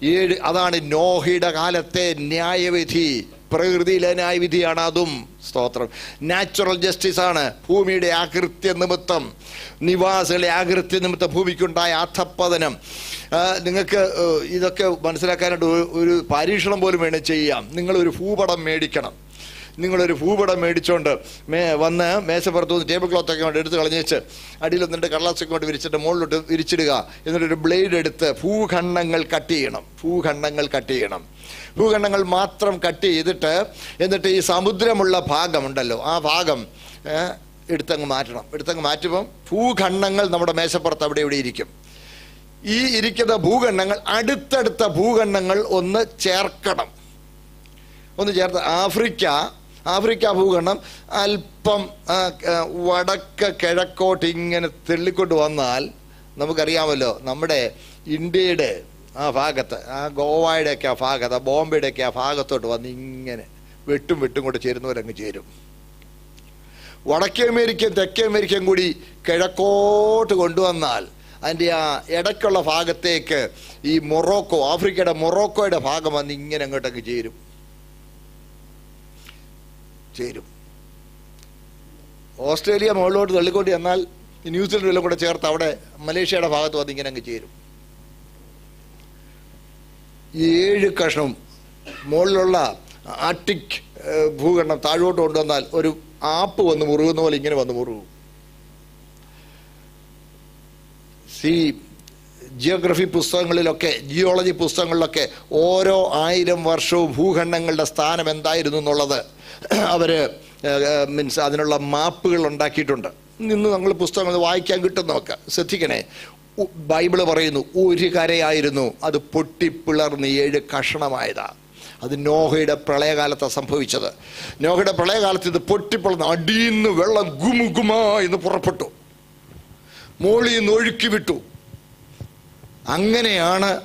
ഏഴ് അതാണ് നോഹയുടെ കാലത്തെ ന്യായവിധി. പ്രകൃതിയിലെ ന്യായവിധിയാണ് അതും. സ്തോത്രം. നാച്ചുറൽ ജസ്റ്റിസ് ആണ് ഭൂമിയുടെ ആകൃത്യ നിമിത്തം. നിവാസികളെ ആകൃത്യ നിമിത്തം ഭൂമിക്കുണ്ടായ അധപ്പതനം നിങ്ങൾക്ക് ഇതൊക്കെ മനസ്സിലാക്കാനായിട്ട് ഒരു- പരീക്ഷണം പോലും വേണേൽ ചെയ്യാം. നിങ്ങളൊരു ഭൂപടം മേടിക്കണം. നിങ്ങളൊരു ഭൂപടം മേടിച്ചുകൊണ്ട് മേ വന്ന് മേശപ്പുറത്ത് നിന്ന് ടേബിൾ ക്ലോത്ത് ഒക്കെ കൊണ്ട് എടുത്ത് കളഞ്ഞേച്ച് അടിയിൽ നിന്നിട്ട് കടലാസൊക്കെ കൊണ്ട് വിരിച്ചിട്ട് മുകളിലോട്ട് വിരിച്ചിടുക. എന്നിട്ടൊരു ബ്ലേഡ് എടുത്ത് ഭൂഖണ്ഡങ്ങൾ കട്ട് ചെയ്യണം. ഭൂഖണ്ഡങ്ങൾ കട്ട് ചെയ്യണം. ഭൂഖണ്ഡങ്ങൾ മാത്രം കട്ട് ചെയ്തിട്ട് എന്നിട്ട് ഈ സമുദ്രമുള്ള ഭാഗമുണ്ടല്ലോ ആ ഭാഗം എടുത്തങ്ങ് മാറ്റണം. എടുത്തങ്ങ് മാറ്റുമ്പം ഭൂഖണ്ഡങ്ങൾ നമ്മുടെ മേശപ്പുറത്ത് അവിടെ ഇവിടെ ഇരിക്കും. ഈ ഇരിക്കുന്ന ഭൂഖണ്ഡങ്ങൾ അടുത്തടുത്ത ഭൂഖണ്ഡങ്ങൾ ഒന്ന് ചേർക്കണം. ഒന്ന് ചേർത്ത് ആഫ്രിക്ക ആഫ്രിക്ക ഭൂഖണ്ഡം അല്പം വടക്ക് കിഴക്കോട്ട് ഇങ്ങനെ തെള്ളിക്കൊണ്ട് വന്നാൽ നമുക്കറിയാമല്ലോ നമ്മുടെ ഇന്ത്യയുടെ ആ ഭാഗത്ത് ആ ഗോവയുടെയൊക്കെ ആ ഭാഗത്ത് ആ ബോംബെയുടെയൊക്കെ ആ ഭാഗത്തോട്ട് വന്ന് ഇങ്ങനെ വെട്ടും വെട്ടും കൊണ്ട് ചേരുന്നവരങ്ങ് ചേരും വടക്കേ അമേരിക്കയും തെക്കേ അമേരിക്കയും കൂടി കിഴക്കോട്ട് കൊണ്ടുവന്നാൽ അതിന്റെ ആ ഇടയ്ക്കുള്ള ഭാഗത്തേക്ക് ഈ മൊറോക്കോ ആഫ്രിക്കയുടെ മൊറോക്കോയുടെ ഭാഗം വന്ന് ഇങ്ങനെ അങ്ങോട്ടൊക്കെ ചേരും. ചേരും. ഓസ്ട്രേലിയ മുകളിലോട്ട് തള്ളിക്കൊണ്ട് ചെന്നാൽ ന്യൂസിലൻഡ് എല്ലാം കൂടെ ചേർത്ത് അവിടെ മലേഷ്യയുടെ ഭാഗത്ത് വന്ന് ഇങ്ങനെ അങ്ങ് ചേരും. ഏഴ് കഷ്ണം മുകളിലുള്ള ആർട്ടിക് ഭൂഖണ്ഡം താഴോട്ട് കൊണ്ടുവന്നാൽ ഒരു ആപ്പ് വന്ന് മുറുകുന്ന പോലെ ഇങ്ങനെ വന്ന് മുറുകും. സി ജിയോഗ്രഫി പുസ്തകങ്ങളിലൊക്കെ ജിയോളജി പുസ്തകങ്ങളിലൊക്കെ ഓരോ ആയിരം വർഷവും ഭൂഖണ്ഡങ്ങളുടെ സ്ഥാനം എന്തായിരുന്നു എന്നുള്ളത് അവർ മീൻസ് അതിനുള്ള മാപ്പുകൾ ഉണ്ടാക്കിയിട്ടുണ്ട്. ഇന്ന് നമ്മൾ പുസ്തകങ്ങൾ വായിക്കാൻ കിട്ടും നമുക്ക്. ശ്രദ്ധിക്കണേ. ബൈബിൾ പറയുന്നു ഒരു കരയായിരുന്നു അത് പൊട്ടിപ്പിളർന്ന് ഏഴ് കഷണമായതാ അത് നോഹയുടെ പ്രളയകാലത്താണ് സംഭവിച്ചത്. നോഹയുടെ പ്രളയകാലത്ത് ഇത് പൊട്ടിപ്പിളർന്ന് അടിയിന്ന് വെള്ളം ഗുമുഗുമാ എന്ന് പുറപ്പെട്ടു. മോളിൽ നിന്ന് ഒഴുക്കി വിട്ടു. അങ്ങനെയാണ്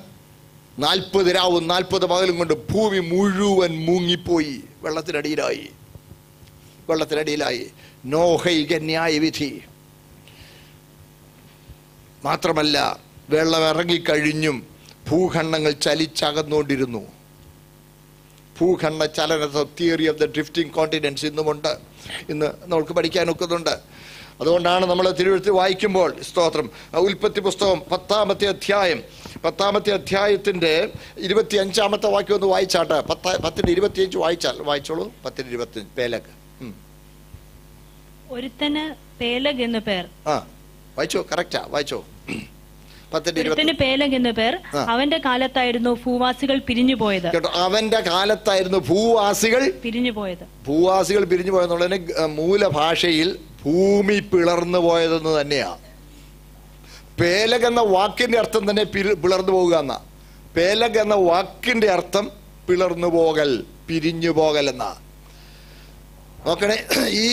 നാൽപ്പത് രാവും നാൽപ്പത് പകലും കൊണ്ട് ഭൂമി മുഴുവൻ മുങ്ങിപ്പോയി. വെള്ളത്തിനടിയിലായി. വെള്ളത്തിനടിയിലായി. നോഹൈക ന്യായവിധി. മാത്രമല്ല വെള്ളം ഇറങ്ങിക്കഴിഞ്ഞും ഭൂഖണ്ഡങ്ങൾ ചലിച്ചകന്നുകൊണ്ടിരുന്നു. ഭൂഖണ്ഡ ചലന theory of the drifting continents ഇന്നുമുണ്ട്. ഇന്ന് നമുക്ക് പഠിക്കാനൊക്കുന്നുണ്ട്. അതുകൊണ്ടാണ് നമ്മൾ തിരുവഴുത്ത് വായിക്കുമ്പോൾ സ്തോത്രം ഉൽപ്പത്തി പുസ്തകം പത്താമത്തെ അധ്യായം പത്താമത്തെ അധ്യായത്തിന്റെ ഇരുപത്തി അഞ്ചാമത്തെ വാക്യം ഒന്ന് വായിച്ചാട്ടെ. പത്ത പത്തിന്റെ ഇരുപത്തിയഞ്ച് വായിച്ചാൽ വായിച്ചോളൂ പത്തിന്റെ ഇരുപത്തിയഞ്ച് പേലക്ക് ഉം. ഒരുത്തന് പേലഗ് എന്നു പേർ. ആ. വായിച്ചോ? കറക്റ്റാ വായിച്ചോ? പത്തിന്റെ പേർ അവന്റെ കാലത്തായിരുന്നു ഭൂവാസികൾ പിരിഞ്ഞുപോയത് കേട്ടോ അവന്റെ കാലത്തായിരുന്നു ഭൂവാസികൾ പിരിഞ്ഞുപോയത് ഭൂവാസികൾ പിരിഞ്ഞു പോയെന്നുള്ളതിന് മൂലഭാഷയിൽ ഭൂമി പിളർന്നു പോയതെന്ന് തന്നെയാ. പേലക് എന്ന വാക്കിന്റെ അർത്ഥം തന്നെ പിളർന്നു പോകുക എന്നാ. പേലക് എന്ന വാക്കിന്റെ അർത്ഥം പിളർന്നു പോകൽ പിരിഞ്ഞു പോകൽ എന്നാ. നോക്കണേ ഈ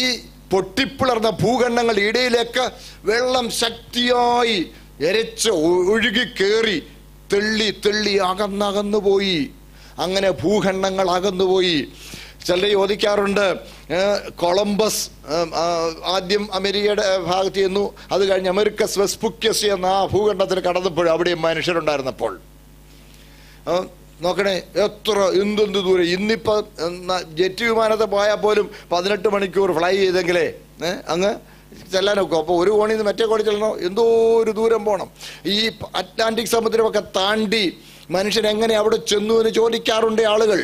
പൊട്ടിപ്പിളർന്ന ഭൂഖണ്ഡങ്ങൾ ഇടയിലേക്ക് വെള്ളം ശക്തിയായി എരച്ച് ഒഴുകി കയറി തെള്ളി തെള്ളി അകന്നകന്നു പോയി അങ്ങനെ ഭൂഖണ്ഡങ്ങൾ അകന്നുപോയി. ചിലർ ചോദിക്കാറുണ്ട് കൊളംബസ് ആദ്യം അമേരിക്കയുടെ ഭാഗത്ത് ചെന്നു. അത് കഴിഞ്ഞ് അമേരിക്ക വെസ്പുക്യസ് എന്ന ആ ഭൂഖണ്ഡത്തിൽ കടന്നപ്പോൾ അവിടെയും മനുഷ്യരുണ്ടായിരുന്നപ്പോൾ. നോക്കണേ എത്ര എന്തെന്ത് ദൂരം? ഇന്നിപ്പോൾ ജെറ്റ് വിമാനത്തെ പോയാൽ പോലും പതിനെട്ട് മണിക്കൂർ ഫ്ലൈ ചെയ്തെങ്കിലേ അങ്ങ് ചെല്ലാനൊക്കെ അപ്പോൾ ഒരു കോണിൽ നിന്ന് മറ്റേ കോണി ചെല്ലണോ? എന്തോ ഒരു ദൂരം പോകണം ഈ അറ്റ്ലാന്റിക് സമുദ്രമൊക്കെ താണ്ടി മനുഷ്യൻ എങ്ങനെ അവിടെ ചെന്നു എന്ന് ചോദിക്കാറുണ്ട് ആളുകൾ.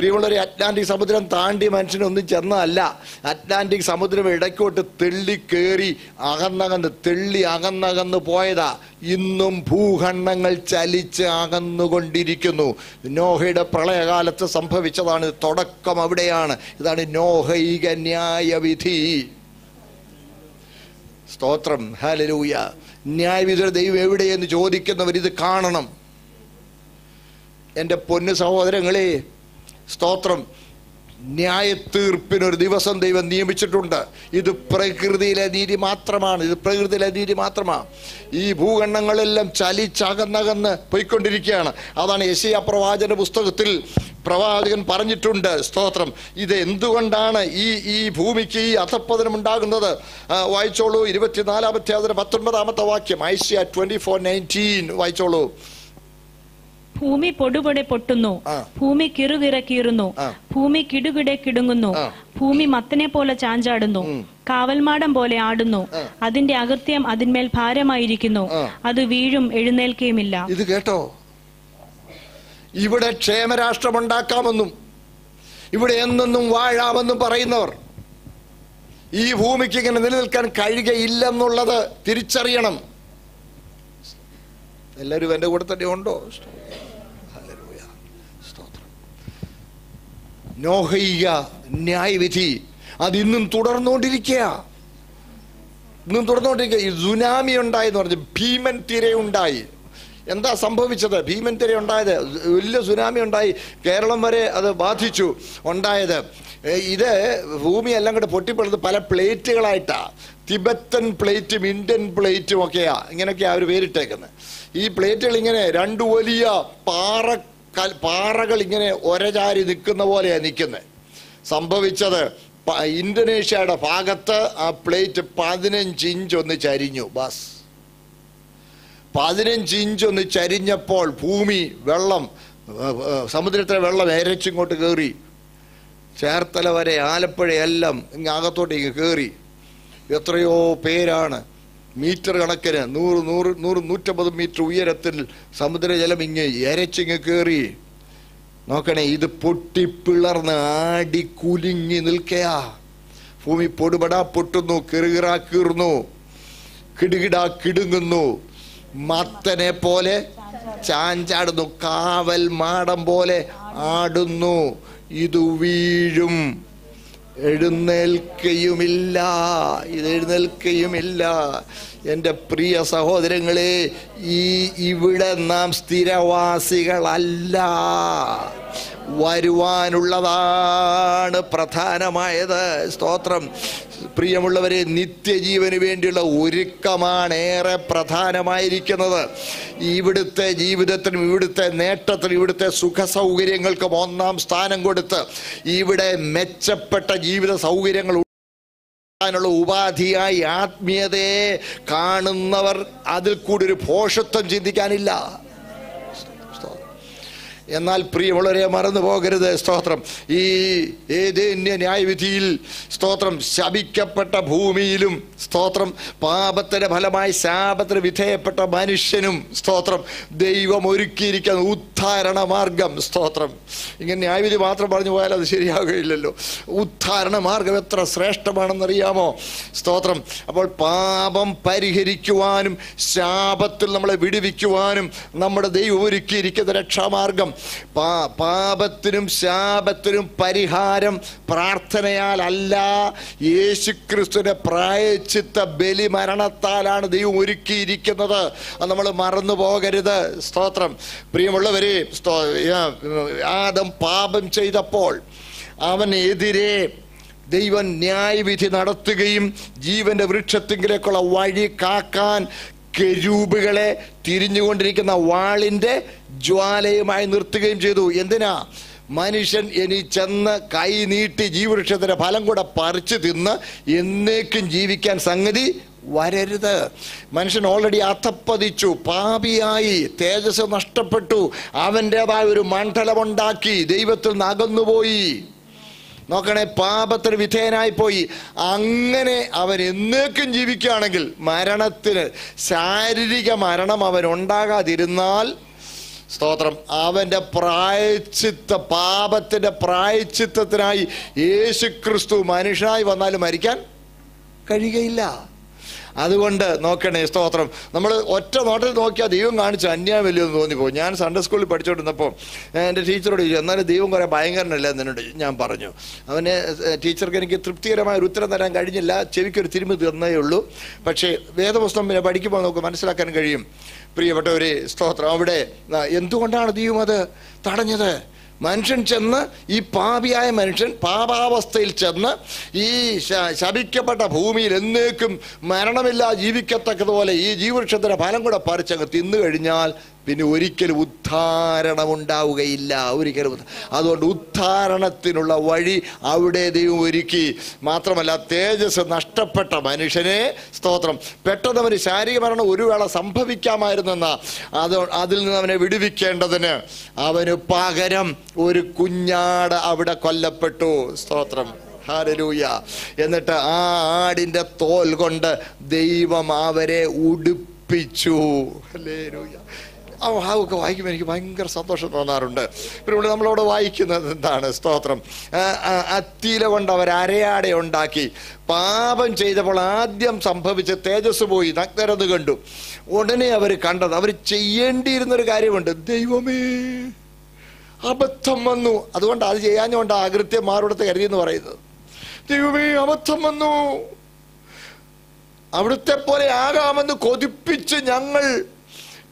പ്രിയമുള്ളവരെ അറ്റ്ലാന്റിക് സമുദ്രം താണ്ടി മനുഷ്യനൊന്നും ചെന്നതല്ല. അറ്റ്ലാന്റിക് സമുദ്രം ഇടയ്ക്കോട്ട് തെള്ളി കയറി അകന്നകന്ന് തെള്ളി അകന്നകന്ന് പോയതാ. ഇന്നും ഭൂഖണ്ഡങ്ങൾ ചലിച്ച് അകന്നുകൊണ്ടിരിക്കുന്നു. നോഹയുടെ പ്രളയകാലത്ത് സംഭവിച്ചതാണ് തുടക്കം അവിടെയാണ്. ഇതാണ് നോഹൈക ന്യായവിധി സ്തോത്രം. ഹലലൂയ ന്യായവിധിയുടെ ദൈവം എവിടെയെന്ന് ചോദിക്കുന്നവർ ഇത് കാണണം. എന്റെ പൊന്നു സഹോദരങ്ങളെ സ്തോത്രം. ന്യായത്തീർപ്പിനൊരു ദിവസം ദൈവം നിയമിച്ചിട്ടുണ്ട്. ഇത് പ്രകൃതിയിലെ നീതി മാത്രമാണ്. ഇത് പ്രകൃതിയിലെ നീതി മാത്രമാണ് ഈ ഭൂഖണ്ഡങ്ങളെല്ലാം ചലിച്ചകന്നകന്ന് പോയിക്കൊണ്ടിരിക്കുകയാണ്. അതാണ് യശയ പ്രവാചന പുസ്തകത്തിൽ പ്രവാചകൻ പറഞ്ഞിട്ടുണ്ട്. സ്തോത്രം. ഇത് എന്തുകൊണ്ടാണ് ഈ ഈ ഭൂമിക്ക് ഈ അധപ്പതനം ഉണ്ടാകുന്നത്? വായിച്ചോളൂ. ഇരുപത്തിനാലാമത്തെ അതിന് പത്തൊൻപതാമത്തെ വാക്യം. Isaiah twenty four nineteen. വായിച്ചോളൂ. ഭൂമി പൊടുപൊടെ പൊട്ടുന്നു. ഭൂമി കിറുകിറ കീറുന്നു. ഭൂമി കിടുകിടെ കിടുങ്ങുന്നു. ഭൂമി മത്തനെ പോലെ ചാഞ്ചാടുന്നു. കാവൽമാടം പോലെ ആടുന്നു. അതിന്റെ അകൃത്യം അതിന്മേൽ ഭാരമായിരിക്കുന്നു. അത് വീഴും എഴുന്നേൽക്കുകയുമില്ല ഇത് കേട്ടോ? ഇവിടെ ക്ഷേമരാഷ്ട്രം ഉണ്ടാക്കാമെന്നും ഇവിടെ എന്നെന്നും വാഴാമെന്നും പറയുന്നവർ ഈ ഭൂമിക്ക് ഇങ്ങനെ നിലനിൽക്കാൻ കഴിയുകയില്ലെന്നുള്ളത് തിരിച്ചറിയണം. എല്ലാവരും എന്റെ കൂടെ തന്നെ ഉണ്ടോ ഹല്ലേലൂയ. സ്തോത്രം. നോഹയിക ന്യായവിധി. അത് ഇന്നും തുടർന്നുകൊണ്ടിരിക്കുക ഇന്നും തുടർന്നുകൊണ്ടിരിക്കുക ഈ സുനാമി ഉണ്ടായി എന്ന് പറഞ്ഞു ഭീമൻ തിര ഉണ്ടായി. എന്താ സംഭവിച്ചത്? ഭീമൻ തിര ഉണ്ടായത്? വലിയ സുനാമി ഉണ്ടായി. കേരളം വരെ അത് ബാധിച്ചു ഉണ്ടായത്. ഇത് ഭൂമി എല്ലാം കൂടെ പൊട്ടിപ്പെടുന്നത് പല പ്ലേറ്റുകളായിട്ടാ. തിബത്തൻ പ്ലേറ്റും ഇന്ത്യൻ പ്ലേറ്റും ഒക്കെയാ. ഇങ്ങനെയൊക്കെയാണ് അവർ പേരിട്ടേക്കുന്നത് ഈ പ്ലേറ്റുകൾ ഇങ്ങനെ രണ്ട് വലിയ പാറ പാറകൾ ഇങ്ങനെ ഒരചാരി നിൽക്കുന്ന പോലെയാണ് നിൽക്കുന്നത് സംഭവിച്ചത് ഇന്തോനേഷ്യയുടെ ഭാഗത്ത് ആ പ്ലേറ്റ് പതിനഞ്ച് ഇഞ്ച് ഒന്ന് ചരിഞ്ഞു ബസ്. പതിനഞ്ച് ഇഞ്ച് ഒന്ന് ചരിഞ്ഞപ്പോൾ ഭൂമി വെള്ളം സമുദ്രത്തിലെ വെള്ളം ഏരച്ചിങ്ങോട്ട് കയറി ചേർത്തല വരെ ആലപ്പുഴയെല്ലാം ഇങ്ങ് അകത്തോട്ട് ഇങ്ങ് കയറി എത്രയോ പേരാണ് മീറ്റർ കണക്കിന് നൂറ് നൂറ് നൂറ് നൂറ്റമ്പത് മീറ്റർ ഉയരത്തിൽ സമുദ്രജലം ഇങ്ങ് എരച്ചിങ്ങ് കയറി നോക്കണേ ഇത് പൊട്ടിപ്പിളർന്ന് ആടി കുലുങ്ങി നിൽക്കയാ. ഭൂമി പൊടുപടാ പൊട്ടുന്നു കിറുകിറാ കീറുന്നു കിടുകിടാ കിടുങ്ങുന്നു. മത്തനെ പോലെ ചാഞ്ചാടുന്നു കാവൽ മാടം പോലെ ആടുന്നു. ഇത് വീഴും. എഴുന്നേൽക്കയുമില്ല. ഇത് എഴുന്നേൽക്കയുമില്ല. എന്റെ പ്രിയ സഹോദരങ്ങളെ ഈ ഇവിടെ നാം സ്ഥിരവാസികളല്ല. വരുവാനുള്ളതാണ് പ്രധാനമായത്. സ്തോത്രം. പ്രിയമുള്ളവരെ നിത്യജീവന് വേണ്ടിയുള്ള ഒരുക്കമാണ് ഏറെ പ്രധാനമായിരിക്കുന്നത്. ഇവിടുത്തെ ജീവിതത്തിനും ഇവിടുത്തെ നേട്ടത്തിനും ഇവിടുത്തെ സുഖ സൗകര്യങ്ങൾക്കും ഒന്നാം സ്ഥാനം കൊടുത്ത് ഇവിടെ മെച്ചപ്പെട്ട ജീവിത സൗകര്യങ്ങൾ ാനുള്ള ഉപാധിയായി ആത്മീയതയെ കാണുന്നവർ അതിൽ കൂടി ഒരു ഭോഷത്വം ചിന്തിക്കാനില്ല. എന്നാൽ പ്രിയ വളരെ മറന്നു പോകരുത് സ്തോത്രം. ഈ ഏതേന്യ ന്യായവിധിയിൽ സ്തോത്രം ശപിക്കപ്പെട്ട ഭൂമിയിലും സ്തോത്രം പാപത്തിന്റെ ഫലമായി ശാപത്തിന് വിധേയപ്പെട്ട മനുഷ്യനും സ്തോത്രം ദൈവം ഒരുക്കിയിരിക്കുന്ന ഉദ്ധാരണ മാർഗം സ്തോത്രം. ഇങ്ങനെ ന്യായവിധി മാത്രം പറഞ്ഞു പോയാൽ അത് ശരിയാകുകയില്ലല്ലോ ഉദ്ധാരണ മാർഗം എത്ര ശ്രേഷ്ഠമാണെന്നറിയാമോ? സ്തോത്രം അപ്പോൾ പാപം പരിഹരിക്കുവാനും ശാപത്തിൽ നമ്മളെ വിടുവിക്കുവാനും നമ്മുടെ ദൈവം ഒരുക്കിയിരിക്കുന്ന രക്ഷാമാർഗം പാപത്തിനും ശാപത്തിനും പരിഹാരം പ്രാർത്ഥനയാൽ പ്രാർത്ഥനയാലല്ല. യേശുക്രിസ്തുവിന്റെ പ്രായച്ചിത്ത ബലി മരണത്താലാണ് ദൈവം ഒരുക്കിയിരിക്കുന്നത്. നമ്മൾ മറന്നു പോകരുത്. സ്തോത്രം. പ്രിയമുള്ളവരെ ആദം പാപം ചെയ്തപ്പോൾ അവനെതിരെ ദൈവം ന്യായവിധി നടത്തുകയും ജീവന്റെ വൃക്ഷത്തിങ്കിലേക്കുള്ള വഴി കാക്കാൻ കെരൂബുകളെ തിരിഞ്ഞുകൊണ്ടിരിക്കുന്ന വാളിന്റെ ജ്വാലയുമായി നിർത്തുകയും ചെയ്തു. എന്തിനാ? മനുഷ്യൻ ഇനി ചെന്ന് കൈ നീട്ടി ജീവവൃക്ഷത്തിന്റെ ഫലം കൂടെ പറിച്ചു തിന്ന് എന്നേക്കും ജീവിക്കാൻ സംഗതി വരരുത്. മനുഷ്യൻ ഓൾറെഡി അധപ്പതിച്ചു പാപിയായി തേജസ് നഷ്ടപ്പെട്ടു അവന്റെതായ ഒരു മണ്ഡലമുണ്ടാക്കി ദൈവത്തിൽ നിന്ന് അകന്നുപോയി. നോക്കണേ പാപത്തിന് വിധേയനായി പോയി. അങ്ങനെ അവൻ എന്നേക്കും ജീവിക്കുകയാണെങ്കിൽ മരണത്തിന് ശാരീരിക മരണം അവൻ ഉണ്ടാകാതിരുന്നാൽ സ്തോത്രം. അവന്റെ പ്രായച്ചിത്ത പാപത്തിന്റെ പ്രായച്ചിത്തത്തിനായി യേശു ക്രിസ്തു മനുഷ്യനായി വന്നാലും മരിക്കാൻ കഴിയുകയില്ല. അതുകൊണ്ട് നോക്കണേ സ്തോത്രം. നമ്മൾ ഒറ്റ നോട്ടത്തിൽ നോക്കിയാൽ ദൈവം കാണിച്ച അന്യായം വലിയെന്ന് തോന്നിപ്പോ ഞാൻ സൺഡേ സ്കൂളിൽ പഠിച്ചുകൊണ്ടിരുന്നപ്പോൾ എന്റെ ടീച്ചറോട് ചോദിച്ചു എന്നാലും ദൈവം കുറേ ഭയങ്കരനല്ല? എന്നോട് ഞാൻ പറഞ്ഞു. അവന് ടീച്ചർക്ക് എനിക്ക് തൃപ്തികരമായ ഒരു ഉത്തരം തരാൻ കഴിഞ്ഞില്ല. ചെവിക്കൊരു തിരുമ്പ് തന്നേ ഉള്ളൂ. പക്ഷേ വേദപുസ്തകം പിന്നെ പഠിക്കുമ്പോൾ നമുക്ക് മനസ്സിലാക്കാൻ കഴിയും. പ്രിയപ്പെട്ടവരെ സ്തോത്രം. അവിടെ എന്തുകൊണ്ടാണ് ദൈവം അത് തടഞ്ഞത്? മനുഷ്യൻ ചെന്ന് ഈ പാപിയായ മനുഷ്യൻ പാപാവസ്ഥയിൽ ചെന്ന് ഈ ശപിക്കപ്പെട്ട ഭൂമിയിൽ എന്നേക്കും മരണമില്ലാതെ ജീവിക്കത്തക്കതുപോലെ ഈ ജീവവൃക്ഷത്തിന്റെ ഫലം കൂടെ പറിച്ചങ്ങ് തിന്നു കഴിഞ്ഞാൽ പിന്നെ ഒരിക്കലും ഉദ്ധാരണം ഉണ്ടാവുകയില്ല ഒരിക്കലും അതുകൊണ്ട് ഉദ്ധാരണത്തിനുള്ള വഴി അവിടെ ദൈവം ഒരുക്കി. മാത്രമല്ല തേജസ് നഷ്ടപ്പെട്ട മനുഷ്യനെ സ്തോത്രം. പെട്ടെന്ന് അവന് ശാരീരിക മരണം ഒരു വേള സംഭവിക്കാമായിരുന്നെന്ന. അത് അതിൽ നിന്ന് അവനെ വിടുവിക്കേണ്ടതിന് അവന് പകരം ഒരു കുഞ്ഞാട് അവിടെ കൊല്ലപ്പെട്ടു. സ്തോത്രം. എന്നിട്ട് ആ ആടിന്റെ തോൽ കൊണ്ട് ദൈവം അവരെ ഉടുപ്പിച്ചു. ആ ഭാഗമൊക്കെ വായിക്കുമ്പോൾ എനിക്ക് ഭയങ്കര സന്തോഷം തോന്നാറുണ്ട്. പിന്നെ നമ്മളവിടെ വായിക്കുന്നത് എന്താണ്? സ്തോത്രം. അത്തിയില കൊണ്ട് അവർ അരയാടെ ഉണ്ടാക്കി. പാപം ചെയ്തപ്പോൾ ആദ്യം സംഭവിച്ച തേജസ് പോയി. നഗ്നരത് കണ്ടു. ഉടനെ അവർ കണ്ടത് അവർ ചെയ്യേണ്ടിയിരുന്നൊരു കാര്യമുണ്ട്. ദൈവമേ അബദ്ധം വന്നു. അതുകൊണ്ട് അത് ചെയ്യാഞ്ഞുകൊണ്ട് ആകൃത്യം മാറുടത്ത് കരുതി എന്ന് പറയുന്നത്. ദൈവമേ അബദ്ധം വന്നു. അവിടുത്തെ പോലെ ആകാമെന്ന് കൊതിപ്പിച്ച് ഞങ്ങൾ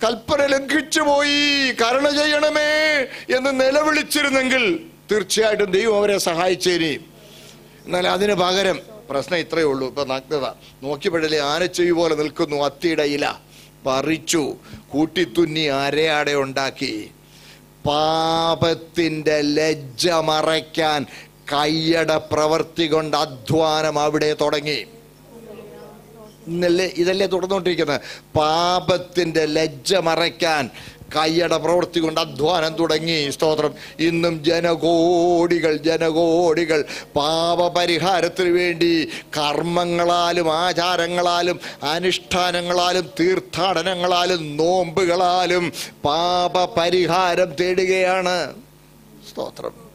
കൽപ്പന ലംഘിച്ചു പോയി കരുണ ചെയ്യണമേ എന്ന് നിലവിളിച്ചിരുന്നെങ്കിൽ തീർച്ചയായിട്ടും ദൈവം അവരെ സഹായിച്ചേനെ. എന്നാൽ അതിന് പകരം പ്രശ്നം ഇത്രയേ ഉള്ളൂ. ഇപ്പൊ നഗ്നത. നോക്കിയപ്പോഴല്ലേ ആനച്ചെവി പോലെ നിൽക്കുന്നു അത്തിയുടെ ഇല. പറിച്ചു കൂട്ടിത്തുന്നി അരയാടെ ഉണ്ടാക്കി. പാപത്തിന്റെ ലജ്ജ മറയ്ക്കാൻ കയ്യട പ്രവൃത്തി കൊണ്ട് അധ്വാനം അവിടെ തുടങ്ങി. ഇതല്ലേ തുടർന്നുകൊണ്ടിരിക്കുന്നത്? പാപത്തിന്റെ ലജ്ജ മറയ്ക്കാൻ കയ്യട പ്രവൃത്തി കൊണ്ട് അധ്വാനം തുടങ്ങി. സ്തോത്രം. ഇന്നും ജനകോടികൾ ജനകോടികൾ പാപപരിഹാരത്തിന് വേണ്ടി കർമ്മങ്ങളാലും ആചാരങ്ങളാലും അനുഷ്ഠാനങ്ങളാലും തീർത്ഥാടനങ്ങളാലും നോമ്പുകളാലും പാപപരിഹാരം തേടുകയാണ്. സ്തോത്രം.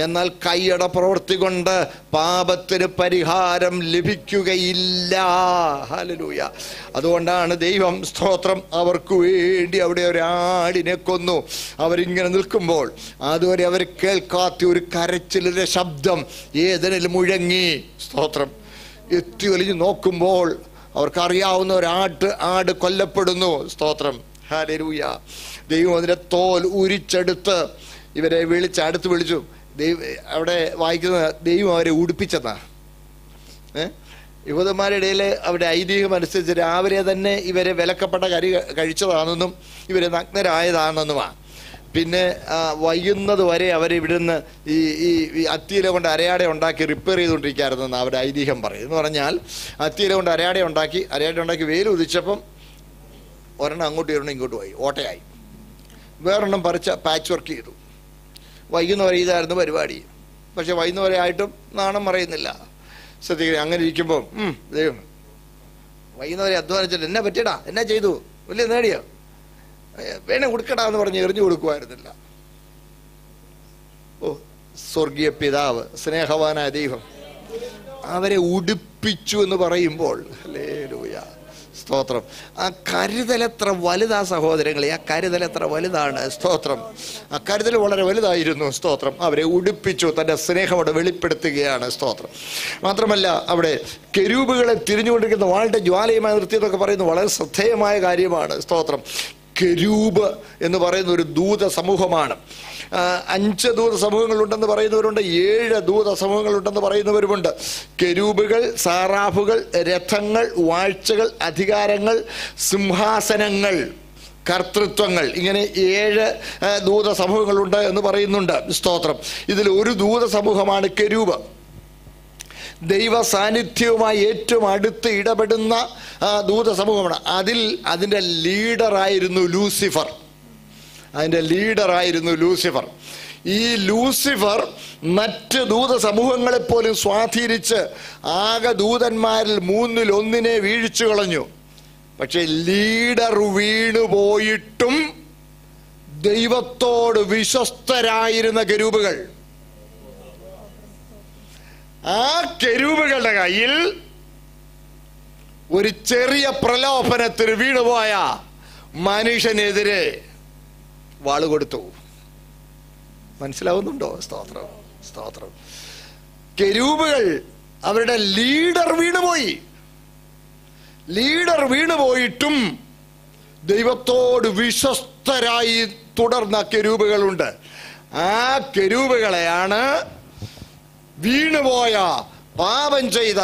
എന്നാൽ കൈയട പ്രവൃത്തി കൊണ്ട് പാപത്തിന് പരിഹാരം ലഭിക്കുകയില്ല. ഹലലൂയ അതുകൊണ്ടാണ് ദൈവം സ്തോത്രം അവർക്ക് വേണ്ടി അവിടെ ഒരാടിനെ കൊന്നു. അവരിങ്ങനെ നിൽക്കുമ്പോൾ അതുവരെ അവർ കേൾക്കാത്ത ഒരു കരച്ചിലിന്റെ ശബ്ദം ഏതിനിൽ മുഴങ്ങി. സ്തോത്രം. എത്തി വലിഞ്ഞ് നോക്കുമ്പോൾ അവർക്കറിയാവുന്ന ഒരാട്ട് ആട് കൊല്ലപ്പെടുന്നു. സ്തോത്രം. ഹാലരൂയ ദൈവം അതിന്റെ തോൽ ഉരിച്ചെടുത്ത് ഇവരെ വിളിച്ച് അടുത്ത് വിളിച്ചു. ദൈവ അവിടെ വായിക്കുന്ന ദൈവം അവരെ ഉടുപ്പിച്ചെന്നാ ഏഹ് യുവതന്മാരുടെ ഇടയിൽ അവരുടെ ഐതിഹ്യം അനുസരിച്ച് രാവിലെ തന്നെ ഇവരെ വിലക്കപ്പെട്ട കരി കഴിച്ചതാണെന്നും ഇവരെ നഗ്നരായതാണെന്നുമാണ് പിന്നെ വൈകുന്നത് വരെ അവർ ഇവിടുന്ന് ഈ ഈ അത്തിയില കൊണ്ട് അരയാട ഉണ്ടാക്കി റിപ്പയർ ചെയ്തുകൊണ്ടിരിക്കുകയായിരുന്നെന്ന് അവരുടെ ഐതിഹ്യം പറയും എന്ന് പറഞ്ഞാൽ അത്തിയില കൊണ്ട് അരയാട ഉണ്ടാക്കി അരയാട ഉണ്ടാക്കി വെയിൽ ഉദിച്ചപ്പം ഒരെണ്ണം അങ്ങോട്ട് ഒരെണ്ണം ഇങ്ങോട്ട് പോയി ഓട്ടയായി. വേറെണ്ണം പറിച്ച പാച്ച് വർക്ക് ചെയ്തു. വൈകുന്നവരെ ഇതായിരുന്നു പരിപാടി. പക്ഷെ വൈകുന്നവരെ ആയിട്ടും നാണം മറയുന്നില്ല. ശ്രദ്ധിക്കുക അങ്ങനെ ഇരിക്കുമ്പോൾ ദൈവം. വൈകുന്നവരെ അധ്വാനിച്ചില്ല എന്നെ പറ്റിയടാ? എന്നാ ചെയ്തു? വലിയ നേടിയോ? വേണേ കൊടുക്കടാ എന്ന് പറഞ്ഞ് എറിഞ്ഞു കൊടുക്കുമായിരുന്നില്ല. ഓ സ്വർഗീയ പിതാവ് സ്നേഹവാനായ ദൈവം അവരെ ഉടുപ്പിച്ചു എന്ന് പറയുമ്പോൾ ഹല്ലേലൂയ സ്തോത്രം. ആ കരുതൽ എത്ര വലുതാ സഹോദരങ്ങളെ ആ കരുതൽ എത്ര വലുതാണ് സ്തോത്രം. ആ കരുതൽ വളരെ വലുതായിരുന്നു സ്തോത്രം. അവരെ ഉടുപ്പിച്ചു തന്റെ സ്നേഹം അവിടെ വെളിപ്പെടുത്തുകയാണ് സ്തോത്രം. മാത്രമല്ല അവിടെ കെരൂബുകളെ തിരിഞ്ഞുകൊണ്ടിരിക്കുന്ന വാളുടെ ജ്വാലയുമായി നിർത്തിയതൊക്കെ പറയുന്നത് വളരെ ശ്രദ്ധേയമായ കാര്യമാണ് സ്തോത്രം. കെരൂബ് എന്ന് പറയുന്ന ഒരു ദൂത സമൂഹമാണ് അഞ്ച് ദൂത സമൂഹങ്ങളുണ്ടെന്ന് പറയുന്നവരുണ്ട് ഏഴ് ദൂത സമൂഹങ്ങളുണ്ടെന്ന് പറയുന്നവരുമുണ്ട്. കെരൂബുകൾ സാറാഫുകൾ രഥങ്ങൾ വാഴ്ചകൾ അധികാരങ്ങൾ സിംഹാസനങ്ങൾ കർത്തൃത്വങ്ങൾ. ഇങ്ങനെ ഏഴ് ദൂത സമൂഹങ്ങളുണ്ട് എന്ന് പറയുന്നുണ്ട് സ്തോത്രം. ഇതിൽ ഒരു ദൂത സമൂഹമാണ് കെരൂബ്. ദൈവ സാന്നിധ്യവുമായി ഏറ്റവും അടുത്ത് ഇടപെടുന്ന ദൂത സമൂഹമാണ്. അതിൽ അതിന്റെ ലീഡറായിരുന്നു ലൂസിഫർ. അതിന്റെ ലീഡറായിരുന്നു ലൂസിഫർ. ഈ ലൂസിഫർ മറ്റ് ദൂത സമൂഹങ്ങളെപ്പോലും സ്വാധീനിച്ച് ആകെ ദൂതന്മാരിൽ മൂന്നിൽ ഒന്നിനെ വീഴ്ച കളഞ്ഞു. പക്ഷെ ലീഡർ വീണുപോയിട്ടും ദൈവത്തോട് വിശ്വസ്തരായിരുന്ന കരൂപുകൾ ആ കരൂപുകളുടെ കയ്യിൽ ഒരു ചെറിയ പ്രലോഭനത്തിന് വീണുപോയ മനുഷ്യനെതിരെ വാൾ കൊടുത്തു. മനസ്സിലാവുന്നുണ്ടോ? സ്തോത്രം സ്തോത്രം. കെരൂബുകൾ അവരുടെ ലീഡർ വീണുപോയി. ലീഡർ വീണുപോയിട്ടും ദൈവത്തോട് വിശ്വസ്തരായി തുടർന്ന കെരൂബുകളുണ്ട്. ആ കെരൂബുകളെയാണ് വീണുപോയ പാപം ചെയ്ത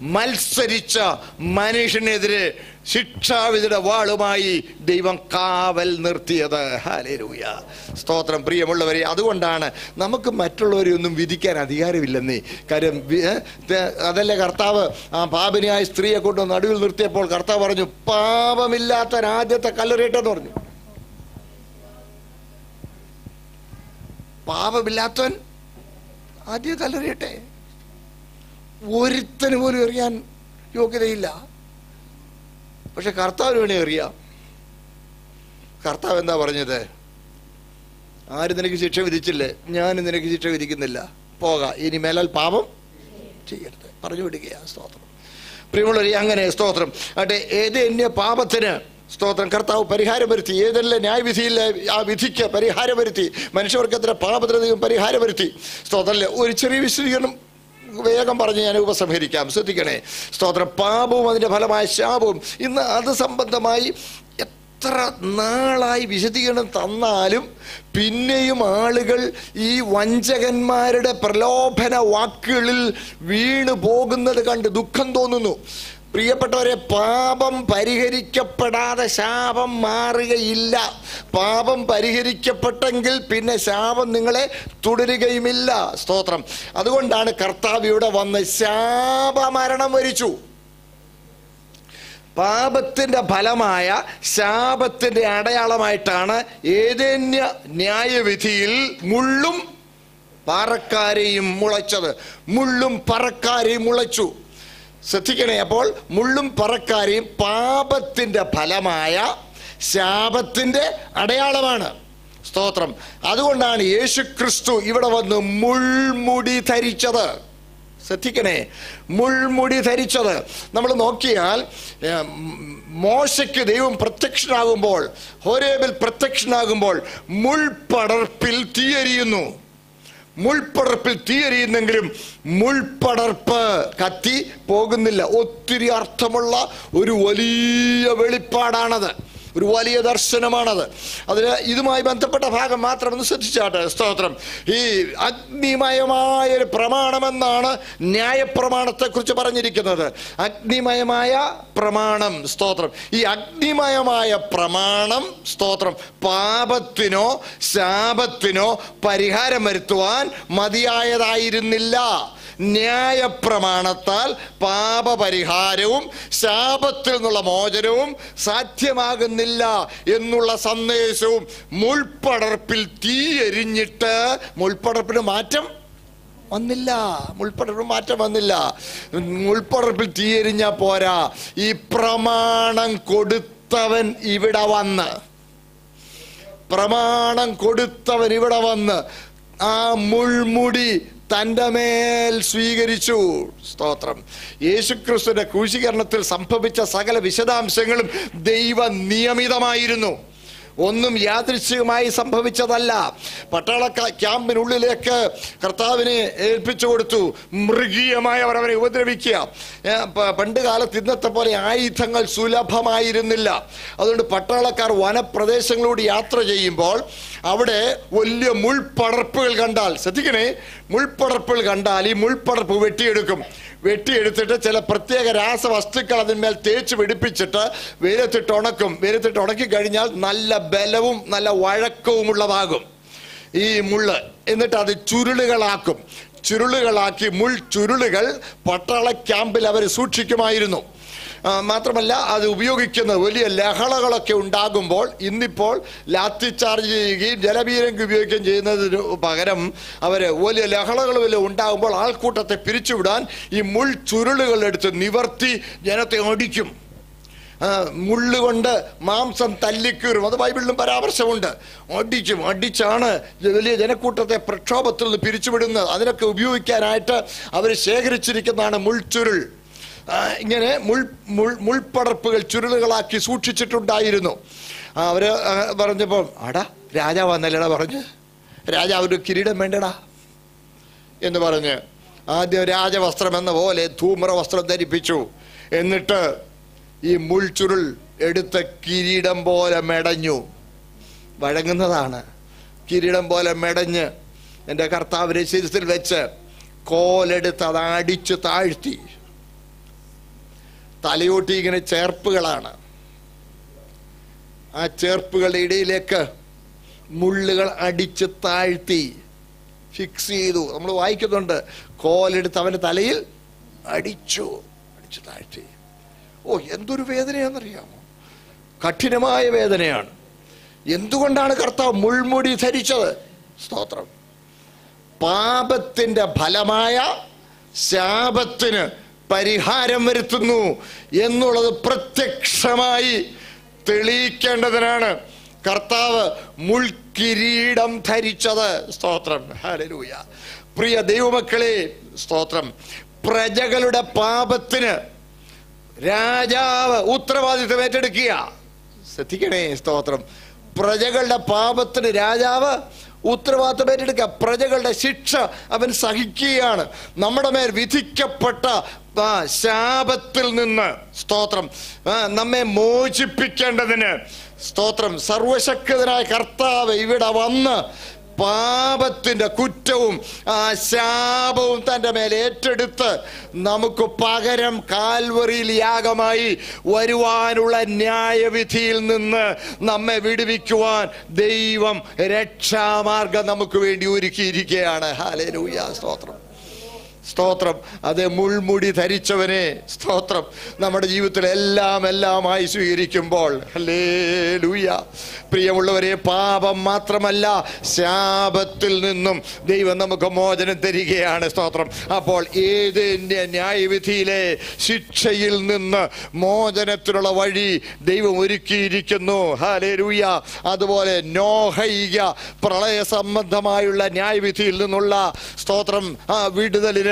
മത്സരിച്ച മനുഷ്യനെതിരെ ശിക്ഷാവിധിയുടെ വാളുമായി ദൈവം കാവൽ നിർത്തിയത്. ഹാലേലൂയ സ്തോത്രം. പ്രിയമുള്ളവരെ അതുകൊണ്ടാണ് നമുക്ക് മറ്റുള്ളവരെ ഒന്നും വിധിക്കാൻ അധികാരമില്ലെന്നേ. കാര്യം അതല്ലേ കർത്താവ് ആ പാപിനിയായ സ്ത്രീയെ കൊണ്ട് നടുവിൽ നിർത്തിയപ്പോൾ കർത്താവ് പറഞ്ഞു പാപമില്ലാത്ത രാജ്യത്തെ കല്ലെറിയട്ടെന്ന് പറഞ്ഞു. പാപമില്ലാത്തവൻ ആദ്യം കല്ലെറിയട്ടെ. ഒരുത്തന് പോലും എറിയാൻ യോഗ്യതയില്ല. പക്ഷെ കർത്താവിന് വേണേ എറിയാം. കർത്താവ് എന്താ പറഞ്ഞത്? ആരും നിനക്ക് ശിക്ഷ വിധിച്ചില്ലേ? ഞാൻ നിനക്ക് ശിക്ഷ വിധിക്കുന്നില്ല. പോക. ഇനി മേലാൽ പാപം ചെയ്യരുത്. പറഞ്ഞു വിടുകയാ സ്തോത്രം. പ്രിയമുള്ളവരെ അങ്ങനെ സ്തോത്രം. അട്ടെ ഏത് എന്നെ പാപത്തിന് സ്തോത്രം. കർത്താവ് പരിഹാരം വരുത്തി. ഏതെല്ലാം ന്യായവിധിയില്ല ആ വിധിക്ക് പരിഹാരം വരുത്തി. മനുഷ്യവർക്ക് പാപത്തിന് പരിഹാരം വരുത്തി. സ്തോത്രല്ലേ ഒരു ചെറിയ വിശദീകരണം വേഗം പറഞ്ഞ് ഞാൻ ഉപസംഹരിക്കാം. ശ്രദ്ധിക്കണേ. സ്തോത്രം. പാപവും അതിന്റെ ഫലമായ ശാപവും ഇന്ന് അത് സംബന്ധമായി എത്ര നാളായി വിശദീകരണം തന്നാലും പിന്നെയും ആളുകൾ ഈ വഞ്ചകന്മാരുടെ പ്രലോഭന വാക്കുകളിൽ വീണു പോകുന്നത് കണ്ട് ദുഃഖം തോന്നുന്നു. പ്രിയപ്പെട്ടവരെ പാപം പരിഹരിക്കപ്പെടാതെ ശാപം മാറുകയില്ല. പാപം പരിഹരിക്കപ്പെട്ടെങ്കിൽ പിന്നെ ശാപം നിങ്ങളെ തുടരുകയുമില്ല. സ്തോത്രം. അതുകൊണ്ടാണ് കർത്താവ് ഇവിടെ വന്ന് ശാപമരണം വരിച്ചു. പാപത്തിന്റെ ഫലമായ ശാപത്തിന്റെ അടയാളമായിട്ടാണ് ഏതന്യ ന്യായവിധിയിൽ മുള്ളും പാറക്കാരെയും മുളച്ചത്. മുള്ളും പറക്കാരെയും മുളച്ചു. ശ്രദ്ധിക്കണേ അപ്പോൾ മുള്ളും പറക്കാരെയും പാപത്തിന്റെ ഫലമായ ശാപത്തിന്റെ അടയാളമാണ്. സ്തോത്രം. അതുകൊണ്ടാണ് യേശു ക്രിസ്തു ഇവിടെ വന്ന് മുൾമുടി ധരിച്ചത്. ശ്രദ്ധിക്കണേ മുൾമുടി ധരിച്ചത്. നമ്മൾ നോക്കിയാൽ മോശയ്ക്ക് ദൈവം പ്രത്യക്ഷനാകുമ്പോൾ ഹോരേബിൽ പ്രത്യക്ഷനാകുമ്പോൾ മുൾപടർപ്പിൽ തീയരിയുന്നു. മുൾപ്പടർപ്പിൽ തീയരിയുന്നെങ്കിലും മുൾപ്പടർപ്പ് കത്തി പോകുന്നില്ല. ഒത്തിരി അർത്ഥമുള്ള ഒരു വലിയ വെളിപ്പാടാണത്. ഒരു വലിയ ദർശനമാണത്. അതിന് ഇതുമായി ബന്ധപ്പെട്ട ഭാഗം മാത്രം ഒന്ന് ശ്രദ്ധിച്ചാട്ടെ സ്തോത്രം. ഈ അഗ്നിമയമായ ഒരു പ്രമാണമെന്നാണ് ന്യായപ്രമാണത്തെക്കുറിച്ച് പറഞ്ഞിരിക്കുന്നത്. അഗ്നിമയമായ പ്രമാണം സ്തോത്രം. ഈ അഗ്നിമയമായ പ്രമാണം സ്തോത്രം പാപത്തിനോ ശാപത്തിനോ പരിഹാരം വരുത്തുവാൻ മതിയായതായിരുന്നില്ല. ന്യായപ്രമാണത്താൽ പാപപരിഹാരവും ശാപത്തിൽ നിന്നുള്ള മോചനവും സാധ്യമാകുന്നില്ല എന്നുള്ള സന്ദേശവും മുൾപ്പടർപ്പിൽ തീ എരിഞ്ഞിട്ട് മുൾപ്പടർപ്പിന് മാറ്റം വന്നില്ല. മുൾപ്പടർപ്പിൽ മാറ്റം വന്നില്ല. മുൾപ്പടർപ്പിൽ തീ എരിഞ്ഞ പോരാ. ഈ പ്രമാണം കൊടുത്തവൻ ഇവിടെ വന്ന്. പ്രമാണം കൊടുത്തവൻ ഇവിടെ വന്ന്. ആ മുൾമുടി തന്റെ മേൽ സ്വീകരിച്ചു. സ്തോത്രം. യേശുക്രിസ്തുവിന്റെ ക്രൂശീകരണത്തിൽ സംഭവിച്ച സകല വിശദാംശങ്ങളും ദൈവ നിയമിതമായിരുന്നു ഒന്നും യാദൃശ്ചികമായി സംഭവിച്ചതല്ല. പട്ടാള ക്യാമ്പിനുള്ളിലേക്ക് കർത്താവിനെ ഏൽപ്പിച്ചു കൊടുത്തു. മൃഗീയമായി അവർ അവരെ ഉപദ്രവിക്കുക. പണ്ട് കാലത്ത് ഇന്നത്തെ പോലെ ആയുധങ്ങൾ സുലഭമായിരുന്നില്ല. അതുകൊണ്ട് പട്ടാളക്കാർ വനപ്രദേശങ്ങളോട് യാത്ര ചെയ്യുമ്പോൾ അവിടെ വലിയ മുൾപടർപ്പുകൾ കണ്ടാൽ ശ്രദ്ധിക്കണേ മുൾപടർപ്പുകൾ കണ്ടാൽ ഈ മുൾപടർപ്പ് വെട്ടിയെടുക്കും. വെട്ടിയെടുത്തിട്ട് ചില പ്രത്യേക രാസവസ്തുക്കൾ അതിന്മേൽ തേച്ച് പിടിപ്പിച്ചിട്ട് വെയിലത്തിട്ട് ഉണക്കും. വെയിലത്തിട്ട് ഉണക്കി കഴിഞ്ഞാൽ നല്ല ബലവും നല്ല വഴക്കവുമുള്ളതാകും. ഈ മുള്ള് എന്നിട്ട് അത് ചുരുളുകളാക്കും. ചുരുളുകളാക്കി മുൾ ചുരുളുകൾ പട്ടാള ക്യാമ്പിൽ അവർ സൂക്ഷിക്കുമായിരുന്നു. മാത്രമല്ല അത് ഉപയോഗിക്കുന്ന വലിയ ലഹളകളൊക്കെ ഉണ്ടാകുമ്പോൾ ഇന്നിപ്പോൾ ലാത്തി ചാർജ് ചെയ്യുകയും ജലപീരങ്കി ഉപയോഗിക്കുകയും ചെയ്യുന്നതിന് പകരം അവർ വലിയ ലഹളകൾ വലിയ ഉണ്ടാകുമ്പോൾ ആൾക്കൂട്ടത്തെ പിരിച്ചുവിടാൻ ഈ മുൾ ചുരുളുകൾ എടുത്ത് നിവർത്തി ജനത്തെ ഓടിക്കും മുള്ളുകൊണ്ട് മാംസം തല്ലിക്കീറും. അത് ബൈബിളിലും പരാമർശമുണ്ട്. അടിക്കും. അടിച്ചാണ് വലിയ ജനക്കൂട്ടത്തെ പ്രക്ഷോഭത്തിൽ നിന്ന് പിരിച്ചുവിടുന്നത്. അതിനൊക്കെ ഉപയോഗിക്കാനായിട്ട് അവർ ശേഖരിച്ചിരിക്കുന്നതാണ് മുൾ ആ, ഇങ്ങനെ മുൾ മുൾ മുൾപ്പടർപ്പുകൾ ചുരുളുകളാക്കി സൂക്ഷിച്ചിട്ടുണ്ടായിരുന്നു. ആ, പറഞ്ഞപ്പോൾ അടാ രാജാവ് വന്നല്ലടാ പറഞ്ഞ്? രാജാവിന് കിരീടം വേണ്ടടാ? എന്ന് പറഞ്ഞ് ആദ്യം രാജവസ്ത്രം എന്ന പോലെ ധൂമ്ര വസ്ത്രം ധരിപ്പിച്ചു. എന്നിട്ട് ഈ മുൾ മുൾച്ചുരുൾ എടുത്ത കിരീടം പോലെ മെടഞ്ഞു. വഴങ്ങുന്നതാണ്. കിരീടം പോലെ മെടഞ്ഞ് എന്റെ കർത്താവിനെ ശിരസിൽ വെച്ച് കോലെടുത്ത് അത് അടിച്ചു താഴ്ത്തി. തലയോട്ടി ഇങ്ങനെ ചേർപ്പുകളാണ്. ആ ചേർപ്പുകളുടെ ഇടയിലേക്ക് മുള്ളുകൾ അടിച്ച് താഴ്ത്തി ഫിക്സ് ചെയ്തു. നമ്മൾ വായിക്കുന്നുണ്ട് കോലെടുത്ത് അവന്റെ തലയിൽ അടിച്ചു അടിച്ചു താഴ്ത്തി. ഓ എന്തൊരു വേദനയാണെന്നറിയാമോ? കഠിനമായ വേദനയാണ്. എന്തുകൊണ്ടാണ് കർത്താവ് മുൾമുടി ധരിച്ചത്? സ്തോത്രം. പാപത്തിന്റെ ഫലമായ ശാപത്തിന് പരിഹാരം വരുത്തുന്നു എന്നുള്ളത് പ്രത്യക്ഷമായി തെളിയിക്കേണ്ടതിനാണ്. കർത്താവ് മുൾക്കിരീടം ധരിച്ചത്. സ്തോത്രം. ഹല്ലേലൂയ. പ്രിയ ദൈവമക്കളെ സ്തോത്രം. പ്രജകളുടെ പാപത്തിന് രാജാവ് ഉത്തരവാദിത്വം ഏറ്റെടുക്കുക. ശ്രദ്ധിക്കണേ സ്തോത്രം. പ്രജകളുടെ പാപത്തിന് രാജാവ് ഉത്തരവാദിത്വം ഏറ്റെടുക്കുക. പ്രജകളുടെ ശിക്ഷ അവൻ സഹിക്കുകയാണ്. നമ്മുടെ മേൽ വിധിക്കപ്പെട്ട ശാപത്തിൽ നിന്ന്. സ്തോത്രം. നമ്മെ മോചിപ്പിക്കേണ്ടതിന്. സ്തോത്രം. സർവശക്തനായ കർത്താവ് ഇവിടെ വന്ന് പാപത്തിന്റെ കുറ്റവും ആ ശാപവും തന്റെ മേലെ ഏറ്റെടുത്ത് നമുക്ക് പകരം കാൽവറിയിൽ യാഗമായി വരുവാനുള്ള ന്യായവിധിയിൽ നിന്ന് നമ്മെ വിടുവിക്കുവാൻ ദൈവം രക്ഷാമാർഗം നമുക്ക് വേണ്ടി ഒരുക്കിയിരിക്കുകയാണ്. ഹാലേ ലൂയ സ്തോത്രം. സ്തോത്രം. അത് മുൾമുടി ധരിച്ചവനെ സ്തോത്രം. നമ്മുടെ ജീവിതത്തിൽ എല്ലാം എല്ലാമായി സ്വീകരിക്കുമ്പോൾ. ലൂയ പ്രിയമുള്ളവരെ പാപം മാത്രമല്ല ശാപത്തിൽ നിന്നും ദൈവം നമുക്ക് മോചനം തരികയാണ് സ്തോത്രം. അപ്പോൾ ഏതിന്റെ ന്യായവിധിയിലെ ശിക്ഷയിൽ നിന്ന് മോചനത്തിനുള്ള വഴി ദൈവം ഒരുക്കിയിരിക്കുന്നു. ഹാലേ ലൂയ അതുപോലെ നോഹൈക പ്രളയ സംബന്ധമായുള്ള ന്യായവിധിയിൽ നിന്നുള്ള സ്തോത്രം. ആ വിടുതലിന്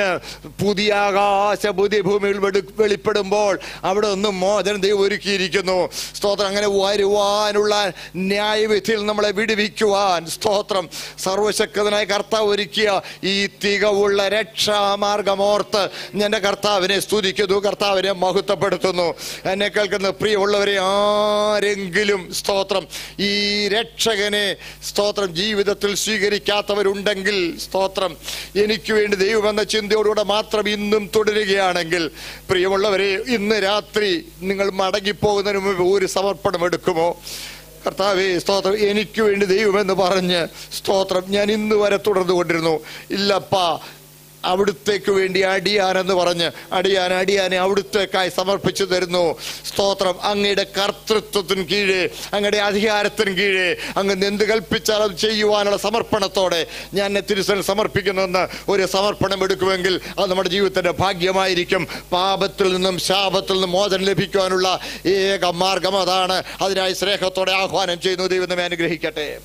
പുതിയ ആകാശ പുതിയ ഭൂമിയിൽ വെളി- വെളിപ്പെടുമ്പോൾ അവിടെ ഒന്നും മോചനം ദൈവം ഒരുക്കിയിരിക്കുന്നു. സ്തോത്രം. അങ്ങനെ വരുവാനുള്ള ന്യായവിധിയിൽ നമ്മളെ വിടുവിക്കുവാൻ സ്തോത്രം. സർവശക്തനായ കർത്താവ് ഒരുക്കിയ ഈ തികവുള്ള രക്ഷാമാർഗമോർത്ത് എന്റെ കർത്താവിനെ സ്തുതിക്കുന്നു കർത്താവിനെ മഹത്വപ്പെടുത്തുന്നു. എന്നെ കേൾക്കുന്ന പ്രിയമുള്ളവരെ ആരെങ്കിലും സ്തോത്രം ഈ രക്ഷകനെ സ്തോത്രം ജീവിതത്തിൽ സ്വീകരിക്കാത്തവരുണ്ടെങ്കിൽ സ്തോത്രം എനിക്ക് വേണ്ടി ദൈവം എന്ന ചിന്തയോടുകൂടെ മാത്രം ഇന്നും തുടരുകയാണെങ്കിൽ പ്രിയമുള്ളവരെ ഇന്ന് രാത്രി നിങ്ങൾ മടങ്ങിപ്പോകുന്നതിന് മുമ്പ് ഒരു സമർപ്പണം എടുക്കുമോ? കർത്താവേ സ്തോത്രം. എനിക്ക് വേണ്ടി ദൈവമെന്ന് പറഞ്ഞ് സ്തോത്രം. ഞാൻ ഇന്ന് വരെ തുടർന്നു കൊണ്ടിരുന്നു ഇല്ലപ്പാ അവിടുത്തേക്ക് വേണ്ടി അടിയാനെന്ന് പറഞ്ഞ് അടിയാൻ അടിയാനെ അവിടുത്തേക്കായി സമർപ്പിച്ചു തരുന്നു. സ്തോത്രം അങ്ങയുടെ കർത്തൃത്വത്തിന് കീഴേ അങ്ങയുടെ അധികാരത്തിന് കീഴേ. അങ്ങ് എന്ത് കൽപ്പിച്ചാലും ചെയ്യുവാനുള്ള സമർപ്പണത്തോടെ ഞാൻ തിരുസൻ സമർപ്പിക്കുന്നുവെന്ന് ഒരു സമർപ്പണം എടുക്കുമെങ്കിൽ അത് നമ്മുടെ ജീവിതത്തിന്റെ ഭാഗ്യമായിരിക്കും. പാപത്തിൽ നിന്നും ശാപത്തിൽ നിന്നും മോചനം ലഭിക്കുവാനുള്ള ഏക മാർഗം അതാണ്. അതിനായി സ്നേഹത്തോടെ ആഹ്വാനം ചെയ്യുന്നു. ദൈവം അനുഗ്രഹിക്കട്ടെ.